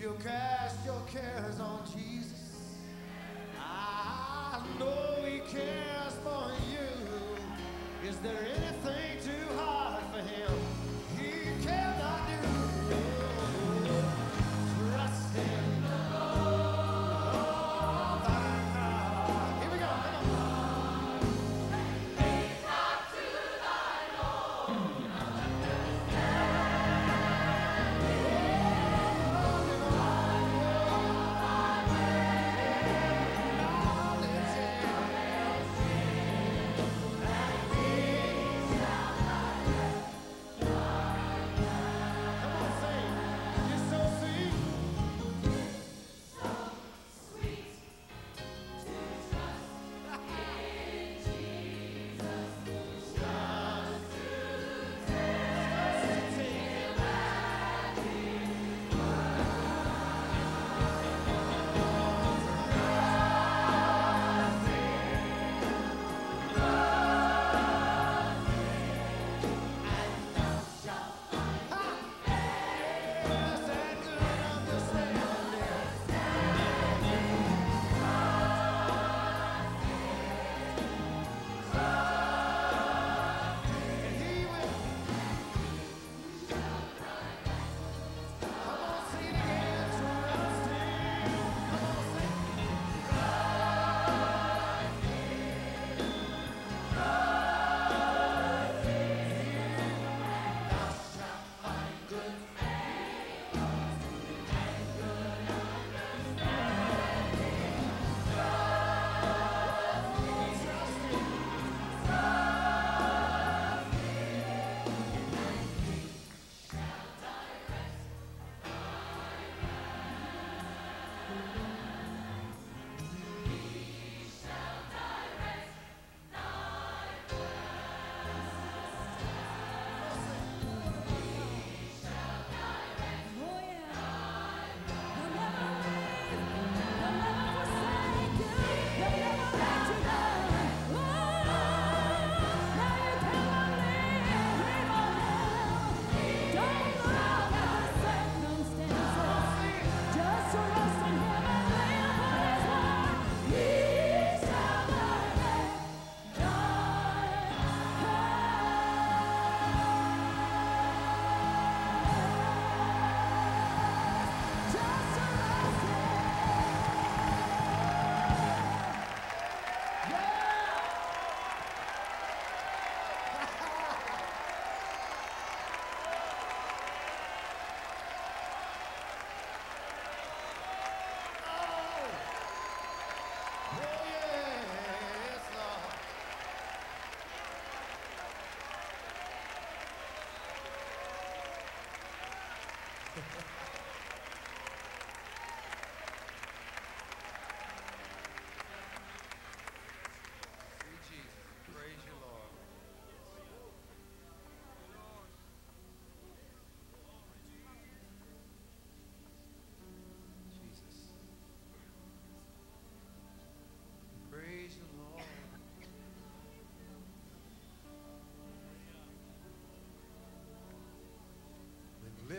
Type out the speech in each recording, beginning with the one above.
You cast your cares on Jesus, I know He cares for you. Is there anything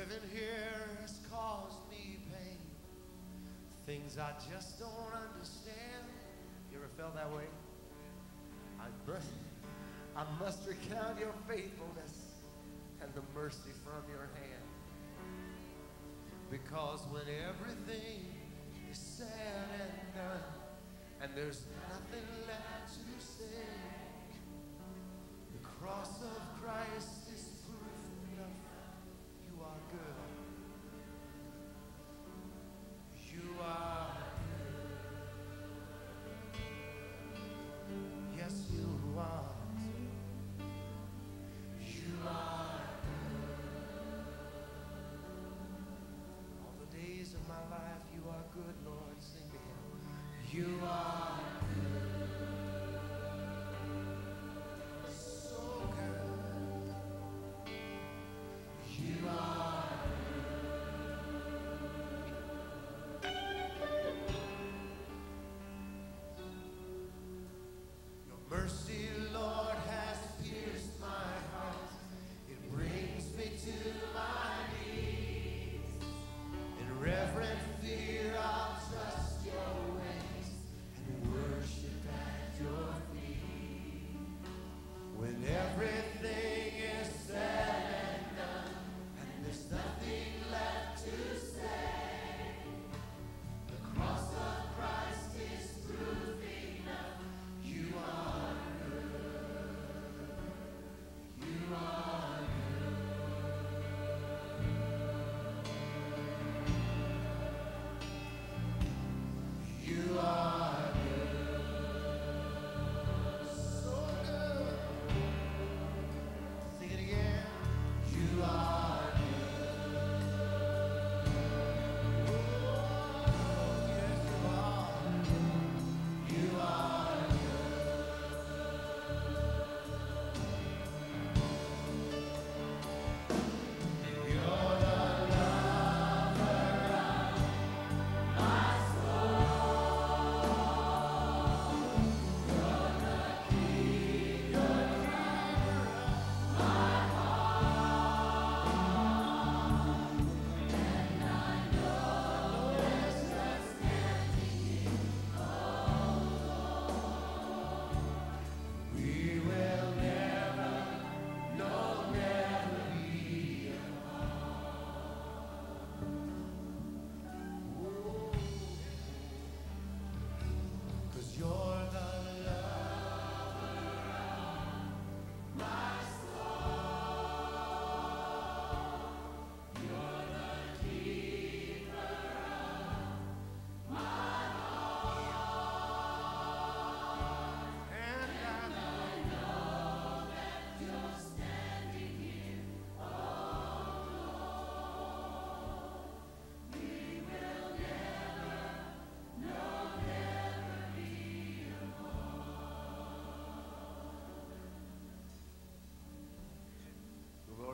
living here has caused me pain, things I just don't understand. You ever felt that way? I must, I must recount your faithfulness and the mercy from your hand. Because when everything is said and done, and there's nothing left to say, the cross of Christ You are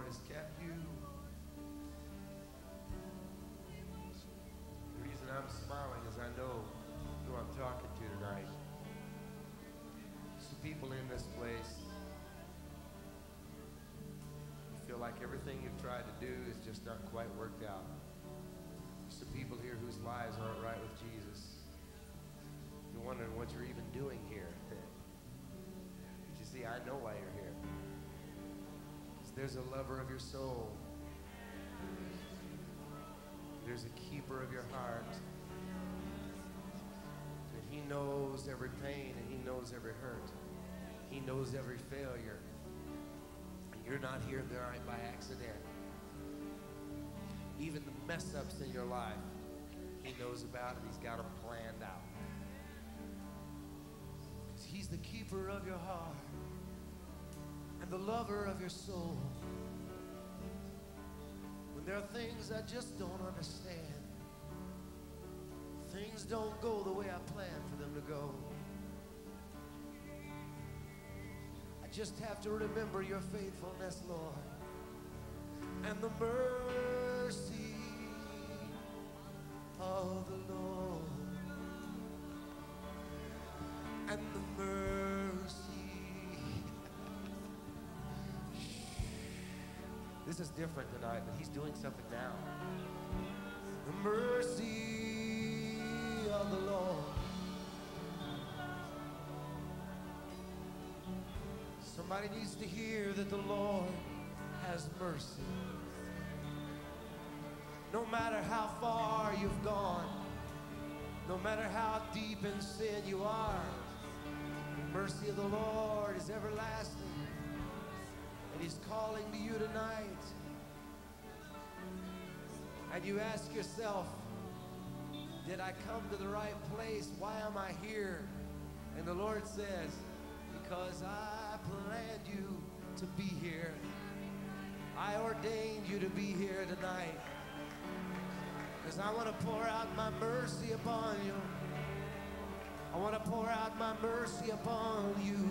has kept you. The reason I'm smiling is I know who I'm talking to tonight. Some people in this place. You feel like everything you've tried to do is just not quite worked out. There's some people here whose lives aren't right with Jesus. You're wondering what you're even doing here. But you see, I know why you're here. There's a lover of your soul. There's a keeper of your heart. And he knows every pain and he knows every hurt. He knows every failure. And you're not here tonight by accident. Even the mess ups in your life, he knows about and he's got them planned out. he's the keeper of your heart and the lover of your soul. When there are things I just don't understand, things don't go the way I planned for them to go. I just have to remember your faithfulness, Lord, and the mercy of the Lord, and the mercy. This is different tonight, but he's doing something now. The mercy of the Lord. Somebody needs to hear that the Lord has mercy. No matter how far you've gone, no matter how deep in sin you are, the mercy of the Lord is everlasting. And He's calling to you tonight. And you ask yourself, did I come to the right place? Why am I here? And the Lord says, because I planned you to be here. I ordained you to be here tonight. Because I want to pour out my mercy upon you. I want to pour out my mercy upon you.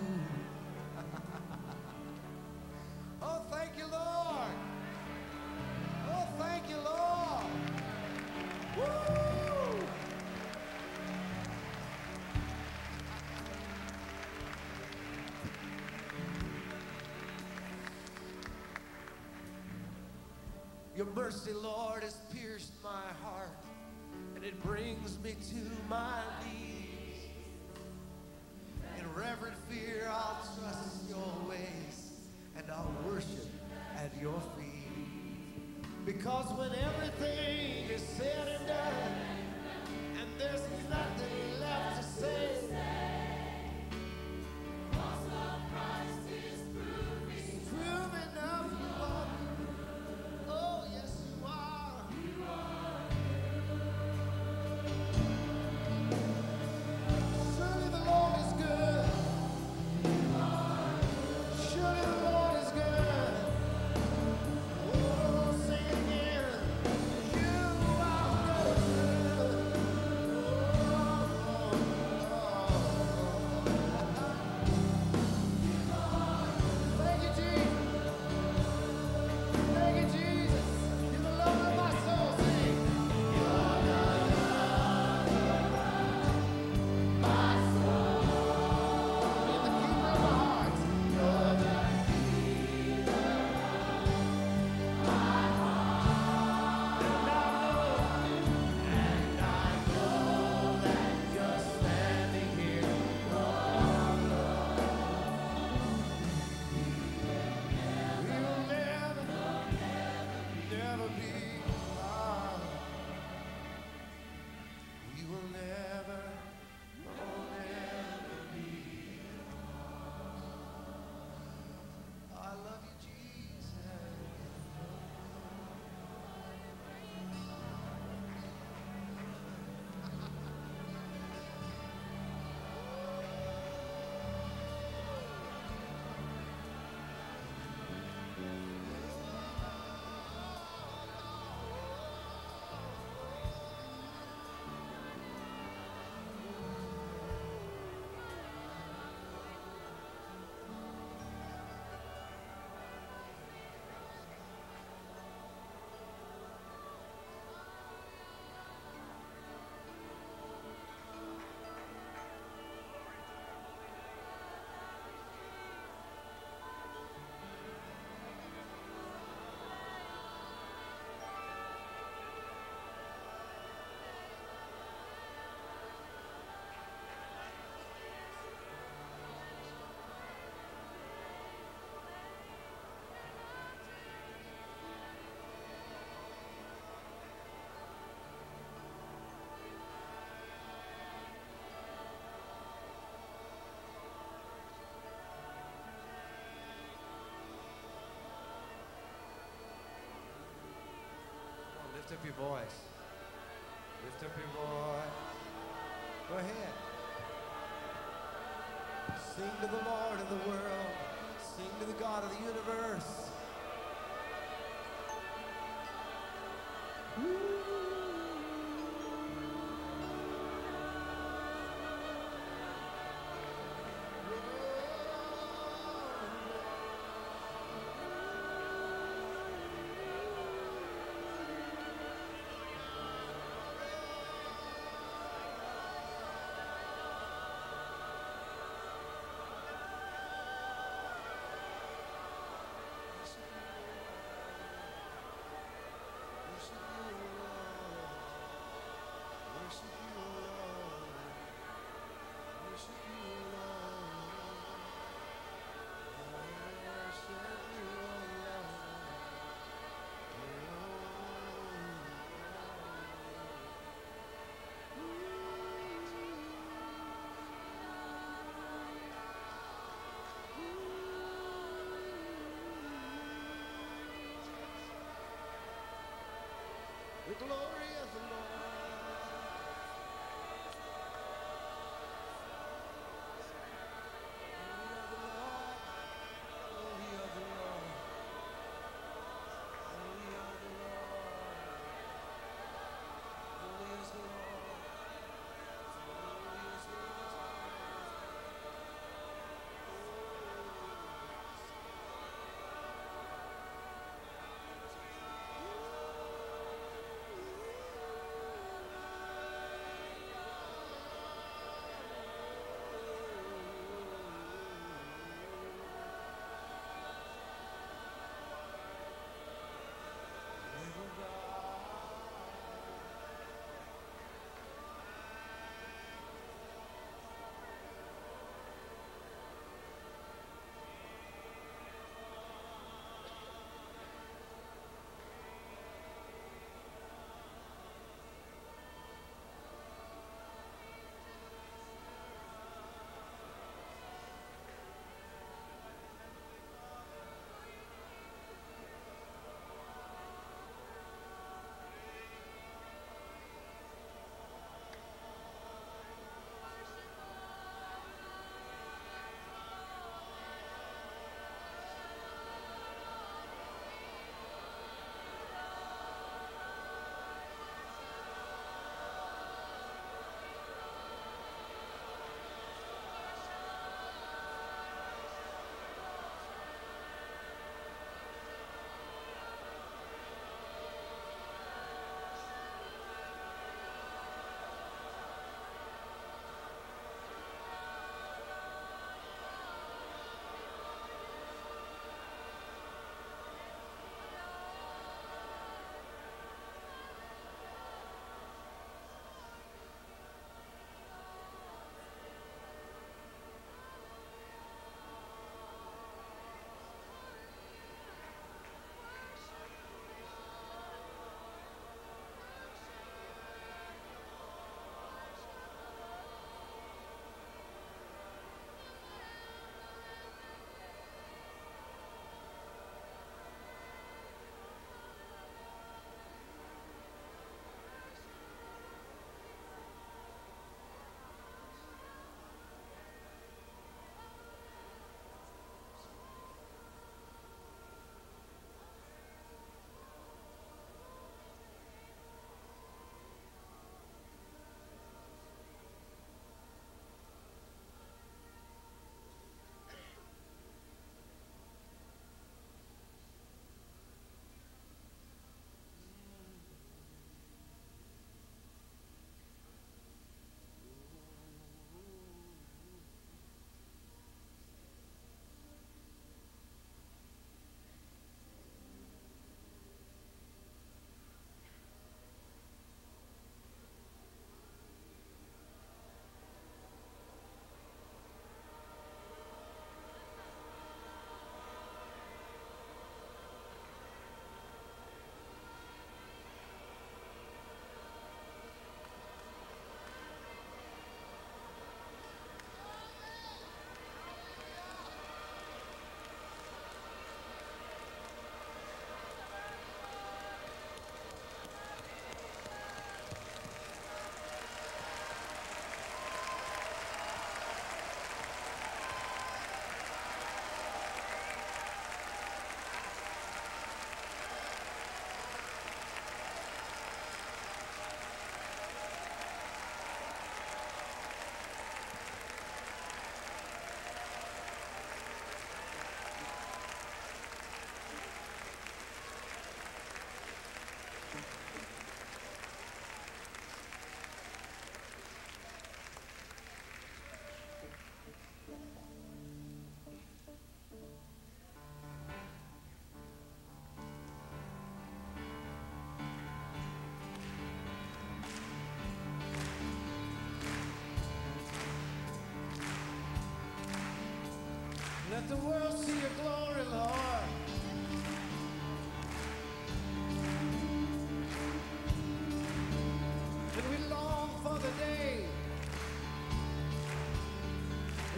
Mercy, Lord, has pierced my heart, and it brings me to my up your voice. Lift up your voice. Go ahead. Sing to the Lord of the world. Sing to the God of the universe. The the Lord.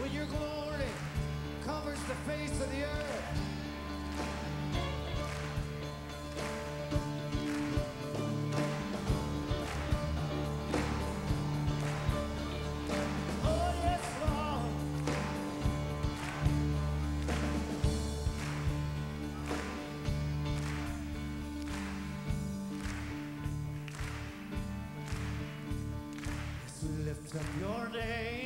and your glory covers the face of the earth. Oh, lift up your name.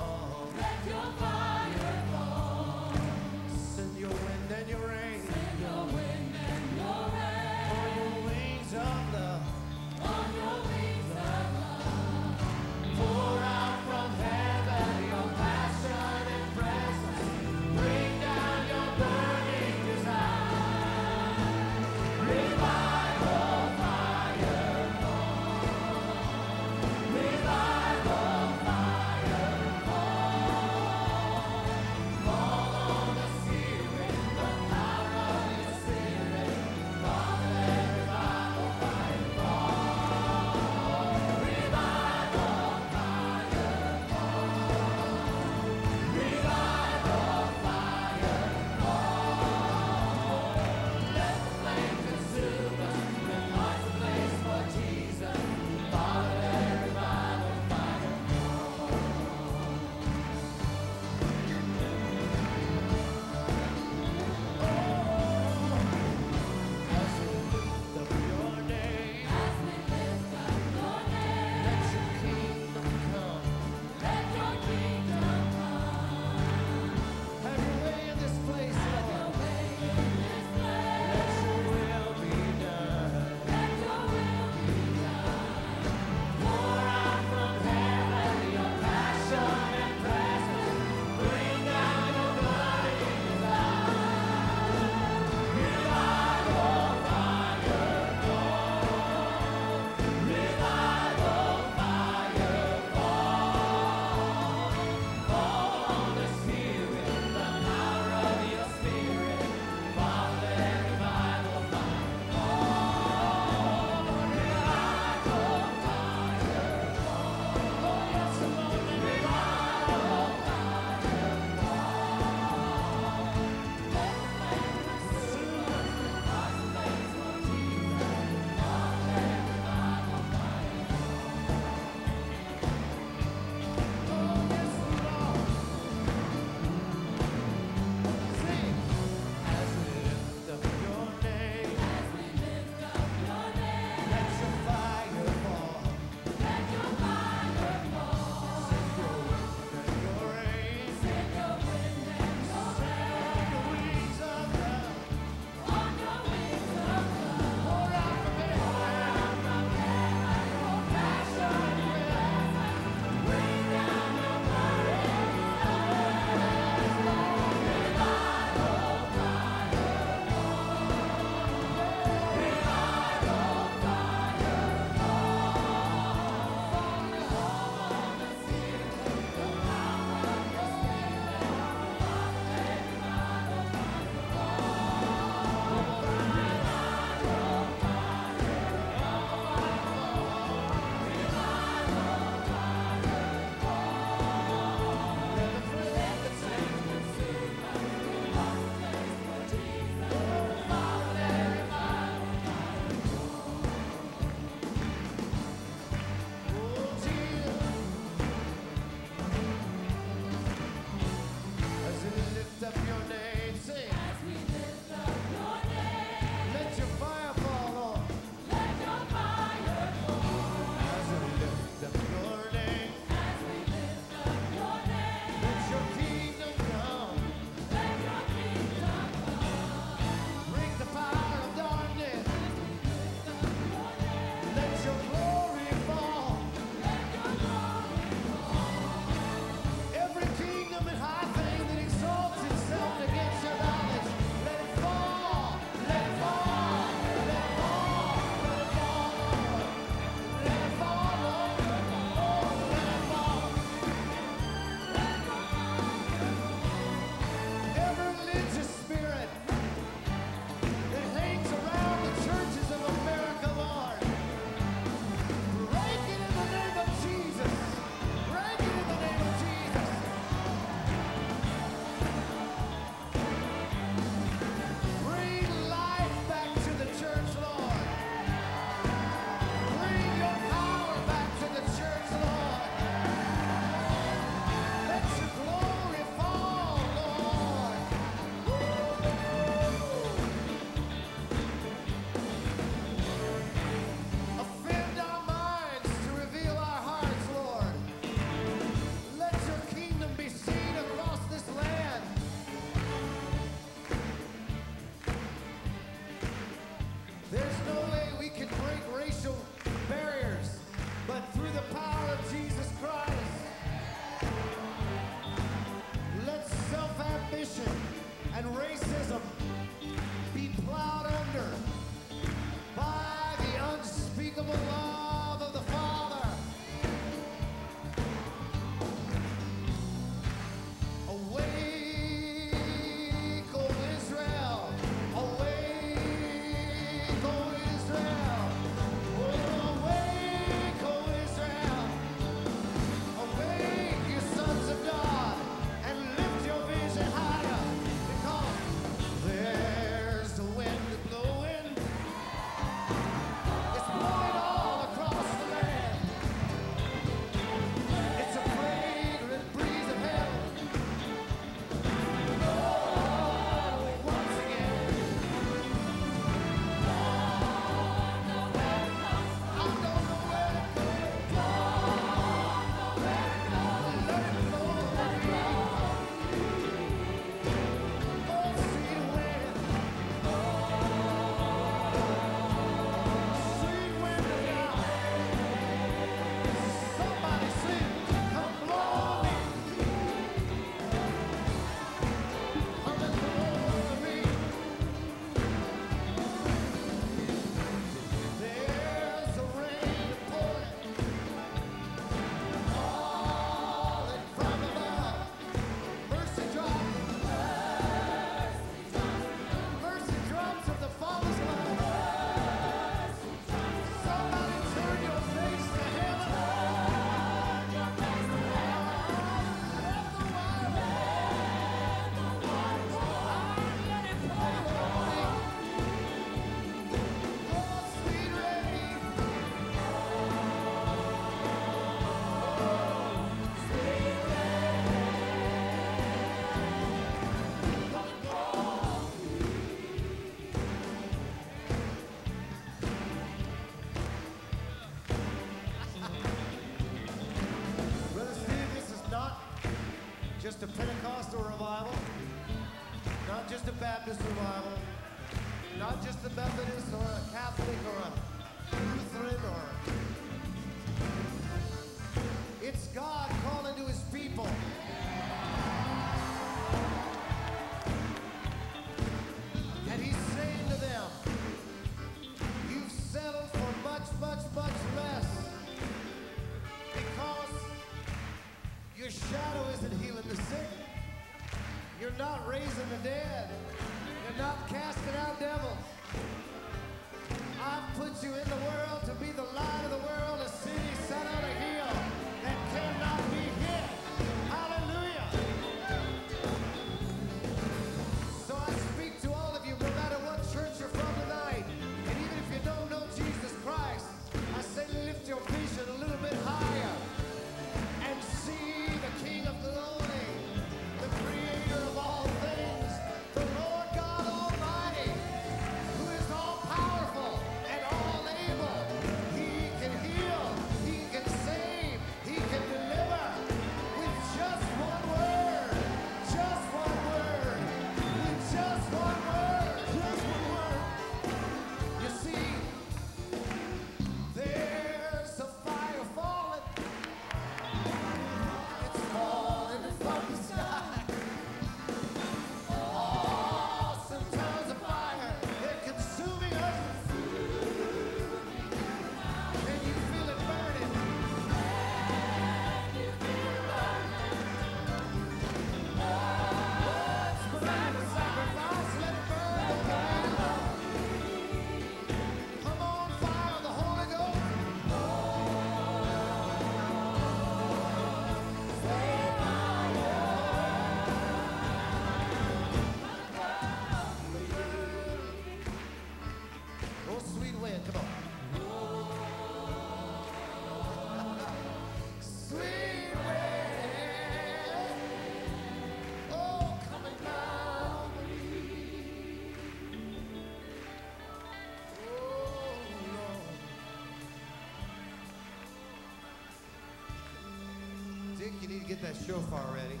Dick, you need to get that shofar ready.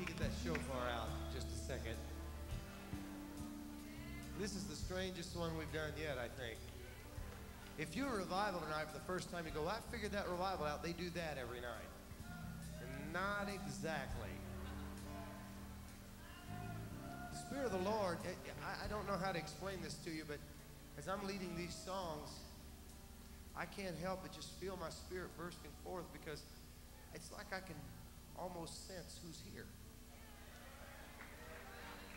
You get that shofar out just a second. This is the strangest one we've done yet, I think. If you're a revival tonight for the first time, you go, I figured that revival out. They do that every night. Not exactly. The Spirit of the Lord, I don't know how to explain this to you, but as I'm leading these songs, I can't help but just feel my spirit bursting forth because it's like I can almost sense who's here.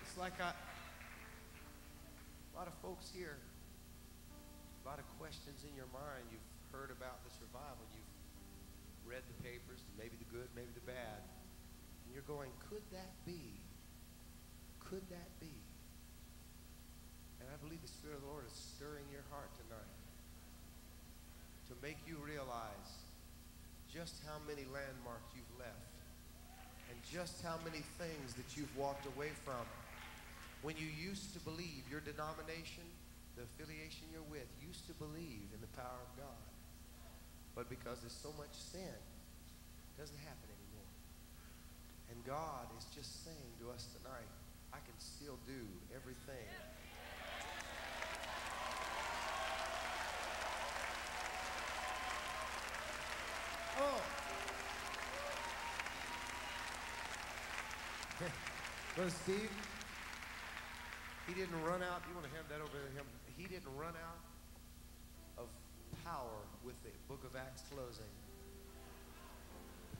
It's like I, a lot of folks here, a lot of questions in your mind. You've heard about this revival. You've read the papers, maybe the good, maybe the bad. And you're going, could that be? Could that be? I believe the Spirit of the Lord is stirring your heart tonight to make you realize just how many landmarks you've left and just how many things that you've walked away from. When you used to believe your denomination, the affiliation you're with, used to believe in the power of God. But because there's so much sin, it doesn't happen anymore. And God is just saying to us tonight, I can still do everything. Brother Steve, he didn't run out. You want to hand that over to him? He didn't run out of power with the book of Acts closing.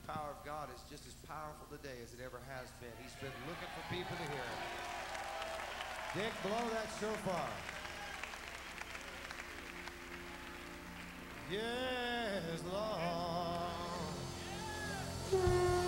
The power of God is just as powerful today as it ever has been. He's been looking for people to hear it. Dick, blow that shofar. Yes, Lord. Blow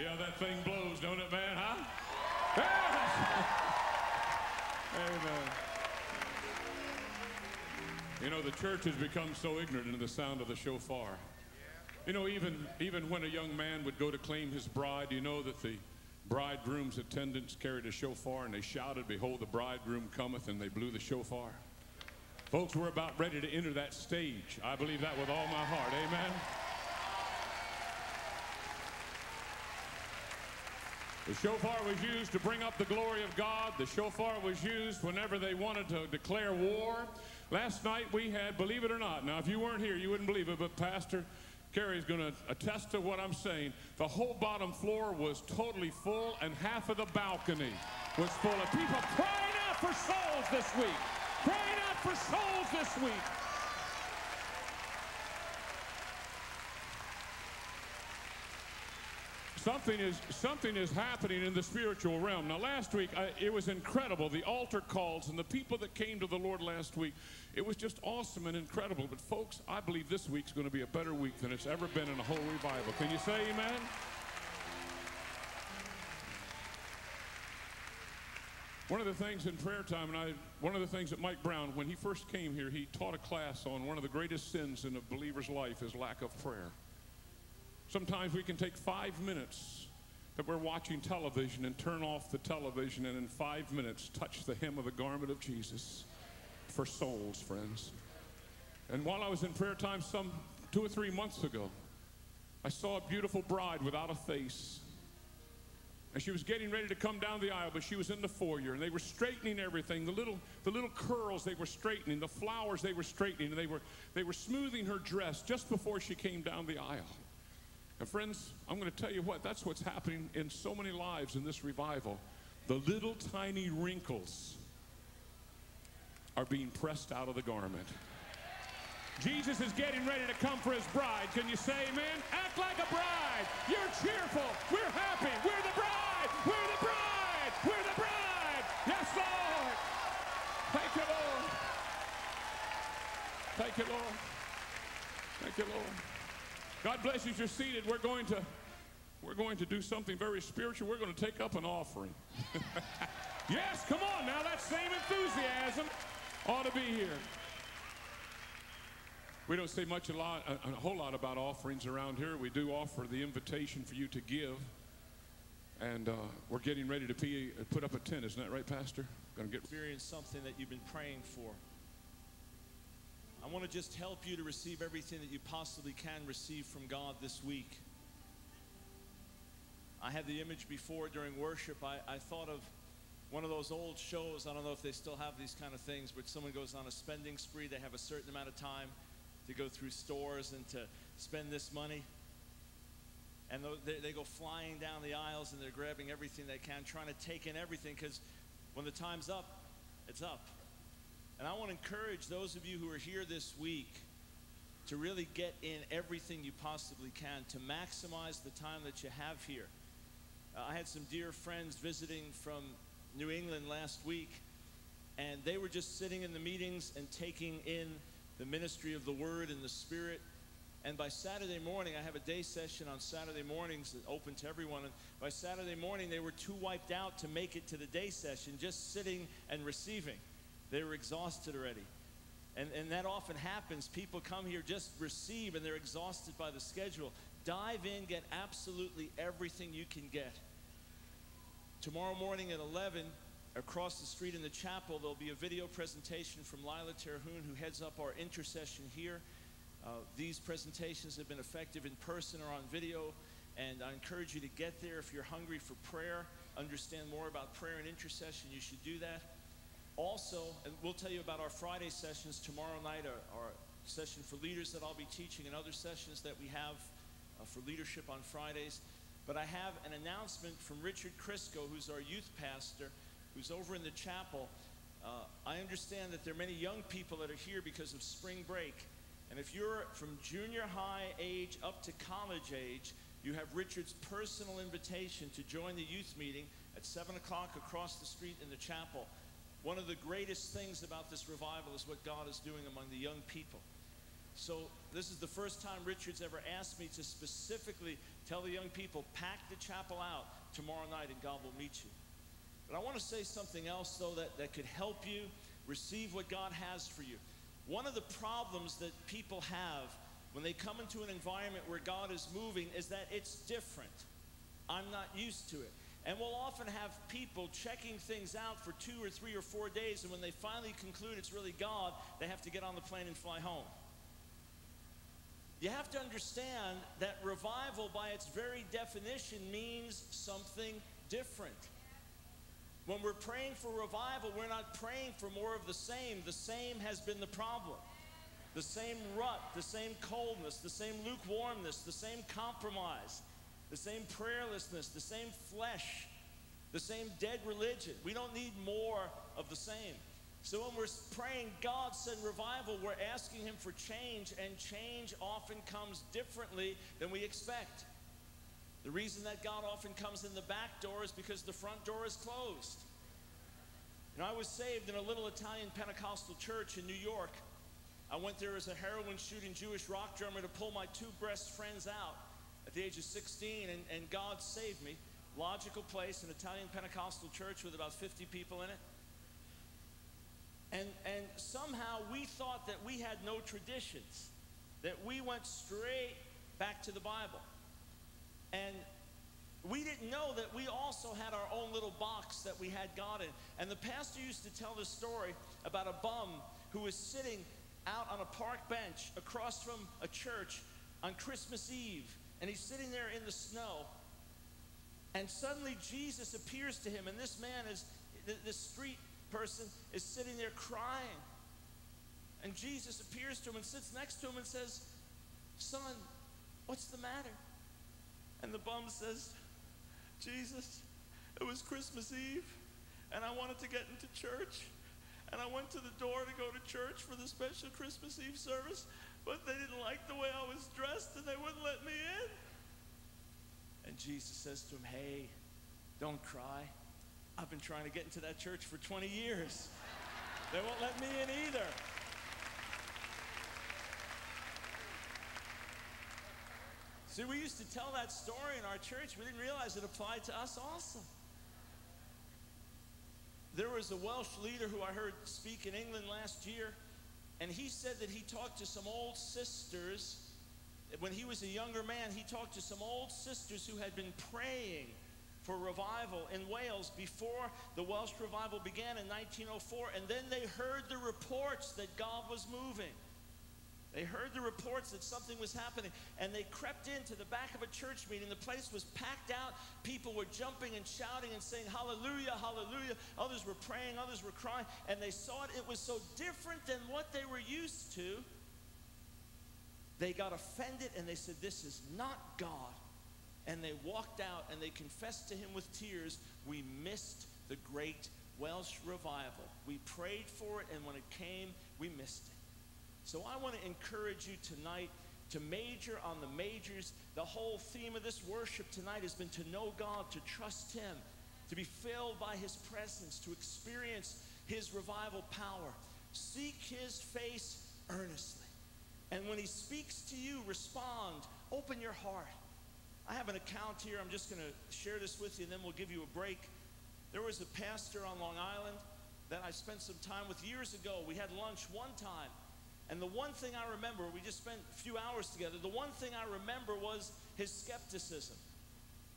Yeah, that thing blows, don't it, man, huh? Amen. You know, the church has become so ignorant in the sound of the shofar. You know, even even when a young man would go to claim his bride, you know that the bridegroom's attendants carried a shofar and they shouted, Behold, the bridegroom cometh, and they blew the shofar. Folks, we're about ready to enter that stage. I believe that with all my heart. Amen. The shofar was used to bring up the glory of God. The shofar was used whenever they wanted to declare war. Last night we had, believe it or not, now if you weren't here, you wouldn't believe it, but Pastor Kerry's going to attest to what I'm saying. The whole bottom floor was totally full, and half of the balcony was full of people crying out for souls this week. Crying out for souls this week. Something is something is happening in the spiritual realm. Now, last week I, it was incredible. The altar calls and the people that came to the Lord last week. It was just awesome and incredible. But folks, I believe this week's going to be a better week than it's ever been in a whole revival. Can you say Amen? One of the things in prayer time, and I, one of the things that Mike Brown, when he first came here, he taught a class on one of the greatest sins in a believer's life is lack of prayer. Sometimes we can take five minutes that we're watching television and turn off the television and in five minutes touch the hem of the garment of Jesus for souls, friends. And while I was in prayer time some two or three months ago, I saw a beautiful bride without a face. And she was getting ready to come down the aisle, but she was in the foyer, and they were straightening everything. The little, the little curls they were straightening, the flowers they were straightening, and they were, they were smoothing her dress just before she came down the aisle. And friends, I'm going to tell you what, that's what's happening in so many lives in this revival. The little tiny wrinkles are being pressed out of the garment. Jesus is getting ready to come for his bride. Can you say amen? Act like a bride. You're cheerful. We're happy. We're the bride. We're the bride. We're the bride. Yes, Lord. Thank you, Lord. Thank you, Lord. Thank you, Lord. God bless you. As you're seated, we're going to we're going to do something very spiritual. We're going to take up an offering. yes, come on now. That same enthusiasm ought to be here. We don't say much a lot, a, a whole lot about offerings around here. We do offer the invitation for you to give, and uh, we're getting ready to pee, put up a tent. Isn't that right, Pastor? Going to get experience something that you've been praying for. I want to just help you to receive everything that you possibly can receive from God this week. I had the image before during worship. I, I thought of one of those old shows. I don't know if they still have these kind of things, but someone goes on a spending spree. They have a certain amount of time to go through stores and to spend this money. And they, they go flying down the aisles and they're grabbing everything they can, trying to take in everything because when the time's up, it's up. And I want to encourage those of you who are here this week to really get in everything you possibly can to maximize the time that you have here. Uh, I had some dear friends visiting from New England last week, and they were just sitting in the meetings and taking in the ministry of the Word and the Spirit. And by Saturday morning, I have a day session on Saturday mornings that open to everyone. And by Saturday morning, they were too wiped out to make it to the day session, just sitting and receiving. They were exhausted already. And, and that often happens. People come here, just receive, and they're exhausted by the schedule. Dive in, get absolutely everything you can get. Tomorrow morning at 11, across the street in the chapel, there'll be a video presentation from Lila Terhune, who heads up our intercession here. Uh, these presentations have been effective in person or on video, and I encourage you to get there if you're hungry for prayer, understand more about prayer and intercession, you should do that. Also, and we'll tell you about our Friday sessions tomorrow night, our, our session for leaders that I'll be teaching, and other sessions that we have uh, for leadership on Fridays. But I have an announcement from Richard Crisco, who's our youth pastor, who's over in the chapel. Uh, I understand that there are many young people that are here because of spring break. And if you're from junior high age up to college age, you have Richard's personal invitation to join the youth meeting at 7 o'clock across the street in the chapel. One of the greatest things about this revival is what God is doing among the young people. So, this is the first time Richard's ever asked me to specifically tell the young people, pack the chapel out tomorrow night and God will meet you. But I want to say something else, though, that, that could help you receive what God has for you. One of the problems that people have when they come into an environment where God is moving is that it's different. I'm not used to it. And we'll often have people checking things out for two or three or four days, and when they finally conclude it's really God, they have to get on the plane and fly home. You have to understand that revival, by its very definition, means something different. When we're praying for revival, we're not praying for more of the same. The same has been the problem. The same rut, the same coldness, the same lukewarmness, the same compromise, the same prayerlessness, the same flesh, the same dead religion. We don't need more of the same. So when we're praying, God send revival, we're asking Him for change, and change often comes differently than we expect. The reason that God often comes in the back door is because the front door is closed. You know, I was saved in a little Italian Pentecostal church in New York. I went there as a heroin shooting Jewish rock drummer to pull my two best friends out at the age of 16, and, and God saved me. Logical place, an Italian Pentecostal church with about 50 people in it. And, and somehow we thought that we had no traditions, that we went straight back to the Bible. And we didn't know that we also had our own little box that we had God in. And the pastor used to tell this story about a bum who was sitting out on a park bench across from a church on Christmas Eve. And he's sitting there in the snow. And suddenly Jesus appears to him. And this man is, this street person is sitting there crying. And Jesus appears to him and sits next to him and says, Son, what's the matter? And the bum says, Jesus, it was Christmas Eve, and I wanted to get into church. And I went to the door to go to church for the special Christmas Eve service, but they didn't like the way I was dressed and they wouldn't let me in. And Jesus says to him, Hey, don't cry. I've been trying to get into that church for 20 years. They won't let me in either. See, we used to tell that story in our church. We didn't realize it applied to us also. There was a Welsh leader who I heard speak in England last year, and he said that he talked to some old sisters. When he was a younger man, he talked to some old sisters who had been praying for revival in Wales before the Welsh revival began in 1904, and then they heard the reports that God was moving. They heard the reports that something was happening, and they crept into the back of a church meeting. The place was packed out. People were jumping and shouting and saying, Hallelujah, Hallelujah. Others were praying, others were crying, and they saw it. It was so different than what they were used to. They got offended and they said, This is not God. And they walked out and they confessed to him with tears, We missed the great Welsh revival. We prayed for it, and when it came, we missed it. So I want to encourage you tonight to major on the majors. The whole theme of this worship tonight has been to know God, to trust Him, to be filled by His presence, to experience His revival power. Seek His face earnestly. And when He speaks to you, respond. Open your heart. I have an account here. I'm just going to share this with you, and then we'll give you a break. There was a pastor on Long Island that I spent some time with years ago. We had lunch one time. And the one thing I remember, we just spent a few hours together, the one thing I remember was his skepticism.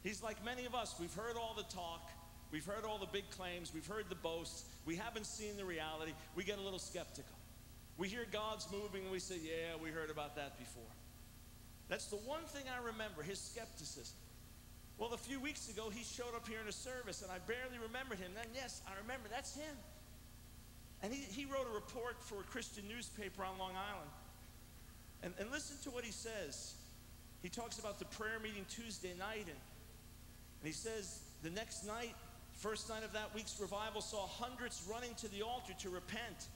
He's like many of us. We've heard all the talk, we've heard all the big claims, we've heard the boasts, we haven't seen the reality. We get a little skeptical. We hear God's moving and we say, Yeah, we heard about that before. That's the one thing I remember his skepticism. Well, a few weeks ago, he showed up here in a service and I barely remembered him. Then, yes, I remember that's him. And he, he wrote a report for a Christian newspaper on Long Island. And, and listen to what he says. He talks about the prayer meeting Tuesday night, and, and he says the next night, first night of that week's revival, saw hundreds running to the altar to repent.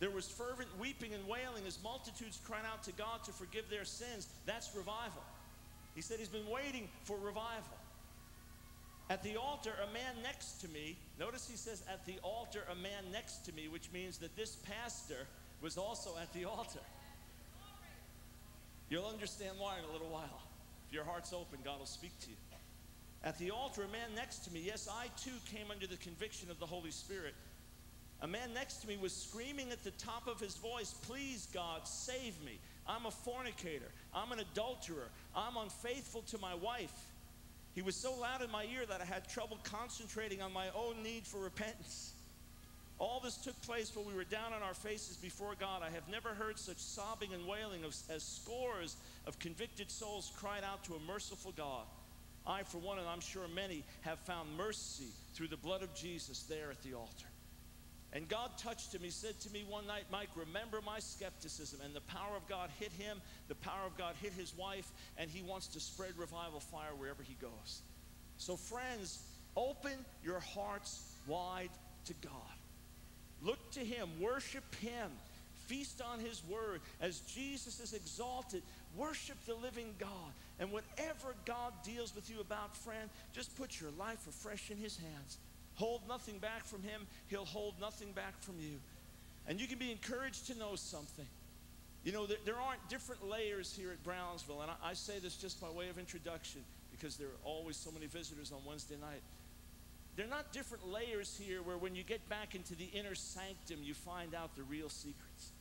There was fervent weeping and wailing as multitudes cried out to God to forgive their sins. That's revival. He said he's been waiting for revival. At the altar, a man next to me, notice he says, at the altar, a man next to me, which means that this pastor was also at the altar. You'll understand why in a little while. If your heart's open, God will speak to you. At the altar, a man next to me, yes, I too came under the conviction of the Holy Spirit. A man next to me was screaming at the top of his voice, Please, God, save me. I'm a fornicator. I'm an adulterer. I'm unfaithful to my wife. He was so loud in my ear that I had trouble concentrating on my own need for repentance. All this took place while we were down on our faces before God. I have never heard such sobbing and wailing of, as scores of convicted souls cried out to a merciful God. I, for one, and I'm sure many, have found mercy through the blood of Jesus there at the altar. And God touched him. He said to me one night, Mike, remember my skepticism. And the power of God hit him, the power of God hit his wife, and he wants to spread revival fire wherever he goes. So, friends, open your hearts wide to God. Look to him, worship him, feast on his word. As Jesus is exalted, worship the living God. And whatever God deals with you about, friend, just put your life afresh in his hands. Hold nothing back from him, he'll hold nothing back from you. And you can be encouraged to know something. You know, there, there aren't different layers here at Brownsville, and I, I say this just by way of introduction because there are always so many visitors on Wednesday night. There are not different layers here where when you get back into the inner sanctum, you find out the real secrets.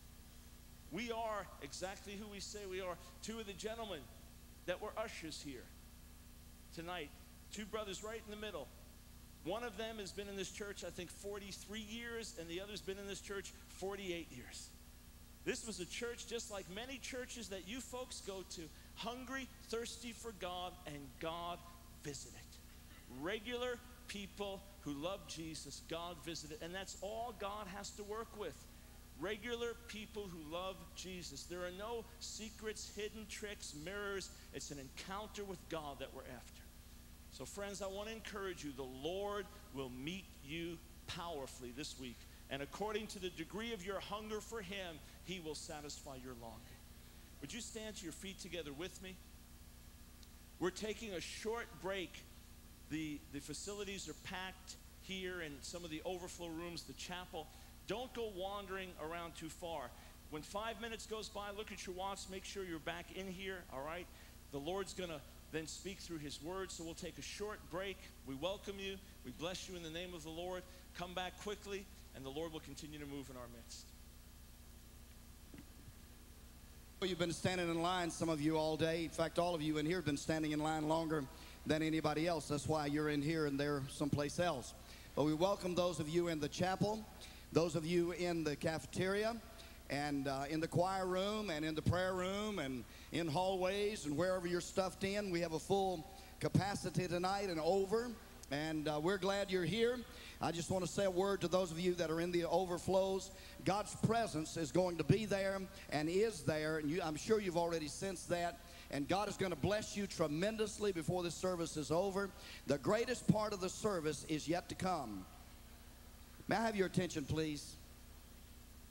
We are exactly who we say we are. Two of the gentlemen that were ushers here tonight, two brothers right in the middle. One of them has been in this church, I think, 43 years, and the other's been in this church 48 years. This was a church just like many churches that you folks go to, hungry, thirsty for God, and God visited. Regular people who love Jesus, God visited, and that's all God has to work with. Regular people who love Jesus. There are no secrets, hidden tricks, mirrors. It's an encounter with God that we're after. So, friends, I want to encourage you the Lord will meet you powerfully this week. And according to the degree of your hunger for Him, He will satisfy your longing. Would you stand to your feet together with me? We're taking a short break. The, the facilities are packed here in some of the overflow rooms, the chapel. Don't go wandering around too far. When five minutes goes by, look at your watch, make sure you're back in here, all right? The Lord's going to then speak through His Word, so we'll take a short break. We welcome you. We bless you in the name of the Lord. Come back quickly, and the Lord will continue to move in our midst. You've been standing in line, some of you all day. In fact, all of you in here have been standing in line longer than anybody else. That's why you're in here and they're someplace else. But we welcome those of you in the chapel, those of you in the cafeteria, and uh, in the choir room, and in the prayer room, and in hallways, and wherever you're stuffed in. We have a full capacity tonight and over, and uh, we're glad you're here. I just want to say a word to those of you that are in the overflows. God's presence is going to be there and is there, and you, I'm sure you've already sensed that. And God is going to bless you tremendously before this service is over. The greatest part of the service is yet to come. May I have your attention, please?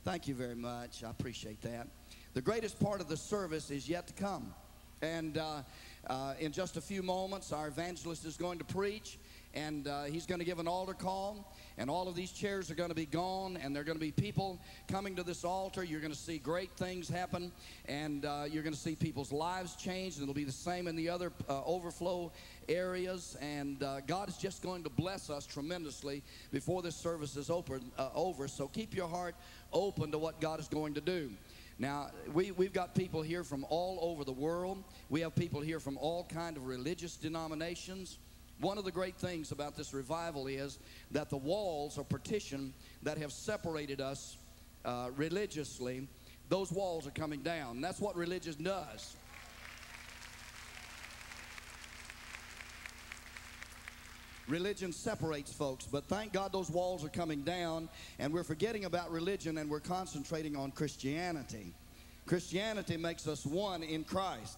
Thank you very much. I appreciate that. The greatest part of the service is yet to come. And uh, uh, in just a few moments, our evangelist is going to preach, and uh, he's going to give an altar call. And all of these chairs are going to be gone, and there are going to be people coming to this altar. You're going to see great things happen, and uh, you're going to see people's lives change. And it'll be the same in the other uh, overflow areas. And uh, God is just going to bless us tremendously before this service is open, uh, over. So keep your heart open to what God is going to do. Now, we, we've got people here from all over the world. We have people here from all kind of religious denominations. One of the great things about this revival is that the walls are partition that have separated us uh, religiously. Those walls are coming down. That's what religion does. Religion separates folks, but thank God those walls are coming down, and we're forgetting about religion and we're concentrating on Christianity. Christianity makes us one in Christ.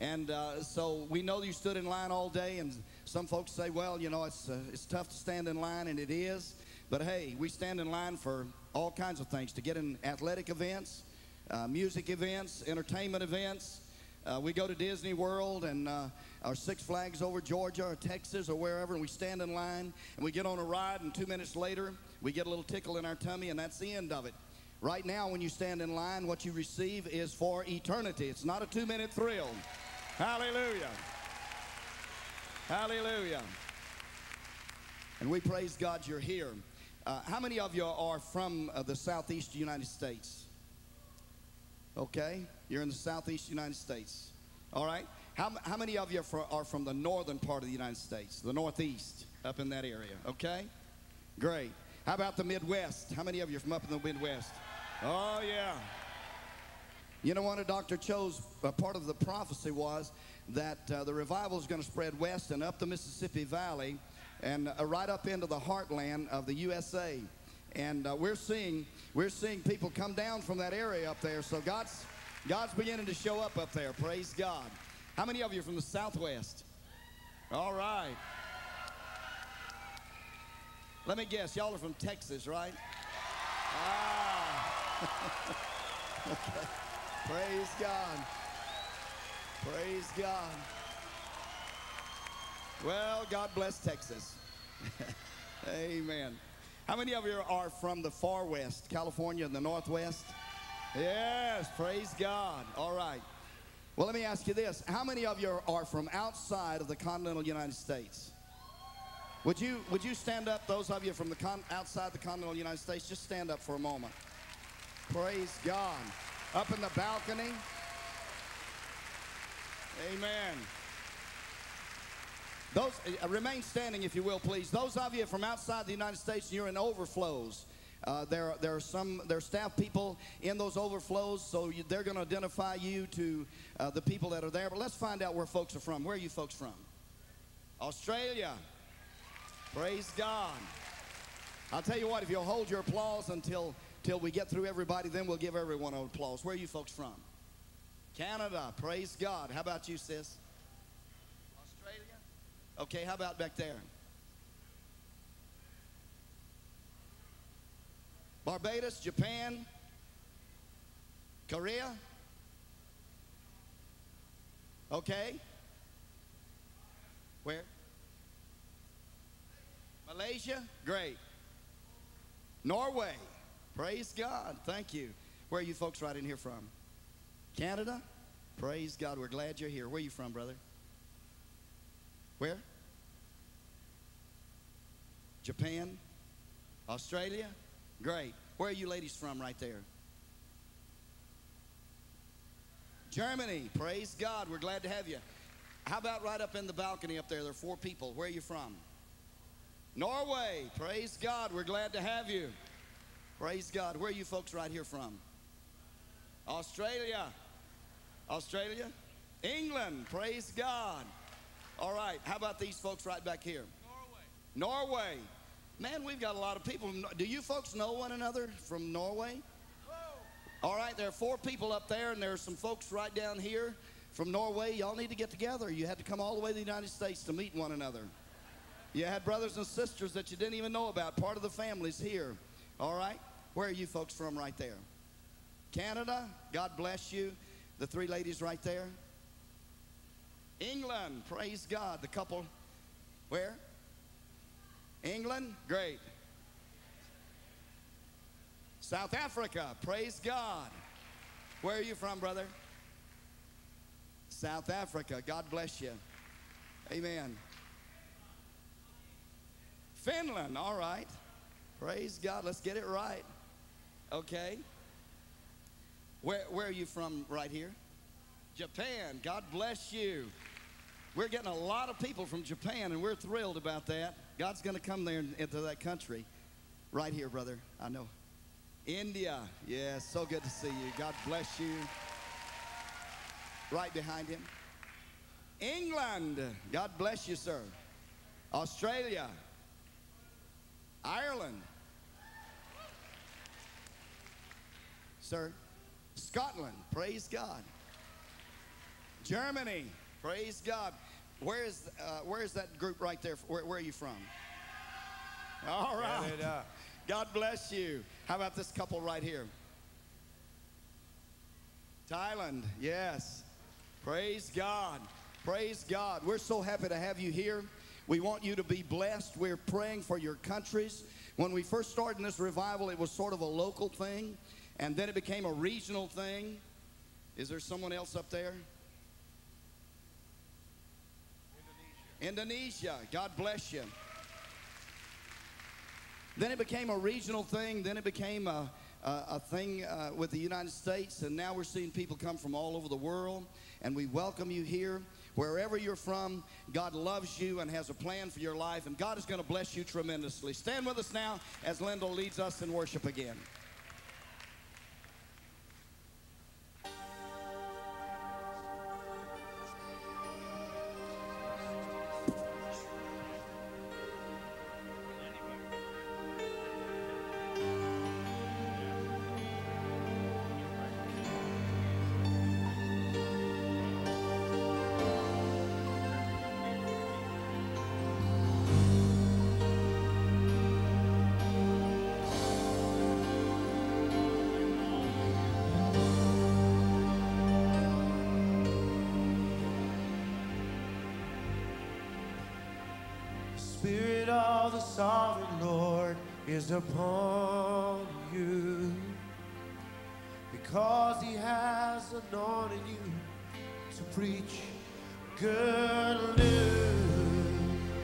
And uh, so we know you stood in line all day, and some folks say, well, you know, it's, uh, it's tough to stand in line, and it is. But hey, we stand in line for all kinds of things to get in athletic events, uh, music events, entertainment events. Uh, we go to Disney World and uh, our Six Flags over Georgia or Texas or wherever, and we stand in line and we get on a ride, and two minutes later, we get a little tickle in our tummy, and that's the end of it. Right now, when you stand in line, what you receive is for eternity. It's not a two minute thrill. Hallelujah. Hallelujah. And we praise God you're here. Uh, how many of you are from uh, the southeast United States? Okay? You're in the southeast United States. All right? How, how many of you are fro- are from the northern part of the United States? The northeast, up in that area. Okay? Great. How about the Midwest? How many of you are from up in the Midwest? Oh, yeah. You know what? Dr. Cho's uh, part of the prophecy was that uh, the revival is going to spread west and up the Mississippi Valley and uh, right up into the heartland of the USA. And uh, we're seeing we're seeing people come down from that area up there. So God's God's beginning to show up up there. Praise God. How many of you are from the Southwest? All right. Let me guess, y'all are from Texas, right? Ah. okay. Praise God. Praise God. Well, God bless Texas. Amen. How many of you are from the far west, California and the northwest? Yes, praise God. All right. Well, let me ask you this. How many of you are from outside of the continental United States? Would you, would you stand up, those of you from the con- outside the continental United States? Just stand up for a moment. Praise God. Up in the balcony. Amen. Those uh, remain standing, if you will, please. Those of you from outside the United States, you're in overflows. Uh, there, there are some there are staff people in those overflows, so you, they're going to identify you to uh, the people that are there. But let's find out where folks are from. Where are you folks from? Australia. Praise God. I'll tell you what, if you'll hold your applause until till we get through everybody, then we'll give everyone an applause. Where are you folks from? Canada. Praise God. How about you, sis? Australia? Okay, how about back there? Barbados, Japan, Korea? Okay. Where? Malaysia? Great. Norway? Praise God. Thank you. Where are you folks right in here from? Canada? Praise God. We're glad you're here. Where are you from, brother? Where? Japan? Australia? Great. Where are you ladies from right there? Germany. Praise God. We're glad to have you. How about right up in the balcony up there? There are four people. Where are you from? Norway. Praise God. We're glad to have you. Praise God. Where are you folks right here from? Australia. Australia? England. Praise God. All right. How about these folks right back here? Norway. Norway. Man, we've got a lot of people. Do you folks know one another from Norway? All right, there are four people up there, and there are some folks right down here from Norway. Y'all need to get together. You had to come all the way to the United States to meet one another. You had brothers and sisters that you didn't even know about. Part of the family's here. All right? Where are you folks from right there? Canada? God bless you. The three ladies right there. England. Praise God. The couple. Where? England? Great. South Africa. Praise God. Where are you from, brother? South Africa. God bless you. Amen. Finland. All right. Praise God. Let's get it right. Okay. Where, where are you from right here? Japan. God bless you. We're getting a lot of people from Japan, and we're thrilled about that. God's going to come there into that country. Right here, brother. I know. India. Yes, so good to see you. God bless you. Right behind him. England. God bless you, sir. Australia. Ireland. Sir. Scotland. Praise God. Germany. Praise God. Where is, uh, where is that group right there? Where, where are you from? All right. God bless you. How about this couple right here? Thailand, yes. Praise God. Praise God. We're so happy to have you here. We want you to be blessed. We're praying for your countries. When we first started in this revival, it was sort of a local thing, and then it became a regional thing. Is there someone else up there? Indonesia. God bless you. Then it became a regional thing. Then it became a, uh, a thing uh, with the United States, and now we're seeing people come from all over the world, and we welcome you here. Wherever you're from, God loves you and has a plan for your life, and God is going to bless you tremendously. Stand with us now as Lindell leads us in worship again. Sovereign Lord is upon you because he has anointed you to preach good news.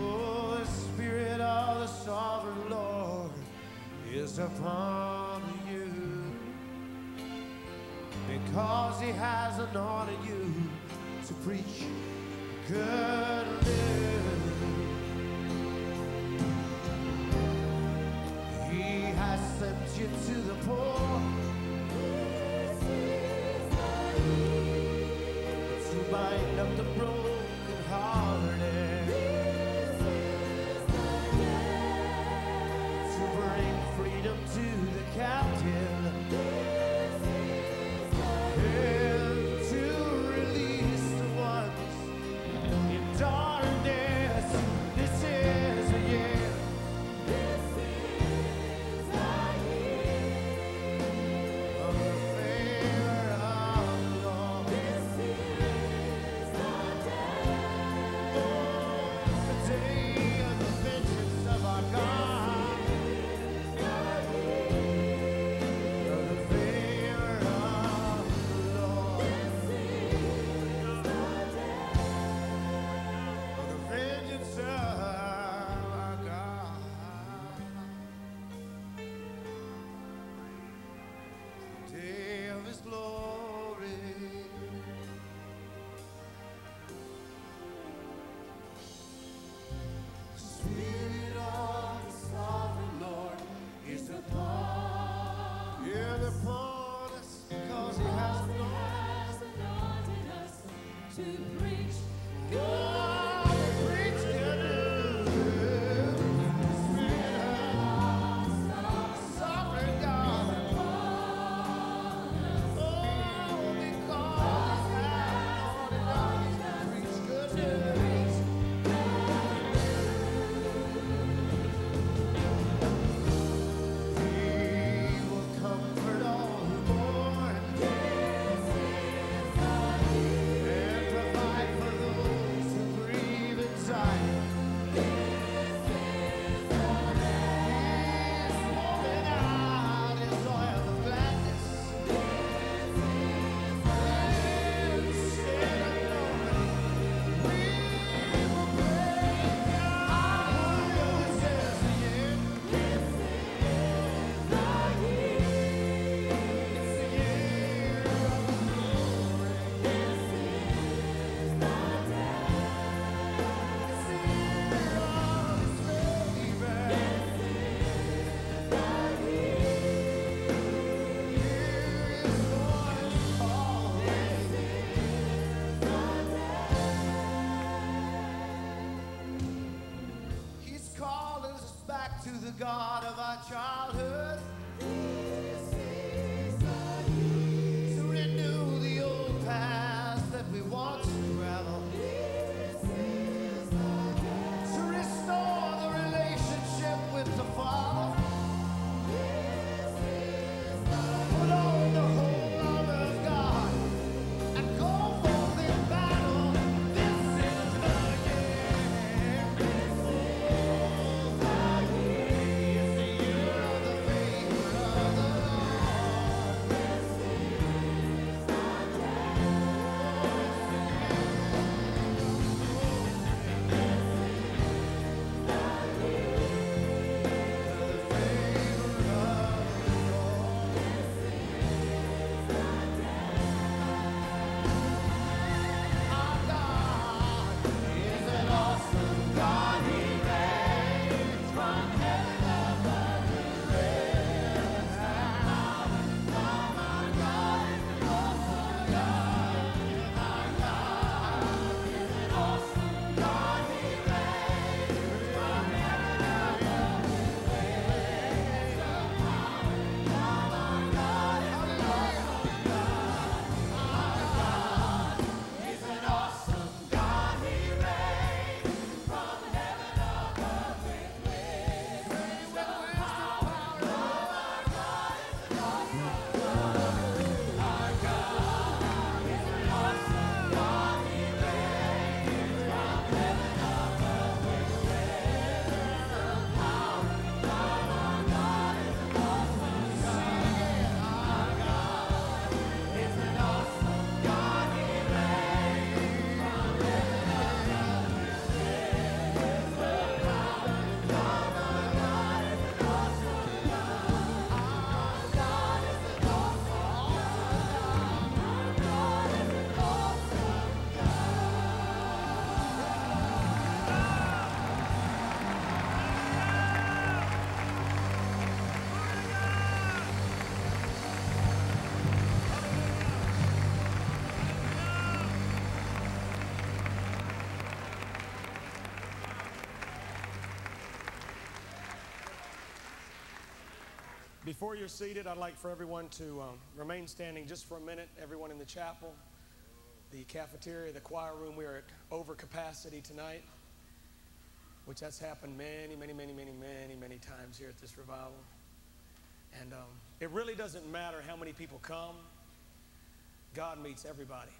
Oh, the Spirit of the sovereign Lord is upon you because he has anointed you to preach good news. Has sent you to the poor. This is the to bind up the broken hearted, Before you're seated, I'd like for everyone to um, remain standing just for a minute. Everyone in the chapel, the cafeteria, the choir room, we are at over capacity tonight, which has happened many, many, many, many, many, many times here at this revival. And um, it really doesn't matter how many people come, God meets everybody.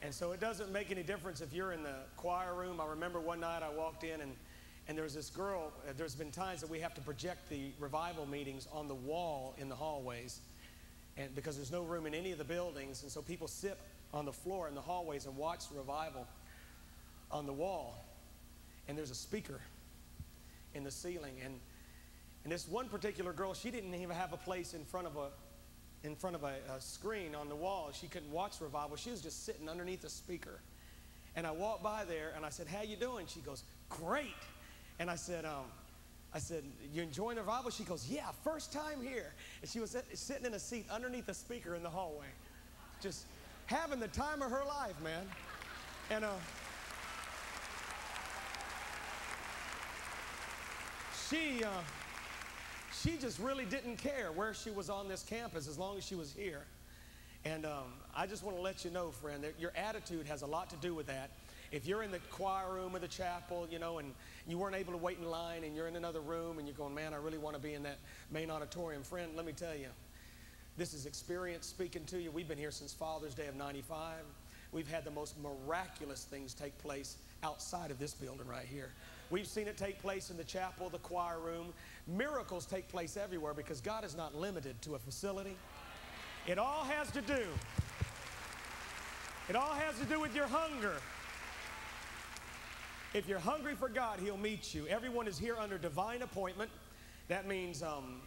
And so it doesn't make any difference if you're in the choir room. I remember one night I walked in and and there's this girl, uh, there's been times that we have to project the revival meetings on the wall in the hallways. And because there's no room in any of the buildings, and so people sit on the floor in the hallways and watch the revival on the wall. And there's a speaker in the ceiling. And and this one particular girl, she didn't even have a place in front of a in front of a, a screen on the wall. She couldn't watch revival. She was just sitting underneath the speaker. And I walked by there and I said, How you doing? She goes, Great. And I said, um, I said, You enjoying the revival? She goes, Yeah, first time here. And she was sitting in a seat underneath a speaker in the hallway, just having the time of her life, man. And uh, she, uh, she just really didn't care where she was on this campus as long as she was here. And um, I just want to let you know, friend, that your attitude has a lot to do with that. If you're in the choir room or the chapel, you know, and you weren't able to wait in line and you're in another room and you're going, man, I really want to be in that main auditorium, friend, let me tell you, this is experience speaking to you. We've been here since Father's Day of 95. We've had the most miraculous things take place outside of this building right here. We've seen it take place in the chapel, the choir room. Miracles take place everywhere because God is not limited to a facility. It all has to do. It all has to do with your hunger. If you're hungry for God, He'll meet you. Everyone is here under divine appointment. That means um,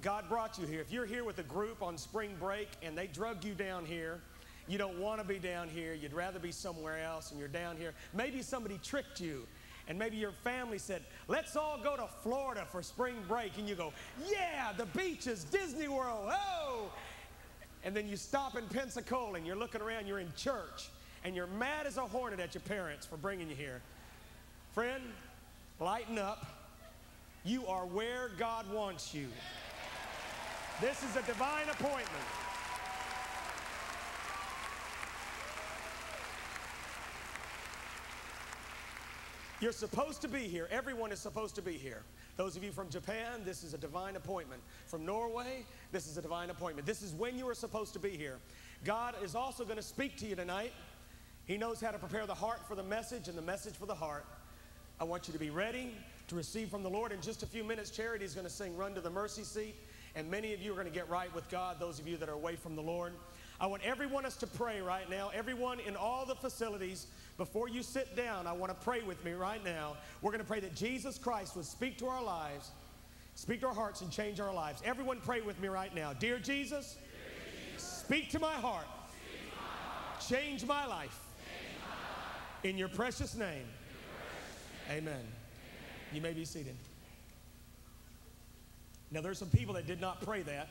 God brought you here. If you're here with a group on spring break and they drug you down here, you don't want to be down here, you'd rather be somewhere else, and you're down here. Maybe somebody tricked you, and maybe your family said, Let's all go to Florida for spring break. And you go, Yeah, the beaches, Disney World, oh! And then you stop in Pensacola and you're looking around, you're in church, and you're mad as a hornet at your parents for bringing you here. Friend, lighten up. You are where God wants you. This is a divine appointment. You're supposed to be here. Everyone is supposed to be here. Those of you from Japan, this is a divine appointment. From Norway, this is a divine appointment. This is when you are supposed to be here. God is also going to speak to you tonight. He knows how to prepare the heart for the message and the message for the heart. I want you to be ready to receive from the Lord. In just a few minutes, Charity is going to sing Run to the Mercy Seat. And many of you are going to get right with God, those of you that are away from the Lord. I want everyone us to pray right now. Everyone in all the facilities, before you sit down, I want to pray with me right now. We're going to pray that Jesus Christ would speak to our lives, speak to our hearts, and change our lives. Everyone pray with me right now. Dear Jesus, speak to my heart, change my life. In your precious name. Amen. You may be seated. Now, there's some people that did not pray that.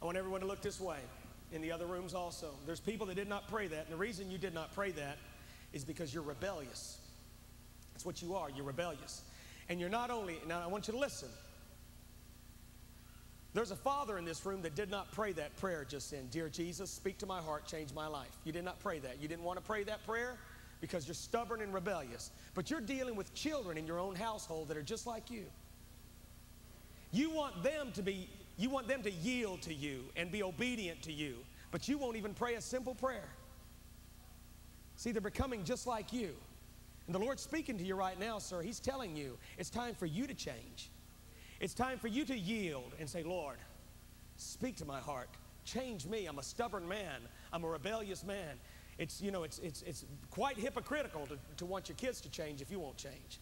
I want everyone to look this way. In the other rooms also. There's people that did not pray that. And the reason you did not pray that is because you're rebellious. That's what you are. You're rebellious. And you're not only, now I want you to listen. There's a father in this room that did not pray that prayer just then. Dear Jesus, speak to my heart, change my life. You did not pray that. You didn't want to pray that prayer because you're stubborn and rebellious. But you're dealing with children in your own household that are just like you. You want them to be you want them to yield to you and be obedient to you, but you won't even pray a simple prayer. See, they're becoming just like you. And the Lord's speaking to you right now, sir. He's telling you it's time for you to change. It's time for you to yield and say, Lord, speak to my heart. Change me. I'm a stubborn man. I'm a rebellious man. It's, you know, it's, it's, it's quite hypocritical to, to want your kids to change if you won't change.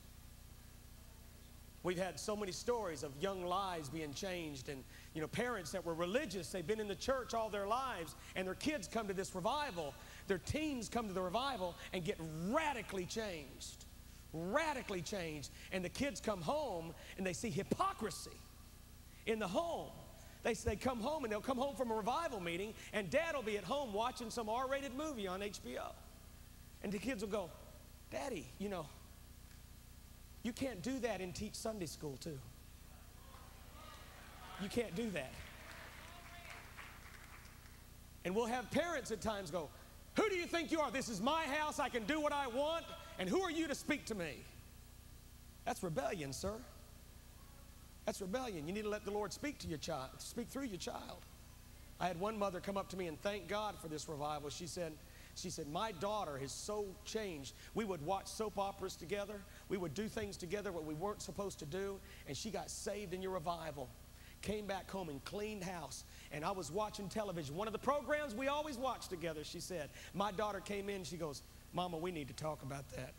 We've had so many stories of young lives being changed and, you know, parents that were religious, they've been in the church all their lives, and their kids come to this revival. Their teens come to the revival and get radically changed. Radically changed. And the kids come home and they see hypocrisy in the home. They, they come home and they'll come home from a revival meeting, and dad will be at home watching some R rated movie on HBO. And the kids will go, Daddy, you know, you can't do that and teach Sunday school too. You can't do that. And we'll have parents at times go, Who do you think you are? This is my house. I can do what I want. And who are you to speak to me? That's rebellion, sir. That's rebellion. You need to let the Lord speak to your child, speak through your child. I had one mother come up to me and thank God for this revival. She said, she said, My daughter has so changed. We would watch soap operas together. We would do things together what we weren't supposed to do. And she got saved in your revival. Came back home and cleaned house. And I was watching television. One of the programs we always watch together, she said. My daughter came in. She goes, Mama, we need to talk about that.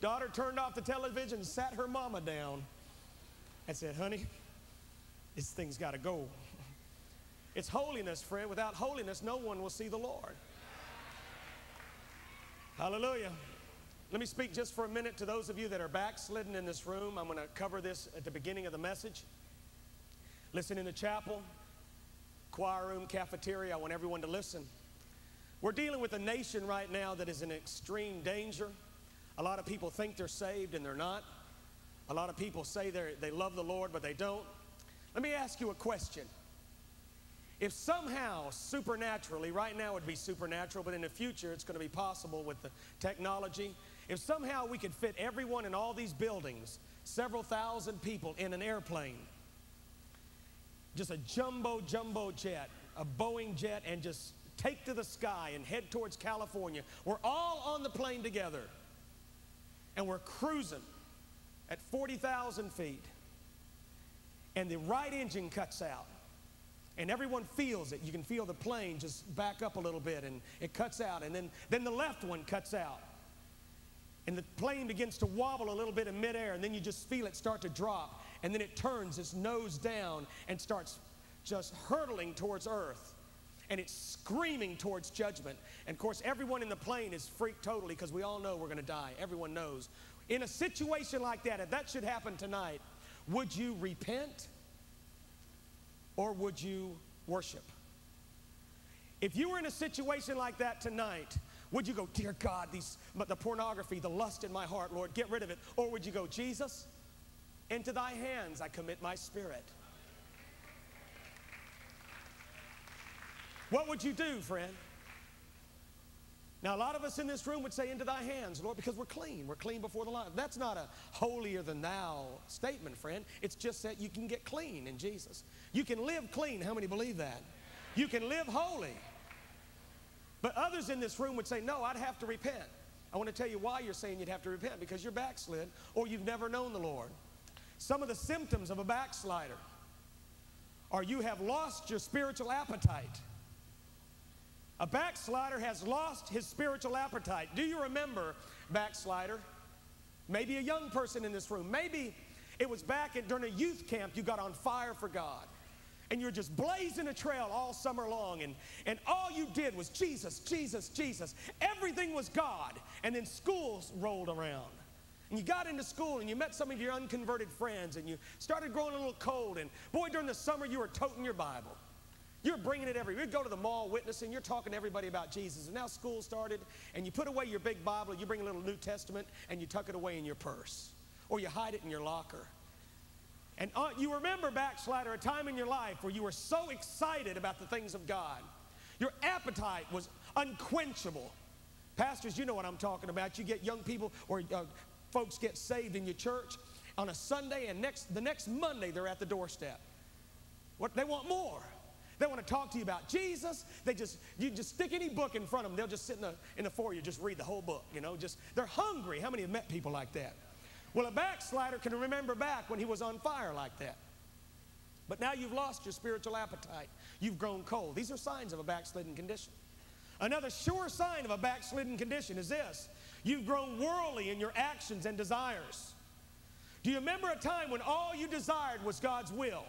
Daughter turned off the television, sat her mama down, and said, Honey, this thing's got to go. It's holiness, friend. Without holiness, no one will see the Lord. Hallelujah. Let me speak just for a minute to those of you that are backslidden in this room. I'm going to cover this at the beginning of the message. Listen in the chapel, choir room, cafeteria. I want everyone to listen. We're dealing with a nation right now that is in extreme danger. A lot of people think they're saved and they're not. A lot of people say they they love the Lord, but they don't. Let me ask you a question. If somehow, supernaturally, right now it would be supernatural, but in the future it's going to be possible with the technology. If somehow we could fit everyone in all these buildings, several thousand people in an airplane, just a jumbo, jumbo jet, a Boeing jet, and just take to the sky and head towards California, we're all on the plane together and we're cruising at 40,000 feet, and the right engine cuts out and everyone feels it. You can feel the plane just back up a little bit and it cuts out, and then, then the left one cuts out. And the plane begins to wobble a little bit in midair, and then you just feel it start to drop, and then it turns its nose down and starts just hurtling towards earth. And it's screaming towards judgment. And of course, everyone in the plane is freaked totally because we all know we're going to die. Everyone knows. In a situation like that, if that should happen tonight, would you repent? or would you worship? If you were in a situation like that tonight, would you go, Dear God, these, but the pornography, the lust in my heart, Lord, get rid of it? Or would you go, Jesus, into thy hands I commit my spirit? What would you do, friend? Now, a lot of us in this room would say, Into thy hands, Lord, because we're clean. We're clean before the Lord. That's not a holier than thou statement, friend. It's just that you can get clean in Jesus. You can live clean. How many believe that? You can live holy. But others in this room would say, No, I'd have to repent. I want to tell you why you're saying you'd have to repent because you're backslid or you've never known the Lord. Some of the symptoms of a backslider are you have lost your spiritual appetite. A backslider has lost his spiritual appetite. Do you remember, backslider? Maybe a young person in this room. Maybe it was back in, during a youth camp you got on fire for God. And you're just blazing a trail all summer long, and, and all you did was Jesus, Jesus, Jesus. Everything was God. And then schools rolled around. And you got into school and you met some of your unconverted friends, and you started growing a little cold. And boy, during the summer, you were toting your Bible. You're bringing it everywhere. You'd go to the mall witnessing, you're talking to everybody about Jesus. And now school started, and you put away your big Bible, you bring a little New Testament, and you tuck it away in your purse, or you hide it in your locker. And uh, you remember, backslider, a time in your life where you were so excited about the things of God. Your appetite was unquenchable. Pastors, you know what I'm talking about. You get young people or uh, folks get saved in your church on a Sunday, and next, the next Monday they're at the doorstep. What, they want more. They want to talk to you about Jesus. They just, you just stick any book in front of them. They'll just sit in the, in the foyer, just read the whole book, you know, just, they're hungry. How many have met people like that? Well, a backslider can remember back when he was on fire like that. But now you've lost your spiritual appetite. You've grown cold. These are signs of a backslidden condition. Another sure sign of a backslidden condition is this you've grown worldly in your actions and desires. Do you remember a time when all you desired was God's will?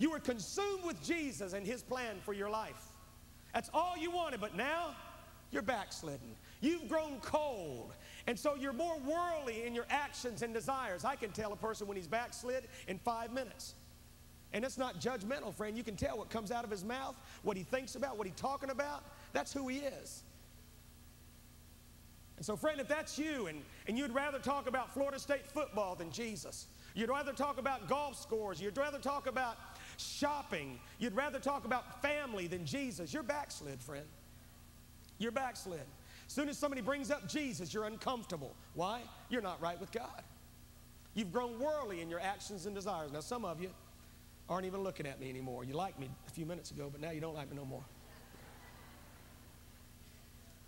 You were consumed with Jesus and His plan for your life. That's all you wanted, but now you're backslidden. You've grown cold. And so you're more worldly in your actions and desires. I can tell a person when he's backslid in five minutes. And it's not judgmental, friend. You can tell what comes out of his mouth, what he thinks about, what he's talking about. That's who he is. And so, friend, if that's you and, and you'd rather talk about Florida State football than Jesus, you'd rather talk about golf scores, you'd rather talk about shopping, you'd rather talk about family than Jesus, you're backslid, friend. You're backslid. As soon as somebody brings up Jesus, you're uncomfortable. Why? You're not right with God. You've grown worldly in your actions and desires. Now, some of you aren't even looking at me anymore. You liked me a few minutes ago, but now you don't like me no more.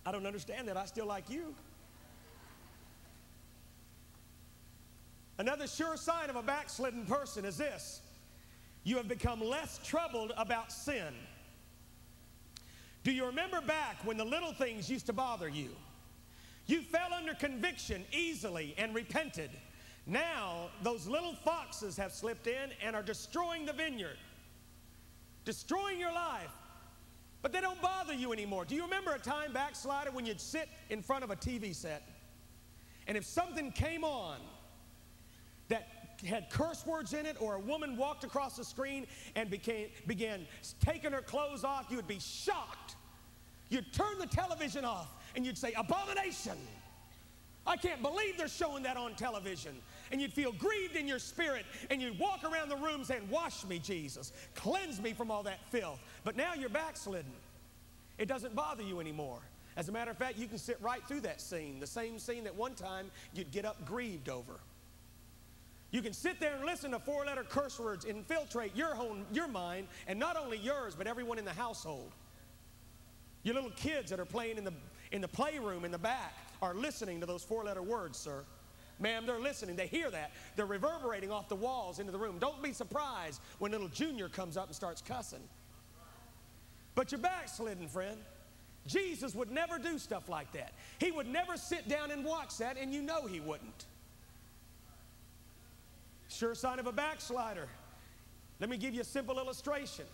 I don't understand that. I still like you. Another sure sign of a backslidden person is this you have become less troubled about sin. Do you remember back when the little things used to bother you? You fell under conviction easily and repented. Now, those little foxes have slipped in and are destroying the vineyard, destroying your life. But they don't bother you anymore. Do you remember a time, backslider, when you'd sit in front of a TV set and if something came on had curse words in it or a woman walked across the screen and became, began taking her clothes off, you would be shocked. You'd turn the television off and you'd say, Abomination! I can't believe they're showing that on television. And you'd feel grieved in your spirit and you'd walk around the room saying, Wash me, Jesus. Cleanse me from all that filth. But now you're backslidden. It doesn't bother you anymore. As a matter of fact, you can sit right through that scene, the same scene that one time you'd get up grieved over. You can sit there and listen to four letter curse words infiltrate your, home, your mind, and not only yours, but everyone in the household. Your little kids that are playing in the, in the playroom in the back are listening to those four letter words, sir. Ma'am, they're listening. They hear that. They're reverberating off the walls into the room. Don't be surprised when little Junior comes up and starts cussing. But you're backslidden, friend. Jesus would never do stuff like that. He would never sit down and watch that, and you know he wouldn't. Sure sign of a backslider. Let me give you a simple illustration.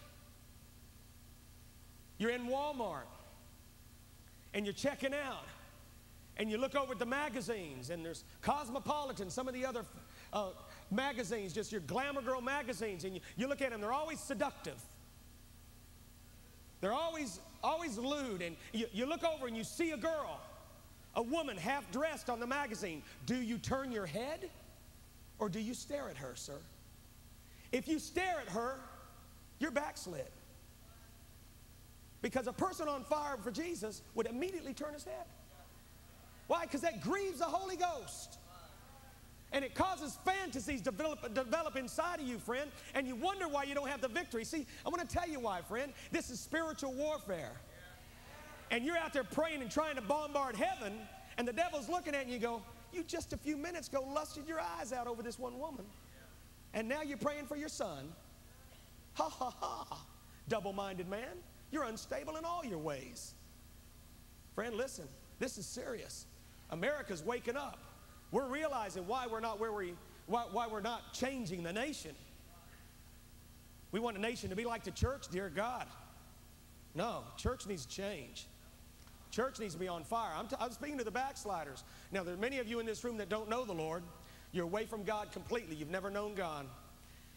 You're in Walmart and you're checking out and you look over at the magazines and there's Cosmopolitan, some of the other uh, magazines, just your glamour girl magazines, and you, you look at them, they're always seductive. They're always, always lewd, and you, you look over and you see a girl, a woman half dressed on the magazine. Do you turn your head or do you stare at her, sir? If you stare at her, you're backslid. Because a person on fire for Jesus would immediately turn his head. Why? Because that grieves the Holy Ghost. And it causes fantasies to develop, develop inside of you, friend, and you wonder why you don't have the victory. See, I want to tell you why, friend. This is spiritual warfare. And you're out there praying and trying to bombard heaven, and the devil's looking at you and you go, You just a few minutes ago lusted your eyes out over this one woman, and now you're praying for your son. Ha ha ha. Double minded man, you're unstable in all your ways. Friend, listen, this is serious. America's waking up. We're realizing why we're not where we, why, why we're not changing the nation. We want a nation to be like the church, dear God. No, church needs change. Church needs to be on fire. I'm, t- I'm speaking to the backsliders. Now, there are many of you in this room that don't know the Lord. You're away from God completely. You've never known God.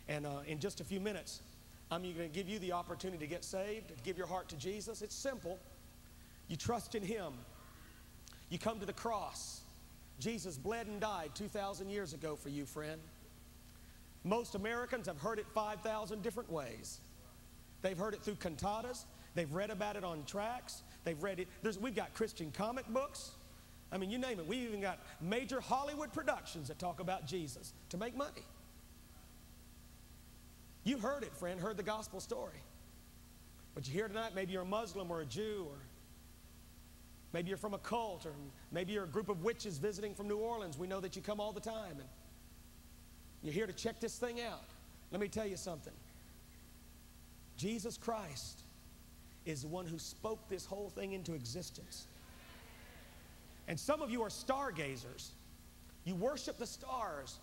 And uh, in just a few minutes, I'm going to give you the opportunity to get saved, give your heart to Jesus. It's simple. You trust in Him. You come to the cross. Jesus bled and died 2,000 years ago for you, friend. Most Americans have heard it 5,000 different ways. They've heard it through cantatas. They've read about it on tracks. They've read it. There's, we've got Christian comic books. I mean, you name it. We've even got major Hollywood productions that talk about Jesus to make money. You heard it, friend, heard the gospel story. But you're here tonight, maybe you're a Muslim or a Jew, or maybe you're from a cult, or maybe you're a group of witches visiting from New Orleans. We know that you come all the time, and you're here to check this thing out. Let me tell you something. Jesus Christ is the one who spoke this whole thing into existence. And some of you are stargazers. You worship the stars.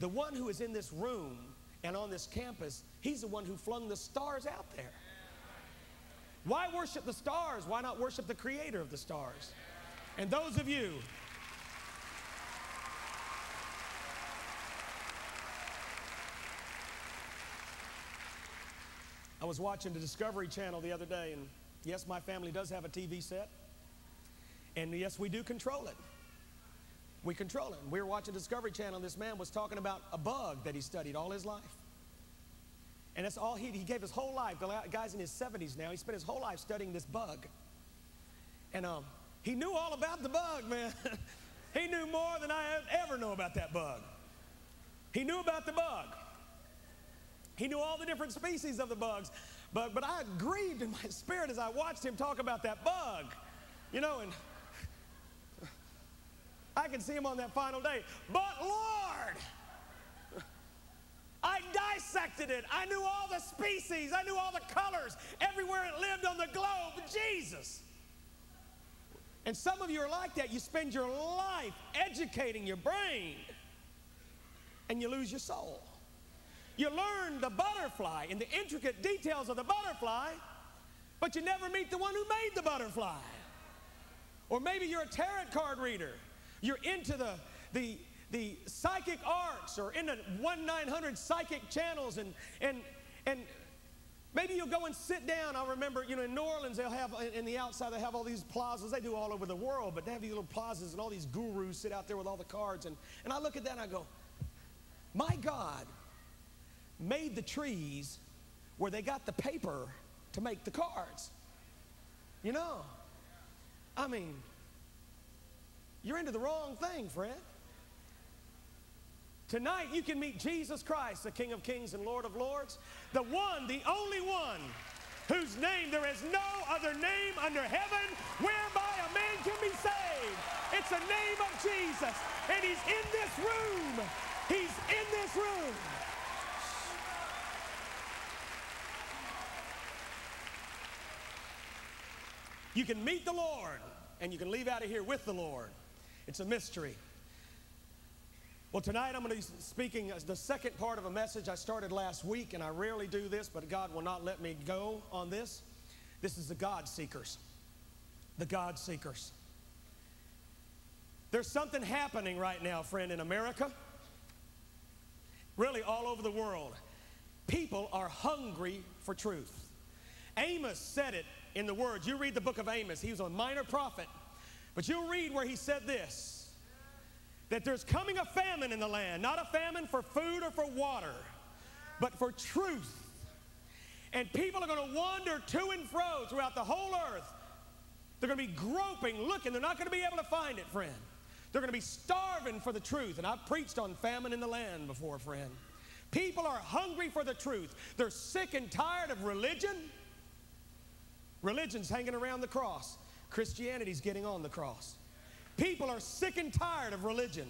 The one who is in this room and on this campus, he's the one who flung the stars out there. Why worship the stars? Why not worship the creator of the stars? And those of you I was watching the Discovery Channel the other day, and yes, my family does have a TV set. And yes, we do control it. We control it. We were watching Discovery Channel, and this man was talking about a bug that he studied all his life. And that's all he, he gave his whole life. The guy's in his 70s now. He spent his whole life studying this bug. And um, he knew all about the bug, man. he knew more than I ever know about that bug. He knew about the bug. He knew all the different species of the bugs. But, but I grieved in my spirit as I watched him talk about that bug. You know, and I could see him on that final day. But Lord, I dissected it. I knew all the species. I knew all the colors, everywhere it lived on the globe. Jesus. And some of you are like that. You spend your life educating your brain, and you lose your soul. You learn the butterfly and the intricate details of the butterfly, but you never meet the one who made the butterfly. Or maybe you're a tarot card reader. You're into the, the, the psychic arts or in the 1 900 psychic channels and, and, and maybe you'll go and sit down. I remember, you know, in New Orleans, they'll have, in the outside, they have all these plazas. They do all over the world, but they have these little plazas and all these gurus sit out there with all the cards. And, and I look at that and I go, my God made the trees where they got the paper to make the cards. You know, I mean, you're into the wrong thing, friend. Tonight you can meet Jesus Christ, the King of Kings and Lord of Lords, the one, the only one, whose name there is no other name under heaven whereby a man can be saved. It's the name of Jesus, and he's in this room. He's in this room. You can meet the Lord and you can leave out of here with the Lord. It's a mystery. Well, tonight I'm going to be speaking as the second part of a message I started last week, and I rarely do this, but God will not let me go on this. This is the God seekers. The God seekers. There's something happening right now, friend, in America, really all over the world. People are hungry for truth. Amos said it in the words. You read the book of Amos, he was a minor prophet. But you'll read where he said this that there's coming a famine in the land, not a famine for food or for water, but for truth. And people are going to wander to and fro throughout the whole earth. They're going to be groping, looking. They're not going to be able to find it, friend. They're going to be starving for the truth. And I've preached on famine in the land before, friend. People are hungry for the truth. They're sick and tired of religion. Religion's hanging around the cross. Christianity's getting on the cross. People are sick and tired of religion.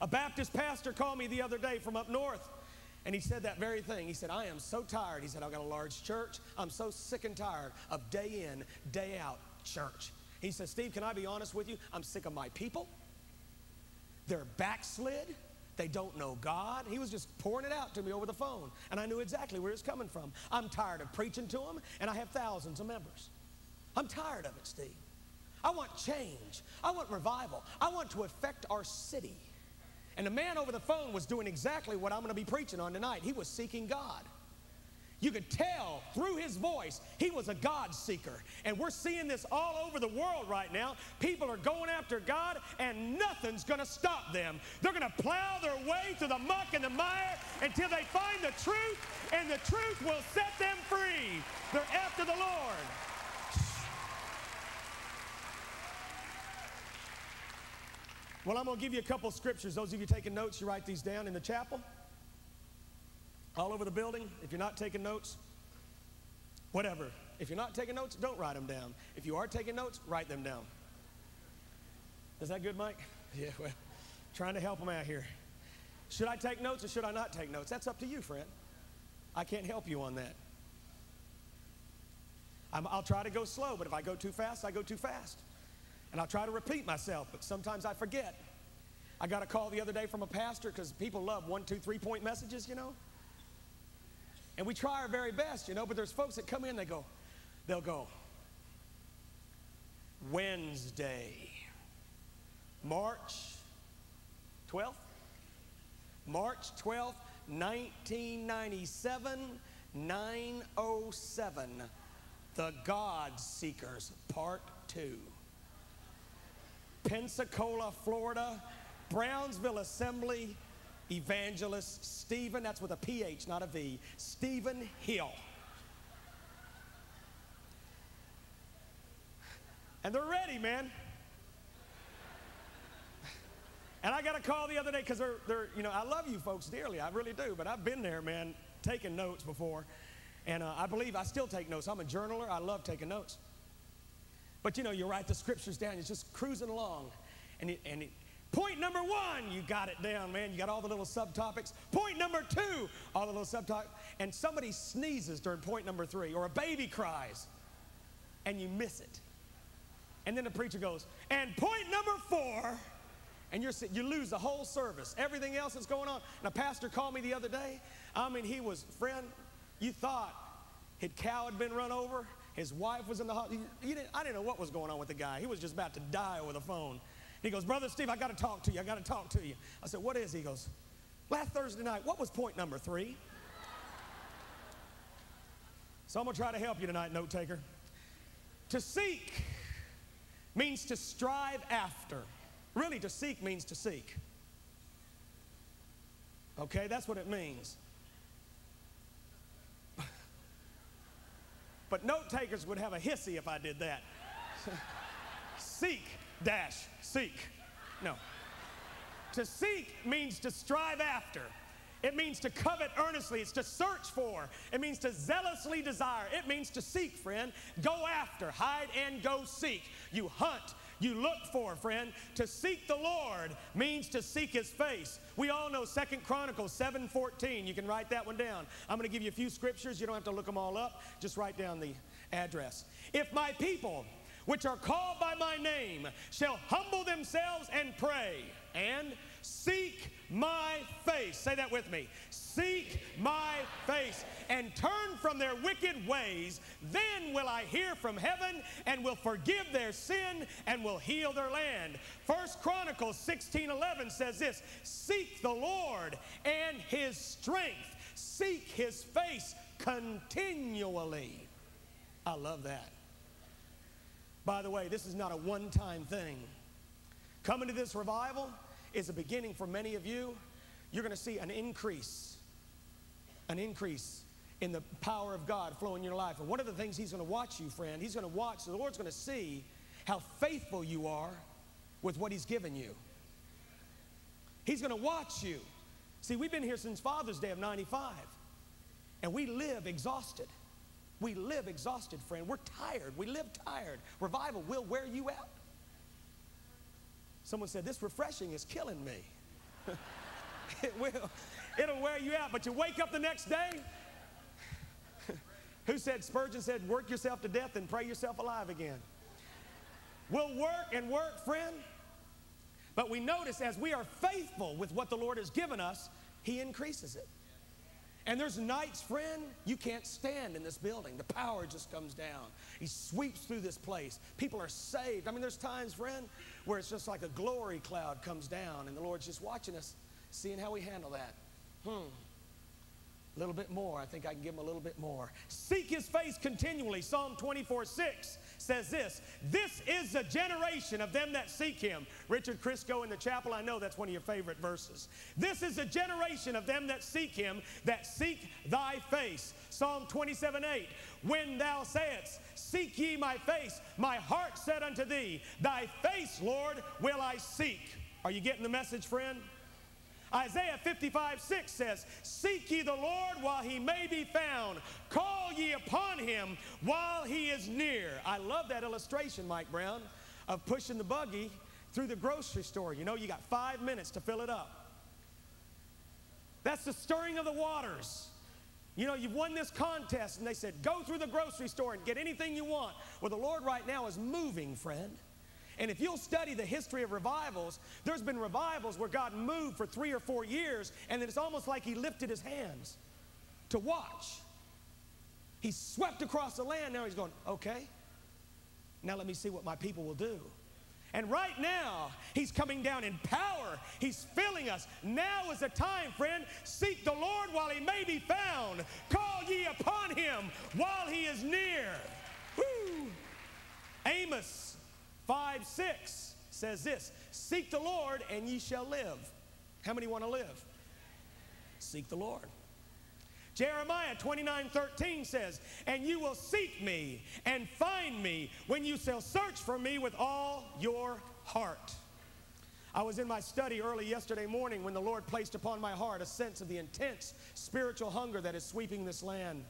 A Baptist pastor called me the other day from up north, and he said that very thing. He said, I am so tired. He said, I've got a large church. I'm so sick and tired of day in, day out church. He said, Steve, can I be honest with you? I'm sick of my people. They're backslid. They don't know God. He was just pouring it out to me over the phone, and I knew exactly where it's coming from. I'm tired of preaching to them, and I have thousands of members. I'm tired of it, Steve. I want change. I want revival. I want to affect our city. And the man over the phone was doing exactly what I'm going to be preaching on tonight. He was seeking God. You could tell through his voice he was a God seeker. And we're seeing this all over the world right now. People are going after God, and nothing's going to stop them. They're going to plow their way through the muck and the mire until they find the truth, and the truth will set them free. They're after the Lord. Well, I'm going to give you a couple scriptures. Those of you taking notes, you write these down in the chapel, all over the building. If you're not taking notes, whatever. If you're not taking notes, don't write them down. If you are taking notes, write them down. Is that good, Mike? Yeah, well, trying to help them out here. Should I take notes or should I not take notes? That's up to you, friend. I can't help you on that. i will try to go slow, but if I go too fast, I go too fast. And I'll try to repeat myself, but sometimes I forget. I got a call the other day from a pastor because people love one, two, three point messages, you know. And we try our very best, you know, but there's folks that come in, they go, they'll go, Wednesday, March 12th, March 12th, 1997, 907, The God Seekers, Part 2. Pensacola, Florida, Brownsville Assembly Evangelist Stephen, that's with a PH, not a V, Stephen Hill. And they're ready, man. And I got a call the other day because they're, they're, you know, I love you folks dearly. I really do. But I've been there, man, taking notes before. And uh, I believe I still take notes. I'm a journaler. I love taking notes. But you know, you write the scriptures down, you're just cruising along. And, it, and it, point number one, you got it down, man. You got all the little subtopics. Point number two, all the little subtopics. And somebody sneezes during point number three, or a baby cries, and you miss it. And then the preacher goes, and point number four, and you're you lose the whole service. Everything else that's going on. And a pastor called me the other day. I mean, he was, friend, you thought his cow had been run over. His wife was in the hospital. I didn't know what was going on with the guy. He was just about to die over the phone. He goes, Brother Steve, I got to talk to you. I got to talk to you. I said, What is? He goes, Last Thursday night, what was point number three? So I'm going to try to help you tonight, note taker. To seek means to strive after. Really, to seek means to seek. Okay, that's what it means. But note takers would have a hissy if I did that. seek dash seek. No. To seek means to strive after. It means to covet earnestly. It's to search for. It means to zealously desire. It means to seek, friend. Go after, hide and go seek. You hunt, you look for, friend. To seek the Lord means to seek his face. We all know Second Chronicles 7:14. You can write that one down. I'm going to give you a few scriptures. You don't have to look them all up. Just write down the address. If my people, which are called by my name, shall humble themselves and pray and seek my face. Say that with me. Seek my face and turn from their wicked ways. Then will I hear from heaven and will forgive their sin and will heal their land. First Chronicles 16 11 says this Seek the Lord and his strength, seek his face continually. I love that. By the way, this is not a one time thing. Coming to this revival is a beginning for many of you. You're going to see an increase, an increase in the power of God flowing in your life. And one of the things He's going to watch you, friend, He's going to watch, the Lord's going to see how faithful you are with what He's given you. He's going to watch you. See, we've been here since Father's Day of 95, and we live exhausted. We live exhausted, friend. We're tired. We live tired. Revival will wear you out. Someone said, This refreshing is killing me. it will. It'll wear you out, but you wake up the next day. Who said, Spurgeon said, work yourself to death and pray yourself alive again? We'll work and work, friend. But we notice as we are faithful with what the Lord has given us, He increases it. And there's nights, friend, you can't stand in this building. The power just comes down. He sweeps through this place. People are saved. I mean, there's times, friend, where it's just like a glory cloud comes down and the Lord's just watching us, seeing how we handle that. Hmm. A little bit more. I think I can give him a little bit more. Seek his face continually. Psalm 24 6 says this This is the generation of them that seek him. Richard Crisco in the chapel, I know that's one of your favorite verses. This is the generation of them that seek him, that seek thy face. Psalm 27 8 When thou sayest, Seek ye my face, my heart said unto thee, Thy face, Lord, will I seek. Are you getting the message, friend? Isaiah 55, 6 says, Seek ye the Lord while he may be found. Call ye upon him while he is near. I love that illustration, Mike Brown, of pushing the buggy through the grocery store. You know, you got five minutes to fill it up. That's the stirring of the waters. You know, you've won this contest, and they said, go through the grocery store and get anything you want. Well, the Lord right now is moving, friend. And if you'll study the history of revivals, there's been revivals where God moved for three or four years, and it's almost like He lifted His hands to watch. He swept across the land. Now He's going, okay, now let me see what my people will do. And right now, He's coming down in power. He's filling us. Now is the time, friend. Seek the Lord while He may be found. Call ye upon Him while He is near. Woo! Amos 5 6 says this Seek the Lord and ye shall live. How many want to live? Seek the Lord. Jeremiah 29 13 says, And you will seek me and find me when you shall search for me with all your heart. I was in my study early yesterday morning when the Lord placed upon my heart a sense of the intense spiritual hunger that is sweeping this land.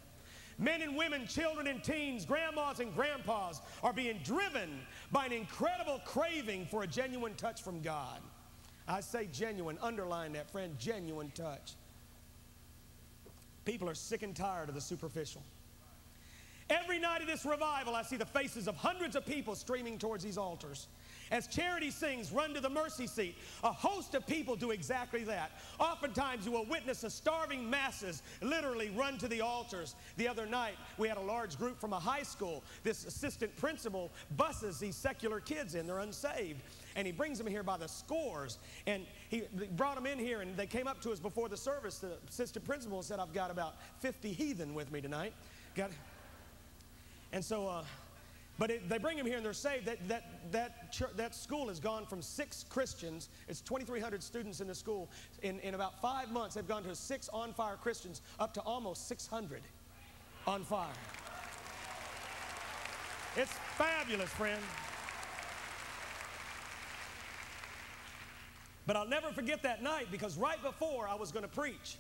Men and women, children and teens, grandmas and grandpas are being driven by an incredible craving for a genuine touch from God. I say genuine, underline that, friend, genuine touch. People are sick and tired of the superficial. Every night of this revival, I see the faces of hundreds of people streaming towards these altars. As charity sings, run to the mercy seat, a host of people do exactly that. Oftentimes, you will witness a starving masses literally run to the altars. The other night, we had a large group from a high school. This assistant principal buses these secular kids in, they're unsaved. And he brings them here by the scores. And he brought them in here, and they came up to us before the service. The assistant principal said, I've got about 50 heathen with me tonight. Got, and so, uh, but it, they bring them here and they're saved. That, that, that, chur- that school has gone from six Christians, it's 2,300 students in the school. In, in about five months, they've gone to six on fire Christians up to almost 600 on fire. It's fabulous, friend. But I'll never forget that night because right before I was going to preach,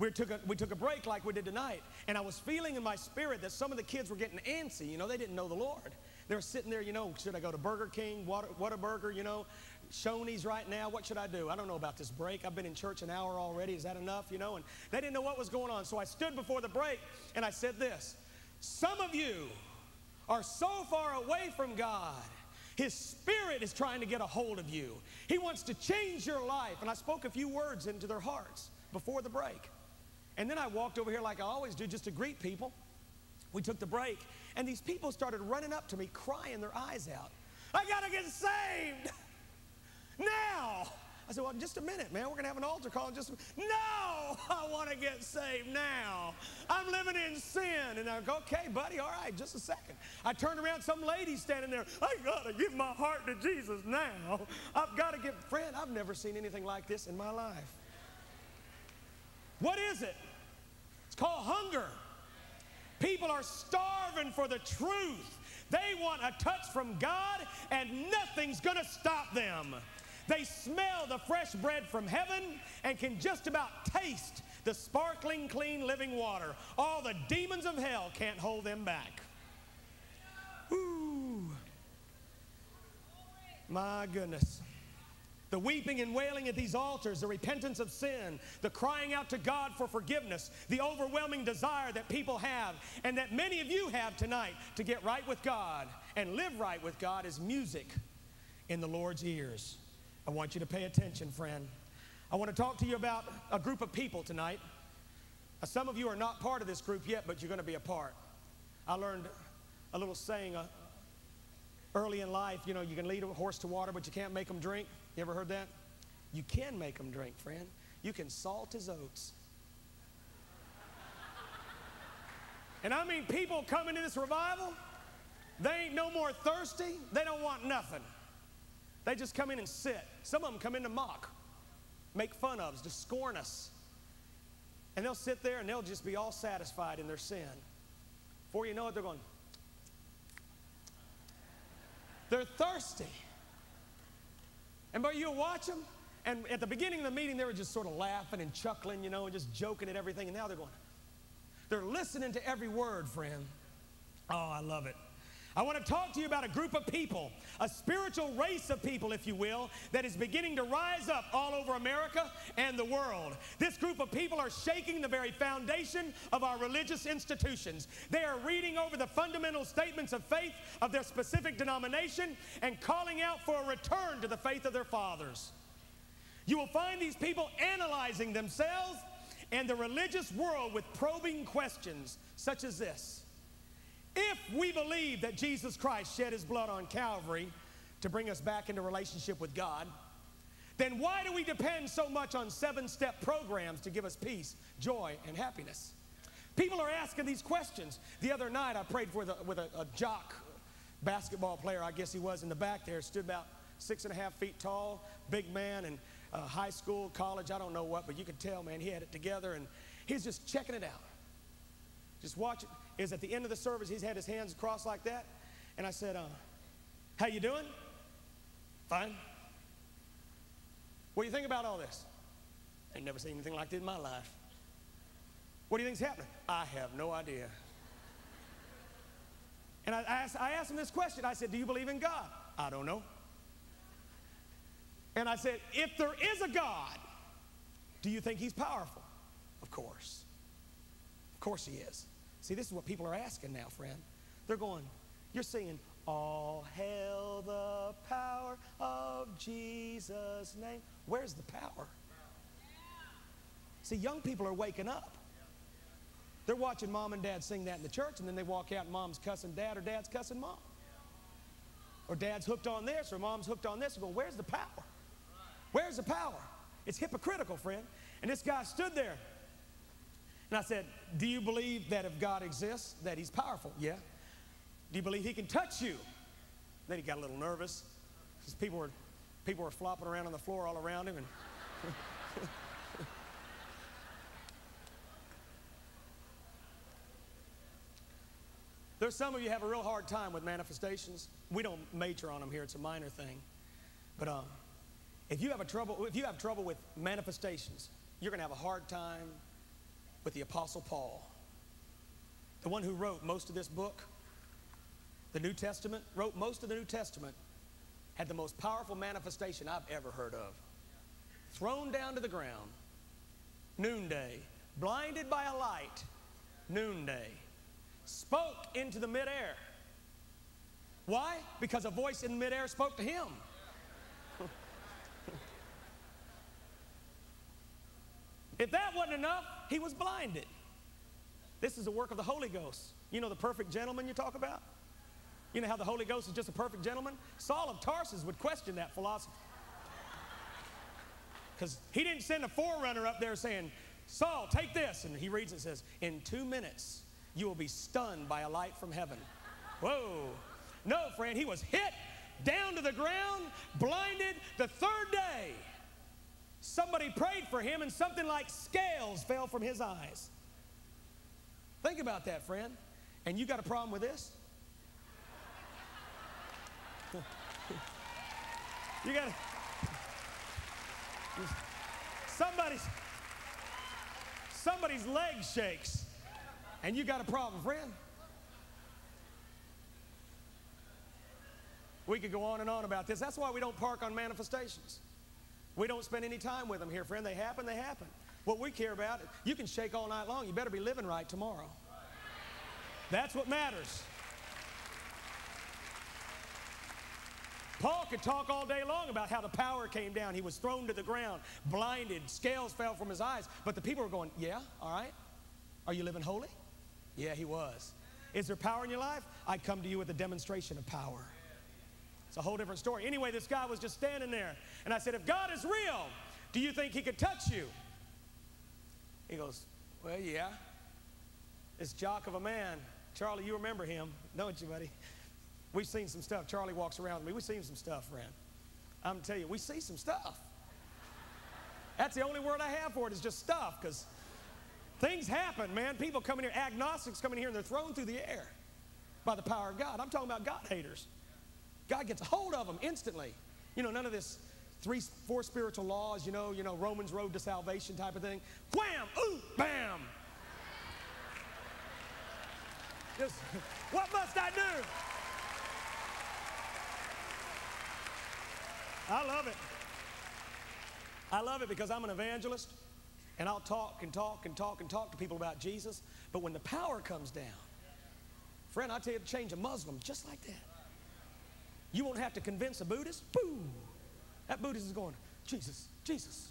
we took, a, we took a break like we did tonight, and I was feeling in my spirit that some of the kids were getting antsy. You know, they didn't know the Lord. They were sitting there, you know, should I go to Burger King, Water, Whataburger, you know, Shoney's right now? What should I do? I don't know about this break. I've been in church an hour already. Is that enough? You know, and they didn't know what was going on. So I stood before the break and I said this Some of you are so far away from God. His spirit is trying to get a hold of you. He wants to change your life. And I spoke a few words into their hearts before the break. And then I walked over here like I always do just to greet people. We took the break, and these people started running up to me, crying their eyes out. I got to get saved now. I said, Well, in just a minute, man. We're to have an altar call in just a minute. No, I want to get saved now. I'm living in sin. And I go, Okay, buddy, all right, just a second. I turned around, some lady standing there. I got to give my heart to Jesus now. I've got to give, friend, I've never seen anything like this in my life. What is it? Called hunger. People are starving for the truth. They want a touch from God, and nothing's going to stop them. They smell the fresh bread from heaven and can just about taste the sparkling, clean living water. All the demons of hell can't hold them back. Ooh. My goodness. The weeping and wailing at these altars, the repentance of sin, the crying out to God for forgiveness, the overwhelming desire that people have and that many of you have tonight to get right with God and live right with God is music in the Lord's ears. I want you to pay attention, friend. I want to talk to you about a group of people tonight. Some of you are not part of this group yet, but you're going to be a part. I learned a little saying uh, early in life, you know, you can lead a horse to water, but you can't make him drink. You ever heard that? You can make him drink, friend. You can salt his oats. And I mean, people coming to this revival, they ain't no more thirsty. They don't want nothing. They just come in and sit. Some of them come in to mock, make fun of us, to scorn us. And they'll sit there and they'll just be all satisfied in their sin. Before you know it, they're going, they're thirsty. And but you'll watch them, and at the beginning of the meeting, they were just sort of laughing and chuckling, you know, and just joking at everything. And now they're going, they're listening to every word, friend. Oh, I love it. I want to talk to you about a group of people, a spiritual race of people, if you will, that is beginning to rise up all over America and the world. This group of people are shaking the very foundation of our religious institutions. They are reading over the fundamental statements of faith of their specific denomination and calling out for a return to the faith of their fathers. You will find these people analyzing themselves and the religious world with probing questions such as this. If we believe that Jesus Christ shed his blood on Calvary to bring us back into relationship with God, then why do we depend so much on seven step programs to give us peace, joy, and happiness? People are asking these questions. The other night, I prayed with a, with a, a jock basketball player, I guess he was in the back there, stood about six and a half feet tall, big man, and uh, high school, college, I don't know what, but you could tell, man, he had it together, and he's just checking it out. Just watch it. Is at the end of the service, he's had his hands crossed like that, and I said, uh, "How you doing?" Fine. What do you think about all this? I ain't never seen anything like this in my life. What do you think's happening? I have no idea. And I asked, I asked him this question. I said, Do you believe in God? I don't know. And I said, If there is a God, do you think he's powerful? Of course. Of course he is. See, this is what people are asking now, friend. They're going, You're singing, All hail the power of Jesus' name. Where's the power? See, young people are waking up. They're watching mom and dad sing that in the church, and then they walk out and mom's cussing dad or dad's cussing mom. Or dad's hooked on this or mom's hooked on this. They're going, Where's the power? Where's the power? It's hypocritical, friend. And this guy stood there. And I said, Do you believe that if God exists, that he's powerful? Yeah. Do you believe he can touch you? Then he got a little nervous because people were, people were flopping around on the floor all around him. And There's some of you have a real hard time with manifestations. We don't major on them here; it's a minor thing. But um, if you have a trouble, if you have trouble with manifestations, you're going to have a hard time with the Apostle Paul, the one who wrote most of this book, the New Testament, wrote most of the New Testament, had the most powerful manifestation I've ever heard of. Thrown down to the ground, noonday, blinded by a light, noonday spoke into the midair. Why? Because a voice in midair spoke to him. If that wasn't enough, he was blinded. This is the work of the Holy Ghost. You know the perfect gentleman you talk about? You know how the Holy Ghost is just a perfect gentleman? Saul of Tarsus would question that philosophy. Because he didn't send a forerunner up there saying, Saul, take this. And he reads and says, In two minutes, you will be stunned by a light from heaven. Whoa. No, friend, he was hit down to the ground, blinded the third day. Somebody prayed for him, and something like scales fell from his eyes. Think about that, friend. And you got a problem with this? you got. Somebody's somebody's leg shakes and you got a problem, friend. We could go on and on about this. That's why we don't park on manifestations. We don't spend any time with them here, friend. They happen, they happen. What we care about, you can shake all night long. You better be living right tomorrow. That's what matters. Paul could talk all day long about how the power came down. He was thrown to the ground, blinded, scales fell from his eyes. But the people were going, Yeah, all right. Are you living holy? Yeah, he was. Is there power in your life? I come to you with a demonstration of power. It's a whole different story. Anyway, this guy was just standing there, and I said, If God is real, do you think he could touch you? He goes, Well, yeah. This jock of a man, Charlie, you remember him, don't you, buddy? We've seen some stuff. Charlie walks around with me. We've seen some stuff, friend. I'm telling you, we see some stuff. That's the only word I have for it is just stuff, because things happen, man. People come in here, agnostics come in here, and they're thrown through the air by the power of God. I'm talking about God haters. God gets a hold of them instantly. You know, none of this three, four spiritual laws, you know, you know, Romans road to salvation type of thing. Wham, ooh, bam. Just, what must I do? I love it. I love it because I'm an evangelist and I'll talk and talk and talk and talk to people about Jesus. But when the power comes down, friend, I tell you to change a Muslim just like that. You won't have to convince a Buddhist. Boom. That Buddhist is going, Jesus, Jesus.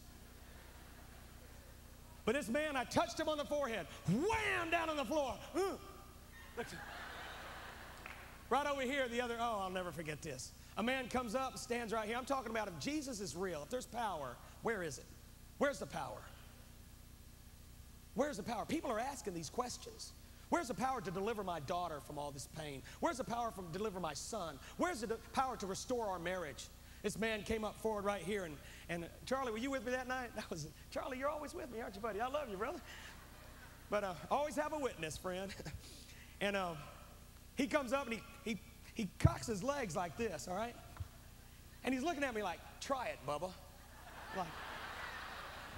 But this man, I touched him on the forehead, wham, down on the floor. Uh. Right over here, the other, oh, I'll never forget this. A man comes up, stands right here. I'm talking about if Jesus is real, if there's power, where is it? Where's the power? Where's the power? People are asking these questions. Where's the power to deliver my daughter from all this pain? Where's the power to deliver my son? Where's the power to restore our marriage? This man came up forward right here, and, and Charlie, were you with me that night? That was Charlie. You're always with me, aren't you, buddy? I love you, brother. But uh, always have a witness, friend. and uh, he comes up and he, he he cocks his legs like this, all right? And he's looking at me like, "Try it, Bubba." Like,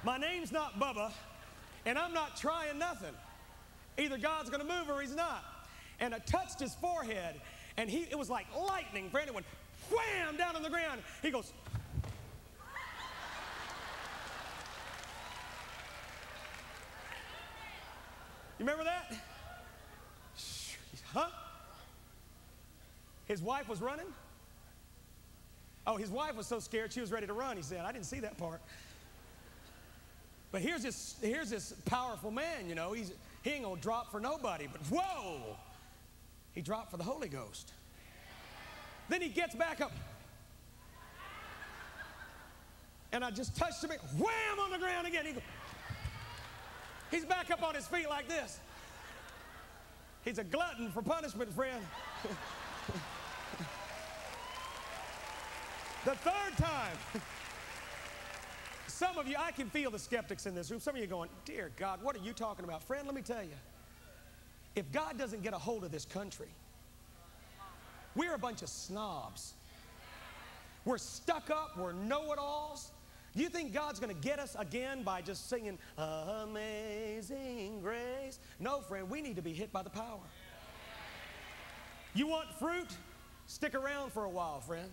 my name's not Bubba, and I'm not trying nothing. Either God's going to move or He's not. And I touched his forehead, and he it was like lightning. It went wham down on the ground. He goes, You remember that? Huh? His wife was running? Oh, his wife was so scared she was ready to run, he said. I didn't see that part. But here's this, here's this powerful man, you know. He's, he ain't going to drop for nobody. But whoa! He dropped for the Holy Ghost. Then he gets back up. And I just touched him, wham on the ground again. He go, he's back up on his feet like this. He's a glutton for punishment, friend. the third time. Some of you, I can feel the skeptics in this room. Some of you going, Dear God, what are you talking about? Friend, let me tell you. If God doesn't get a hold of this country, we're a bunch of snobs. We're stuck up, we're know it alls. You think God's going to get us again by just singing Amazing Grace? No, friend, we need to be hit by the power. You want fruit? Stick around for a while, friend.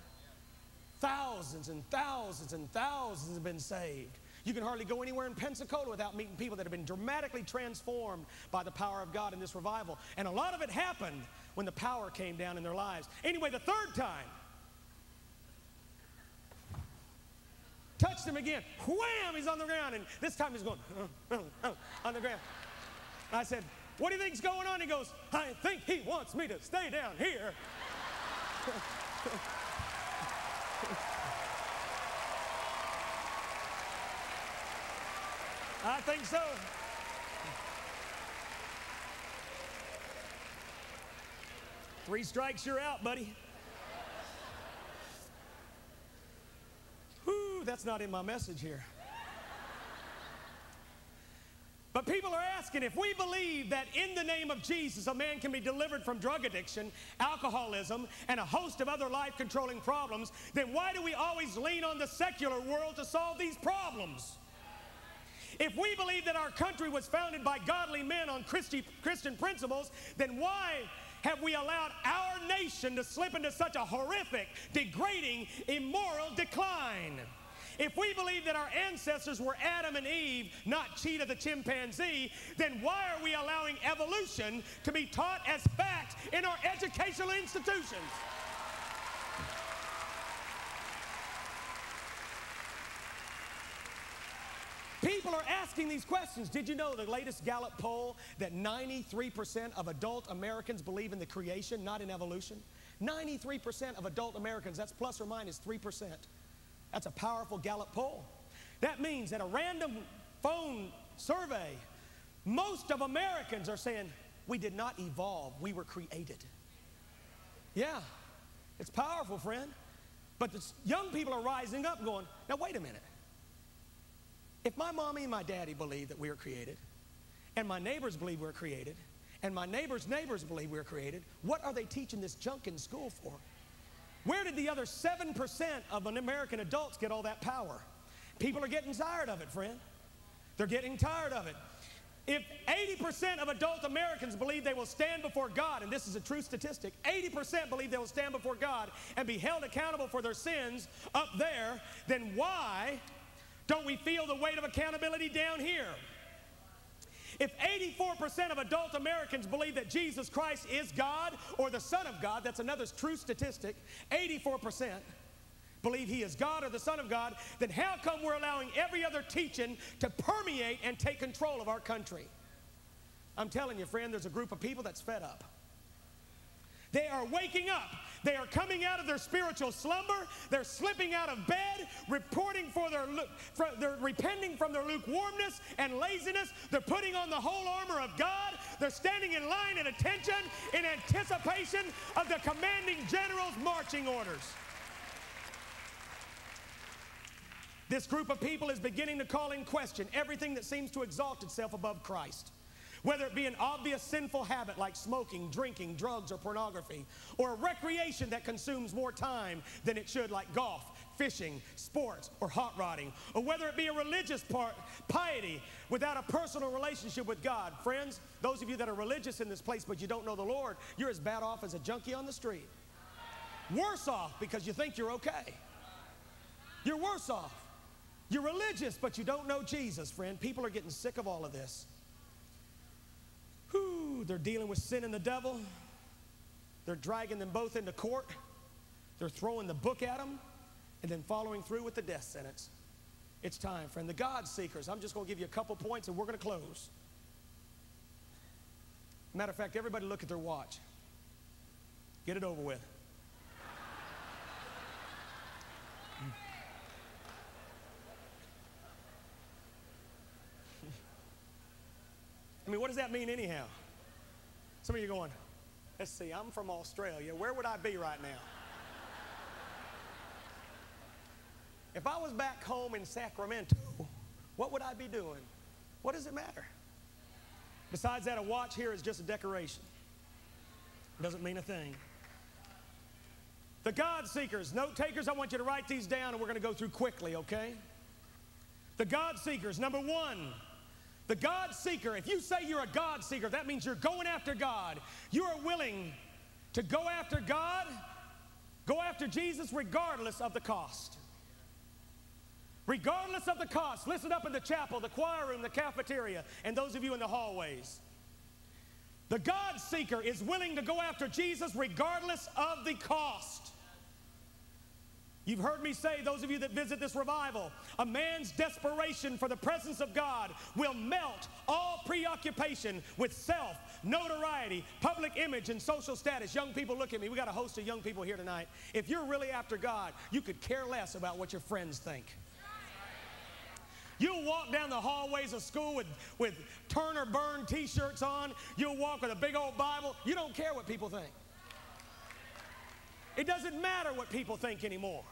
Thousands and thousands and thousands have been saved. You can hardly go anywhere in Pensacola without meeting people that have been dramatically transformed by the power of God in this revival. And a lot of it happened when the power came down in their lives. Anyway, the third time, touched him again. Wham! He's on the ground. And this time he's going uh, uh, on the ground. I said, What do you think's going on? He goes, I think he wants me to stay down here. I think so. Three strikes, you're out, buddy. Whew, that's not in my message here. But people are asking if we believe that in the name of Jesus a man can be delivered from drug addiction, alcoholism, and a host of other life controlling problems, then why do we always lean on the secular world to solve these problems? If we believe that our country was founded by godly men on Christi- Christian principles, then why have we allowed our nation to slip into such a horrific, degrading, immoral decline? If we believe that our ancestors were Adam and Eve, not Cheetah the chimpanzee, then why are we allowing evolution to be taught as fact in our educational institutions? People are asking these questions. Did you know the latest Gallup poll that 93% of adult Americans believe in the creation, not in evolution? 93% of adult Americans, that's plus or minus 3%. That's a powerful Gallup poll. That means that a random phone survey, most of Americans are saying, we did not evolve, we were created. Yeah, it's powerful, friend. But the young people are rising up going, now wait a minute. If my mommy and my daddy believe that we were created, and my neighbors believe we're created, and my neighbors' neighbors believe we're created, what are they teaching this junk in school for? Where did the other 7% of an American adults get all that power? People are getting tired of it, friend. They're getting tired of it. If 80% of adult Americans believe they will stand before God, and this is a true statistic, 80% believe they will stand before God and be held accountable for their sins up there, then why don't we feel the weight of accountability down here? If 84% of adult Americans believe that Jesus Christ is God or the Son of God, that's another true statistic, 84% believe he is God or the Son of God, then how come we're allowing every other teaching to permeate and take control of our country? I'm telling you, friend, there's a group of people that's fed up. They are waking up. They are coming out of their spiritual slumber. They're slipping out of bed, reporting for their, for, repenting from their lukewarmness and laziness. They're putting on the whole armor of God. They're standing in line at attention in anticipation of the commanding general's marching orders. This group of people is beginning to call in question everything that seems to exalt itself above Christ. Whether it be an obvious sinful habit like smoking, drinking, drugs, or pornography, or a recreation that consumes more time than it should, like golf, fishing, sports, or hot rodding, or whether it be a religious part, piety without a personal relationship with God. Friends, those of you that are religious in this place but you don't know the Lord, you're as bad off as a junkie on the street. Worse off because you think you're okay. You're worse off. You're religious, but you don't know Jesus, friend. People are getting sick of all of this. They're dealing with sin and the devil. They're dragging them both into court. They're throwing the book at them and then following through with the death sentence. It's time, friend. The God seekers, I'm just going to give you a couple points and we're going to close. Matter of fact, everybody look at their watch. Get it over with. I mean, what does that mean anyhow? Some of you going, let's see, I'm from Australia. Where would I be right now? If I was back home in Sacramento, what would I be doing? What does it matter? Besides that, a watch here is just a decoration. Doesn't mean a thing. The God seekers, note takers, I want you to write these down and we're going to go through quickly, okay? The God seekers, number one, the God seeker, if you say you're a God seeker, that means you're going after God. You are willing to go after God, go after Jesus regardless of the cost. Regardless of the cost, listen up in the chapel, the choir room, the cafeteria, and those of you in the hallways. The God seeker is willing to go after Jesus regardless of the cost. You've heard me say, those of you that visit this revival, a man's desperation for the presence of God will melt all preoccupation with self, notoriety, public image, and social status. Young people, look at me. We got a host of young people here tonight. If you're really after God, you could care less about what your friends think. You'll walk down the hallways of school with, with Turn or Burn t shirts on. You'll walk with a big old Bible. You don't care what people think. It doesn't matter what people think anymore.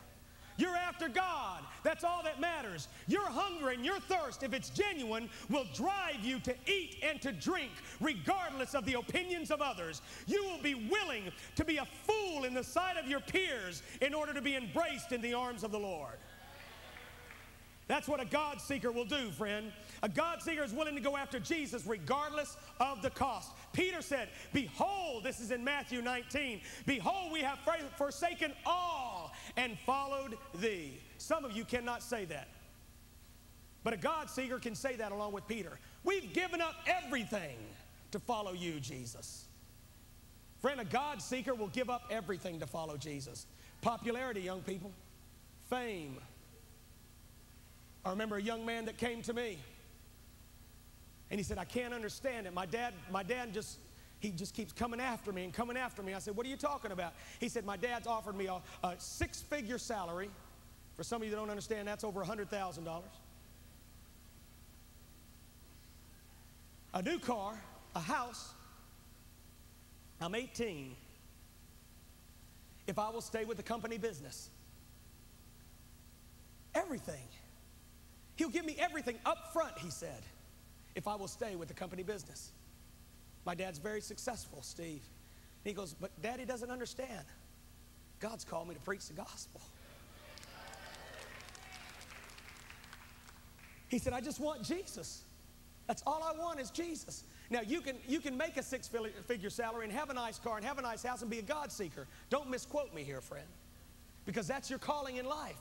You're after God. That's all that matters. Your hunger and your thirst, if it's genuine, will drive you to eat and to drink, regardless of the opinions of others. You will be willing to be a fool in the sight of your peers in order to be embraced in the arms of the Lord. That's what a God seeker will do, friend. A God seeker is willing to go after Jesus regardless of the cost. Peter said, Behold, this is in Matthew 19, Behold, we have forsaken all and followed thee. Some of you cannot say that. But a God seeker can say that along with Peter. We've given up everything to follow you, Jesus. Friend, a God seeker will give up everything to follow Jesus. Popularity, young people, fame, I remember a young man that came to me and he said, I can't understand it. My dad, my dad just, he just keeps coming after me and coming after me. I said, What are you talking about? He said, My dad's offered me a, a six figure salary. For some of you that don't understand, that's over $100,000. A new car, a house. I'm 18. If I will stay with the company business, everything. He'll give me everything up front, he said, if I will stay with the company business. My dad's very successful, Steve. he goes, But daddy doesn't understand. God's called me to preach the gospel. He said, I just want Jesus. That's all I want is Jesus. Now, you can, you can make a six figure salary and have a nice car and have a nice house and be a God seeker. Don't misquote me here, friend, because that's your calling in life.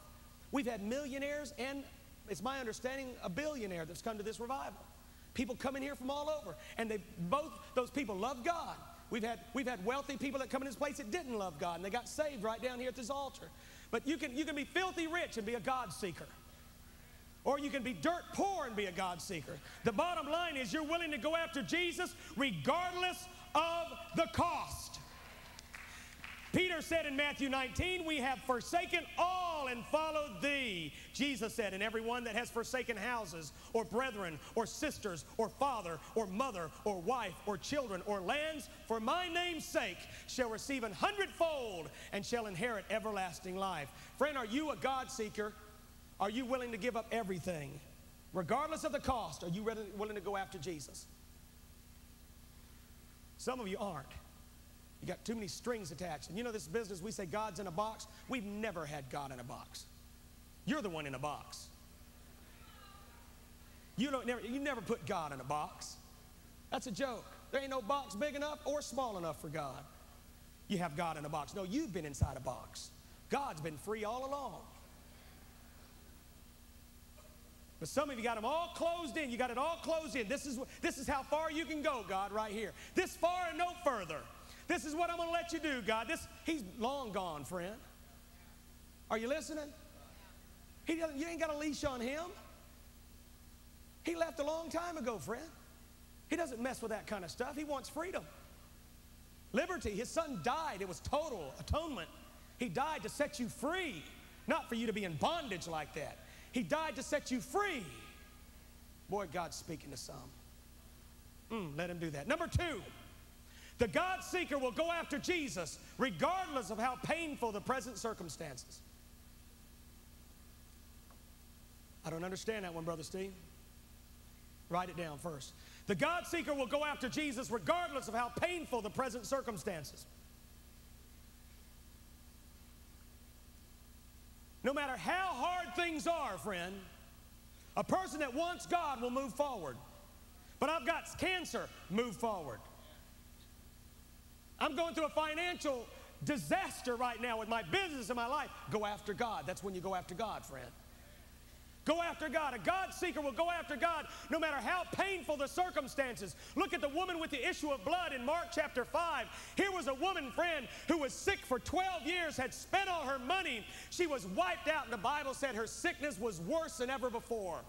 We've had millionaires and it's my understanding, a billionaire that's come to this revival. People coming here from all over, and they both those people love God. We've had we've had wealthy people that come in this place that didn't love God, and they got saved right down here at this altar. But you can you can be filthy rich and be a God seeker. Or you can be dirt poor and be a God seeker. The bottom line is you're willing to go after Jesus regardless of the cost. Peter said in Matthew 19, We have forsaken all and followed thee. Jesus said, And everyone that has forsaken houses, or brethren, or sisters, or father, or mother, or wife, or children, or lands, for my name's sake, shall receive an hundredfold and shall inherit everlasting life. Friend, are you a God seeker? Are you willing to give up everything? Regardless of the cost, are you ready, willing to go after Jesus? Some of you aren't. You got too many strings attached. And you know this business, we say God's in a box. We've never had God in a box. You're the one in a box. You don't never you never put God in a box. That's a joke. There ain't no box big enough or small enough for God. You have God in a box. No, you've been inside a box. God's been free all along. But some of you got them all closed in. You got it all closed in. This is, this is how far you can go, God, right here. This far and no further. This is what I'm going to let you do, God. This, he's long gone, friend. Are you listening? He doesn't, you ain't got a leash on him. He left a long time ago, friend. He doesn't mess with that kind of stuff. He wants freedom. Liberty. His son died. It was total atonement. He died to set you free, not for you to be in bondage like that. He died to set you free. Boy, God's speaking to some. Mm, let him do that. Number two, the God seeker will go after Jesus regardless of how painful the present circumstances. I don't understand that one, Brother Steve. Write it down first. The God seeker will go after Jesus regardless of how painful the present circumstances. No matter how hard things are, friend, a person that wants God will move forward. But I've got cancer, move forward. I'm going through a financial disaster right now with my business and my life. Go after God. That's when you go after God, friend. Go after God. A God seeker will go after God no matter how painful the circumstances. Look at the woman with the issue of blood in Mark chapter 5. Here was a woman, friend, who was sick for 12 years, had spent all her money. She was wiped out, and the Bible said her sickness was worse than ever before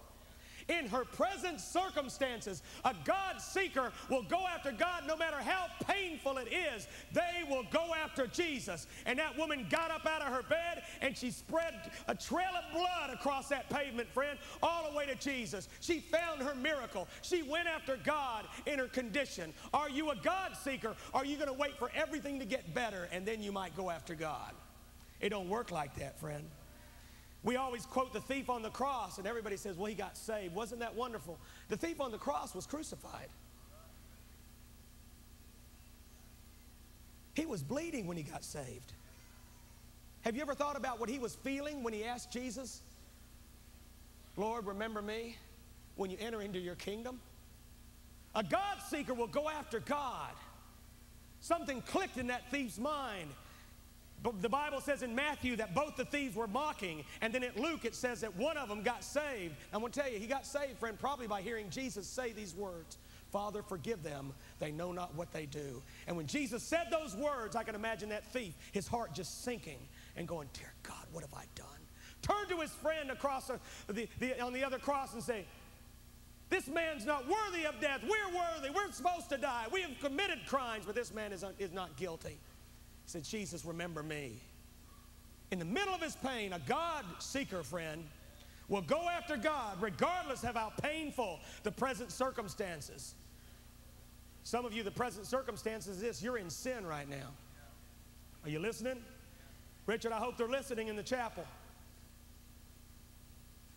in her present circumstances. A God seeker will go after God no matter how painful it is. They will go after Jesus. And that woman got up out of her bed and she spread a trail of blood across that pavement, friend, all the way to Jesus. She found her miracle. She went after God in her condition. Are you a God seeker? Are you going to wait for everything to get better and then you might go after God? It don't work like that, friend. We always quote the thief on the cross, and everybody says, well, he got saved. Wasn't that wonderful? The thief on the cross was crucified. He was bleeding when he got saved. Have you ever thought about what he was feeling when he asked Jesus, Lord, remember me when you enter into your kingdom? A God seeker will go after God. Something clicked in that thief's mind. The Bible says in Matthew that both the thieves were mocking, and then in Luke it says that one of them got saved. I'm going to tell you, he got saved, friend, probably by hearing Jesus say these words Father, forgive them. They know not what they do. And when Jesus said those words, I can imagine that thief, his heart just sinking and going, Dear God, what have I done? Turn to his friend across the, the, on the other cross and say, This man's not worthy of death. We're worthy. We're supposed to die. We have committed crimes, but this man is, is not guilty. Said, Jesus, remember me. In the middle of his pain, a God seeker friend will go after God regardless of how painful the present circumstances. Some of you, the present circumstances is this you're in sin right now. Are you listening? Richard, I hope they're listening in the chapel.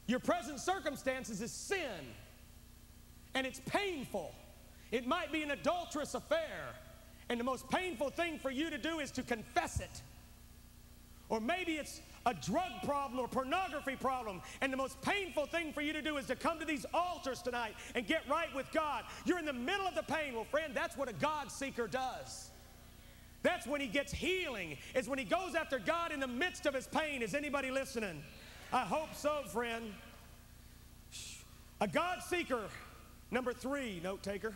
Your present circumstances is sin, and it's painful. It might be an adulterous affair. And the most painful thing for you to do is to confess it. Or maybe it's a drug problem or pornography problem. And the most painful thing for you to do is to come to these altars tonight and get right with God. You're in the middle of the pain. Well, friend, that's what a God seeker does. That's when he gets healing, is when he goes after God in the midst of his pain. Is anybody listening? I hope so, friend. A God seeker, number three, note taker.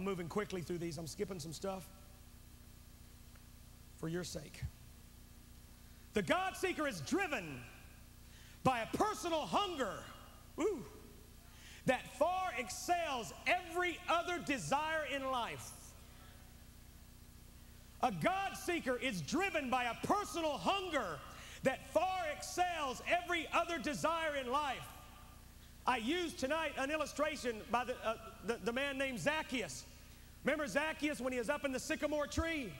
I'm moving quickly through these. I'm skipping some stuff for your sake. The God seeker is driven by a personal hunger ooh, that far excels every other desire in life. A God seeker is driven by a personal hunger that far excels every other desire in life. I used tonight an illustration by the, uh, the, the man named Zacchaeus. Remember Zacchaeus when he was up in the sycamore tree?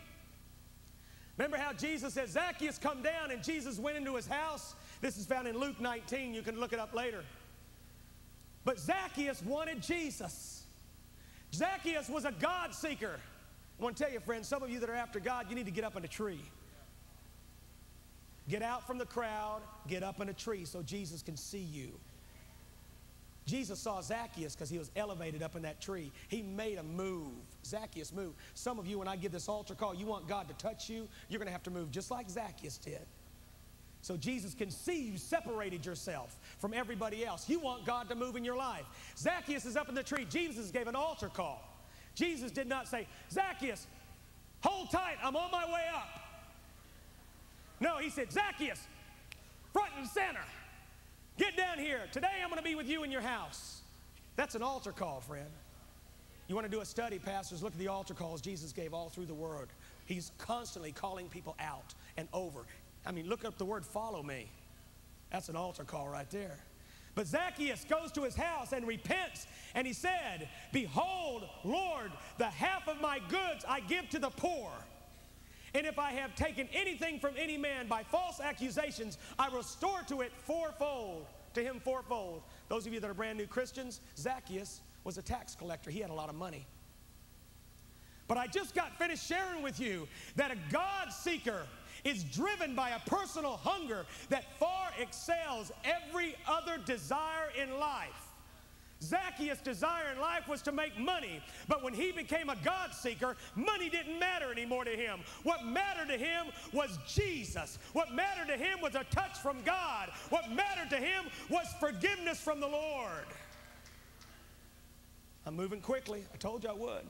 Remember how Jesus said, Zacchaeus, come down, and Jesus went into his house? This is found in Luke 19. You can look it up later. But Zacchaeus wanted Jesus. Zacchaeus was a God seeker. I want to tell you, friends, some of you that are after God, you need to get up in a tree. Get out from the crowd, get up in a tree so Jesus can see you. Jesus saw Zacchaeus because he was elevated up in that tree. He made a move. Zacchaeus moved. Some of you, when I give this altar call, you want God to touch you, you're going to have to move just like Zacchaeus did. So Jesus can see you separated yourself from everybody else. You want God to move in your life. Zacchaeus is up in the tree. Jesus gave an altar call. Jesus did not say, Zacchaeus, hold tight, I'm on my way up. No, he said, Zacchaeus, front and center. Get down here. Today I'm going to be with you in your house. That's an altar call, friend. You want to do a study, pastors? Look at the altar calls Jesus gave all through the Word. He's constantly calling people out and over. I mean, look up the word follow me. That's an altar call right there. But Zacchaeus goes to his house and repents, and he said, Behold, Lord, the half of my goods I give to the poor. And if I have taken anything from any man by false accusations, I restore to it fourfold, to him fourfold. Those of you that are brand new Christians, Zacchaeus was a tax collector. He had a lot of money. But I just got finished sharing with you that a God seeker is driven by a personal hunger that far excels every other desire in life. Zacchaeus' desire in life was to make money, but when he became a God seeker, money didn't matter anymore to him. What mattered to him was Jesus. What mattered to him was a touch from God. What mattered to him was forgiveness from the Lord. I'm moving quickly. I told you I would.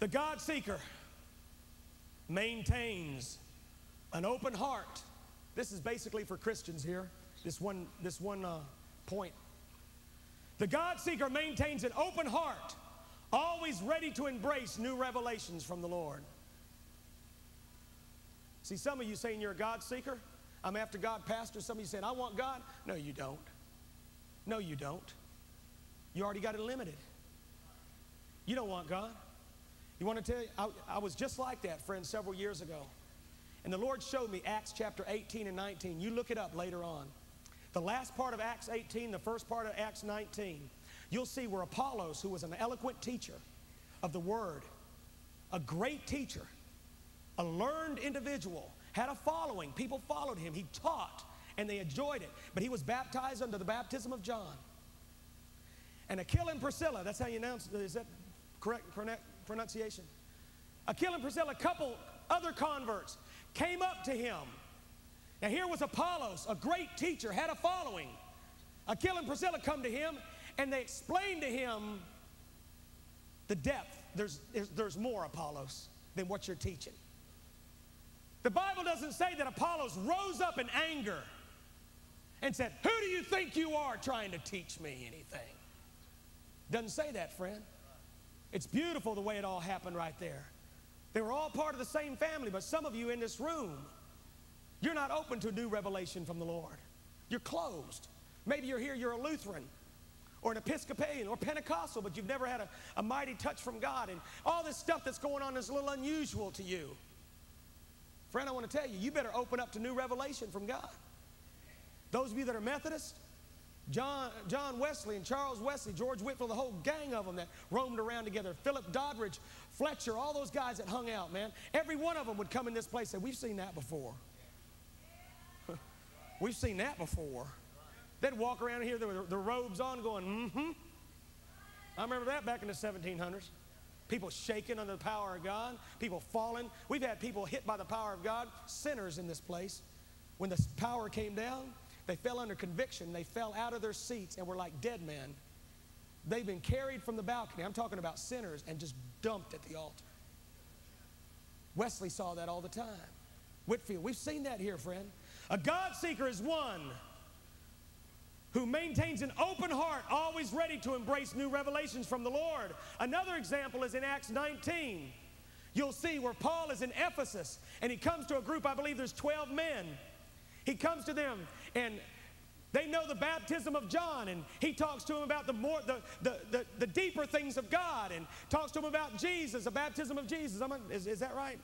The God seeker maintains an open heart. This is basically for Christians here, this one, this one uh, point. The God seeker maintains an open heart, always ready to embrace new revelations from the Lord. See, some of you saying you're a God seeker. I'm after God, Pastor. Some of you saying, I want God. No, you don't. No, you don't. You already got it limited. You don't want God. You want to tell you, I, I was just like that, friend, several years ago. And the Lord showed me Acts chapter 18 and 19. You look it up later on. The last part of Acts 18, the first part of Acts 19, you'll see where Apollos, who was an eloquent teacher of the word, a great teacher, a learned individual, had a following. People followed him. He taught and they enjoyed it. But he was baptized under the baptism of John. And Aquila and Priscilla, that's how you announce, is that correct pronunciation? Aquila and Priscilla, a couple other converts, came up to him. Now here was Apollos, a great teacher, had a following. Aquila and Priscilla come to him and they explain to him the depth. There's, there's more Apollos than what you're teaching. The Bible doesn't say that Apollos rose up in anger and said, Who do you think you are trying to teach me anything? Doesn't say that, friend. It's beautiful the way it all happened right there. They were all part of the same family, but some of you in this room, you're not open to a new revelation from the Lord. You're closed. Maybe you're here, you're a Lutheran or an Episcopalian or Pentecostal, but you've never had a, a mighty touch from God. And all this stuff that's going on is a little unusual to you. Friend, I want to tell you, you better open up to new revelation from God. Those of you that are Methodist, John, John Wesley and Charles Wesley, George Whitefield, the whole gang of them that roamed around together, Philip Doddridge, Fletcher, all those guys that hung out, man. Every one of them would come in this place and say, We've seen that before. We've seen that before. They'd walk around here with their robes on going, mm hmm. I remember that back in the 1700s. People shaking under the power of God, people falling. We've had people hit by the power of God, sinners in this place. When the power came down, they fell under conviction. They fell out of their seats and were like dead men. They've been carried from the balcony. I'm talking about sinners and just dumped at the altar. Wesley saw that all the time. Whitefield, we've seen that here, friend. A God seeker is one who maintains an open heart, always ready to embrace new revelations from the Lord. Another example is in Acts 19. You'll see where Paul is in Ephesus and he comes to a group, I believe there's 12 men. He comes to them and They know the baptism of John, and he talks to them about the more the, the, the, the deeper things of God and talks to them about Jesus, the baptism of Jesus. A, is, is that right?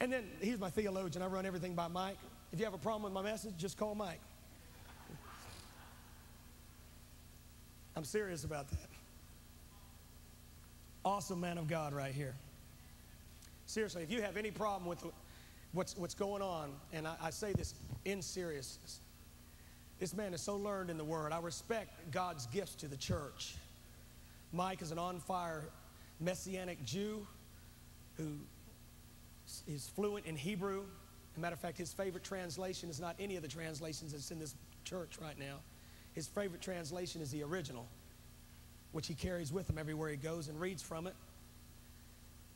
And then he's my theologian. I run everything by Mike. If you have a problem with my message, just call Mike. I'm serious about that. Awesome man of God right here. Seriously, if you have any problem with what's, what's going on, and I, I say this in seriousness, this man is so learned in the Word. I respect God's gifts to the church. Mike is an on fire Messianic Jew who is fluent in Hebrew. Matter of fact, his favorite translation is not any of the translations that's in this church right now. His favorite translation is the original, which he carries with him everywhere he goes and reads from it.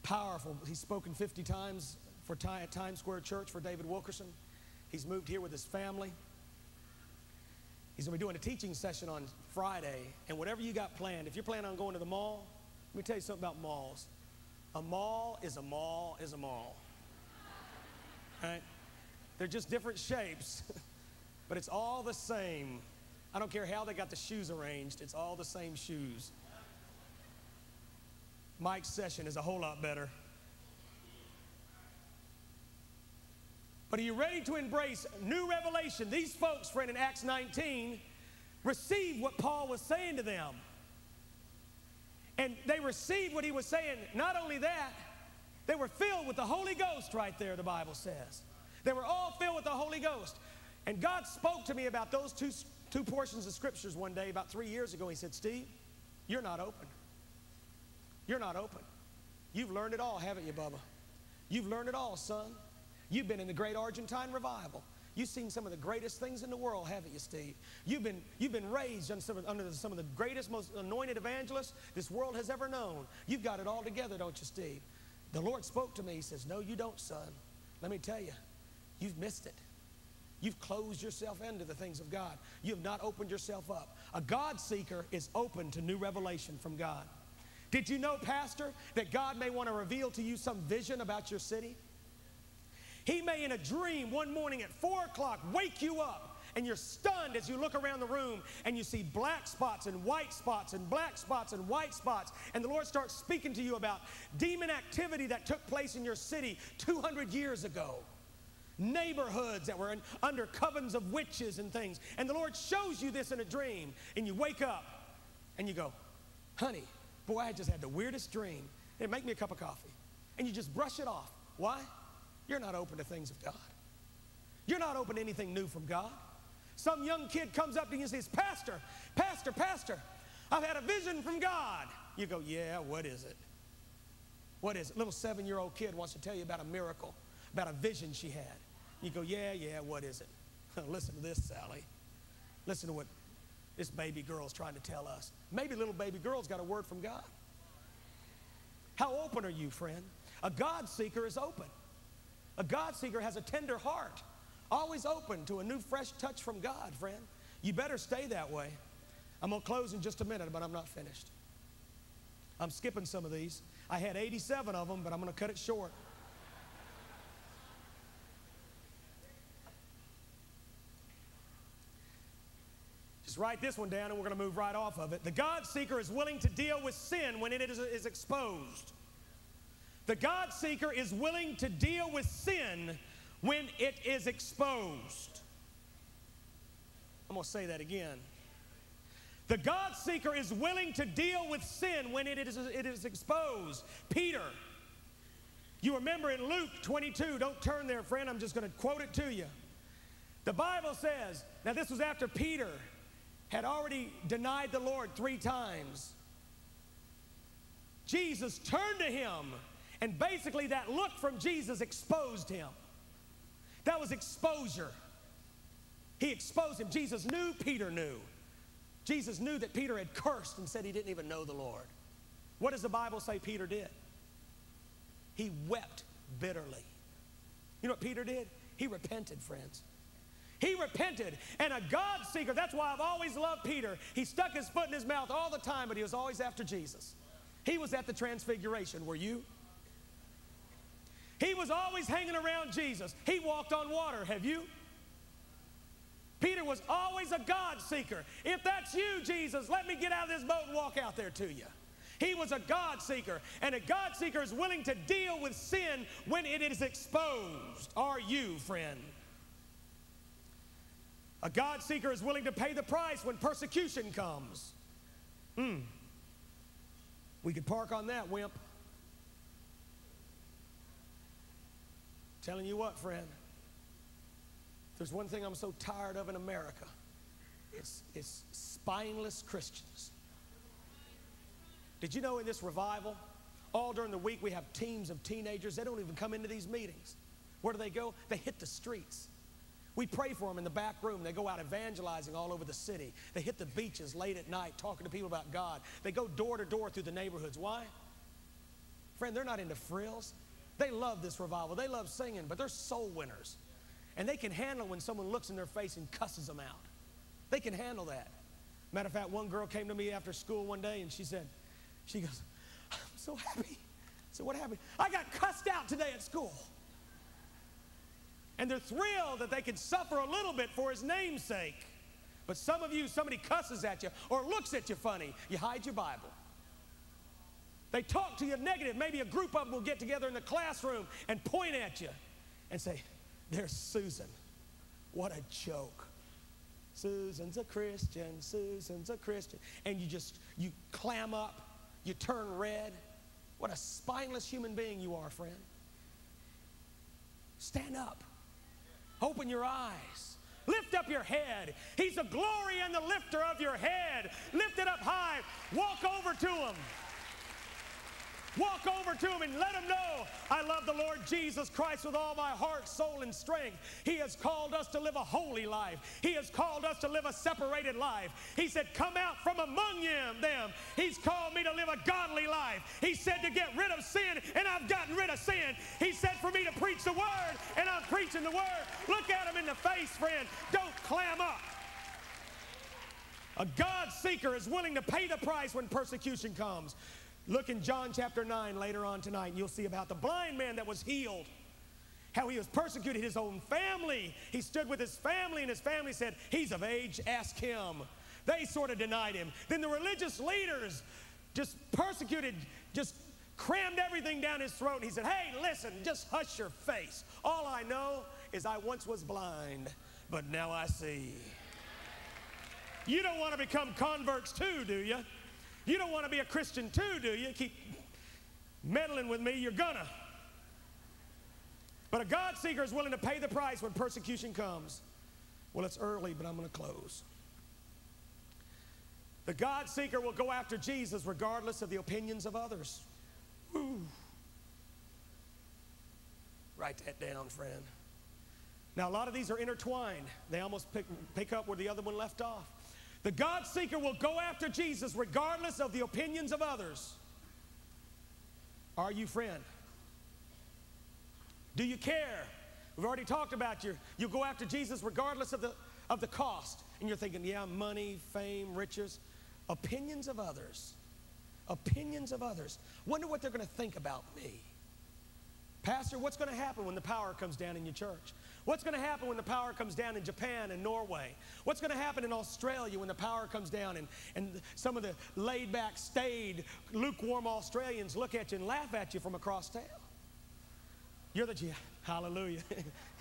Powerful. He's spoken 50 times for at Times Square Church for David Wilkerson. He's moved here with his family. He's going to be doing a teaching session on Friday. And whatever you got planned, if you're planning on going to the mall, let me tell you something about malls. A mall is a mall is a mall. Right? They're just different shapes, but it's all the same. I don't care how they got the shoes arranged, it's all the same shoes. Mike's session is a whole lot better. But are you ready to embrace new revelation? These folks, friend, in Acts 19, received what Paul was saying to them. And they received what he was saying. Not only that, they were filled with the Holy Ghost right there, the Bible says. They were all filled with the Holy Ghost. And God spoke to me about those two, two portions of scriptures one day about three years ago. He said, Steve, you're not open. You're not open. You've learned it all, haven't you, Bubba? You've learned it all, son. You've been in the great Argentine revival. You've seen some of the greatest things in the world, haven't you, Steve? You've been, you've been raised under some, under some of the greatest, most anointed evangelists this world has ever known. You've got it all together, don't you, Steve? The Lord spoke to me. He says, No, you don't, son. Let me tell you, you've missed it. You've closed yourself into the things of God. You have not opened yourself up. A God seeker is open to new revelation from God. Did you know, Pastor, that God may want to reveal to you some vision about your city? He may, in a dream one morning at four o'clock, wake you up and you're stunned as you look around the room and you see black spots and white spots and black spots and white spots. And the Lord starts speaking to you about demon activity that took place in your city 200 years ago. Neighborhoods that were in, under covens of witches and things. And the Lord shows you this in a dream. And you wake up and you go, honey, boy, I just had the weirdest dream. Hey, make me a cup of coffee. And you just brush it off. Why? You're not open to things of God. You're not open to anything new from God. Some young kid comes up to you and says, Pastor, Pastor, Pastor, I've had a vision from God. You go, Yeah, what is it? What is it? Little seven year old kid wants to tell you about a miracle, about a vision she had. You go, Yeah, yeah, what is it? Listen to this, Sally. Listen to what this baby girl's trying to tell us. Maybe little baby girl's got a word from God. How open are you, friend? A God seeker is open. A God seeker has a tender heart, always open to a new, fresh touch from God, friend. You better stay that way. I'm going to close in just a minute, but I'm not finished. I'm skipping some of these. I had 87 of them, but I'm going to cut it short. Just write this one down and we're going to move right off of it. The God seeker is willing to deal with sin when it is, is exposed. The God seeker is willing to deal with sin when it is exposed. I'm going to say that again. The God seeker is willing to deal with sin when it is, it is exposed. Peter, you remember in Luke 22, don't turn there, friend, I'm just going to quote it to you. The Bible says, now this was after Peter had already denied the Lord three times. Jesus turned to him and basically, that look from Jesus exposed him. That was exposure. He exposed him. Jesus knew, Peter knew. Jesus knew that Peter had cursed and said he didn't even know the Lord. What does the Bible say Peter did? He wept bitterly. You know what Peter did? He repented, friends. He repented. And a God seeker, that's why I've always loved Peter. He stuck his foot in his mouth all the time, but he was always after Jesus. He was at the transfiguration. Were you? He was always hanging around Jesus. He walked on water. Have you? Peter was always a God seeker. If that's you, Jesus, let me get out of this boat and walk out there to you. He was a God seeker, and a God seeker is willing to deal with sin when it is exposed. Are you, friend? A God seeker is willing to pay the price when persecution comes. Hmm. We could park on that, wimp. Telling you what, friend. There's one thing I'm so tired of in America, it's, it's spineless Christians. Did you know in this revival, all during the week we have teams of teenagers. They don't even come into these meetings. Where do they go? They hit the streets. We pray for them in the back room. They go out evangelizing all over the city. They hit the beaches late at night talking to people about God. They go door to door through the neighborhoods. Why? Friend, they're not into frills. They love this revival. They love singing, but they're soul winners. And they can handle when someone looks in their face and cusses them out. They can handle that. Matter of fact, one girl came to me after school one day and she said, she goes, I'm so happy. So what happened? I got cussed out today at school. And they're thrilled that they can suffer a little bit for his name's sake. But some of you, somebody cusses at you or looks at you funny, you hide your Bible. They talk to you negative. Maybe a group of them will get together in the classroom and point at you and say, There's Susan. What a joke. Susan's a Christian. Susan's a Christian. And you just, you clam up. You turn red. What a spineless human being you are, friend. Stand up. Open your eyes. Lift up your head. He's the glory and the lifter of your head. Lift it up high. Walk over to him. Walk over to him and let him know I love the Lord Jesus Christ with all my heart, soul, and strength. He has called us to live a holy life. He has called us to live a separated life. He said, Come out from among them. He's called me to live a godly life. He said to get rid of sin, and I've gotten rid of sin. He said for me to preach the word, and I'm preaching the word. Look at him in the face, friend. Don't clam up. A God seeker is willing to pay the price when persecution comes. Look in John chapter 9 later on tonight, and you'll see about the blind man that was healed. How he was persecuted his own family. He stood with his family, and his family said, He's of age, ask him. They sort of denied him. Then the religious leaders just persecuted, just crammed everything down his throat. And he said, Hey, listen, just hush your face. All I know is I once was blind, but now I see. You don't want to become converts too, do you? You don't want to be a Christian too, do you? Keep meddling with me, you're gonna. But a God seeker is willing to pay the price when persecution comes. Well, it's early, but I'm going to close. The God seeker will go after Jesus regardless of the opinions of others. Woo. Write that down, friend. Now, a lot of these are intertwined. They almost pick, pick up where the other one left off. The God seeker will go after Jesus regardless of the opinions of others. Are you friend? Do you care? We've already talked about you. You go after Jesus regardless of the, of the cost. And you're thinking, yeah, money, fame, riches. Opinions of others. Opinions of others. Wonder what they're going to think about me. Pastor, what's going to happen when the power comes down in your church? What's going to happen when the power comes down in Japan and Norway? What's going to happen in Australia when the power comes down and, and some of the laid back, staid, lukewarm Australians look at you and laugh at you from across town? You're the, hallelujah.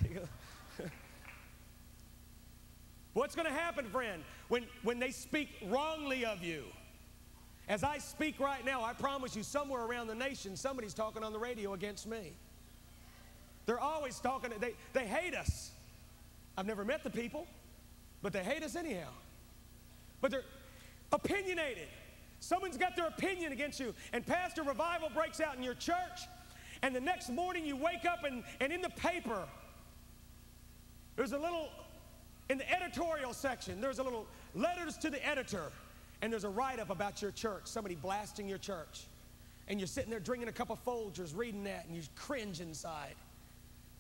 What's going to happen, friend, when, when they speak wrongly of you? As I speak right now, I promise you, somewhere around the nation, somebody's talking on the radio against me. They're always talking, they, they hate us. I've never met the people, but they hate us anyhow. But they're opinionated. Someone's got their opinion against you, and Pastor Revival breaks out in your church, and the next morning you wake up and, and in the paper, there's a little, in the editorial section, there's a little letters to the editor, and there's a write up about your church, somebody blasting your church. And you're sitting there drinking a cup of Folgers, reading that, and you cringe inside.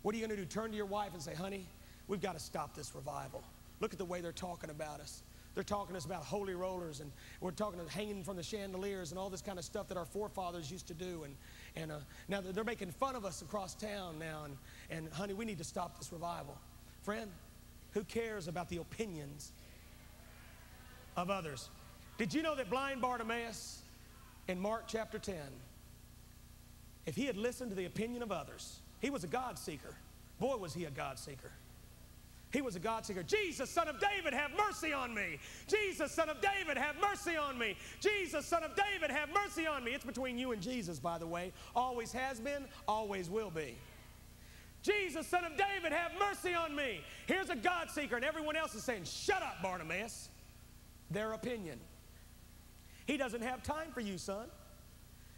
What are you going to do? Turn to your wife and say, honey, we've got to stop this revival. Look at the way they're talking about us. They're talking to us about holy rollers, and we're talking about hanging from the chandeliers and all this kind of stuff that our forefathers used to do. And, and uh, now they're making fun of us across town now. And, and honey, we need to stop this revival. Friend, Who cares about the opinions of others? Did you know that blind Bartimaeus in Mark chapter 10, if he had listened to the opinion of others, he was a God seeker. Boy, was he a God seeker. He was a God seeker. Jesus, son of David, have mercy on me. Jesus, son of David, have mercy on me. Jesus, son of David, have mercy on me. It's between you and Jesus, by the way. Always has been, always will be. Jesus, son of David, have mercy on me. Here's a God seeker, and everyone else is saying, Shut up, Bartimaeus. Their opinion. He doesn't have time for you, son.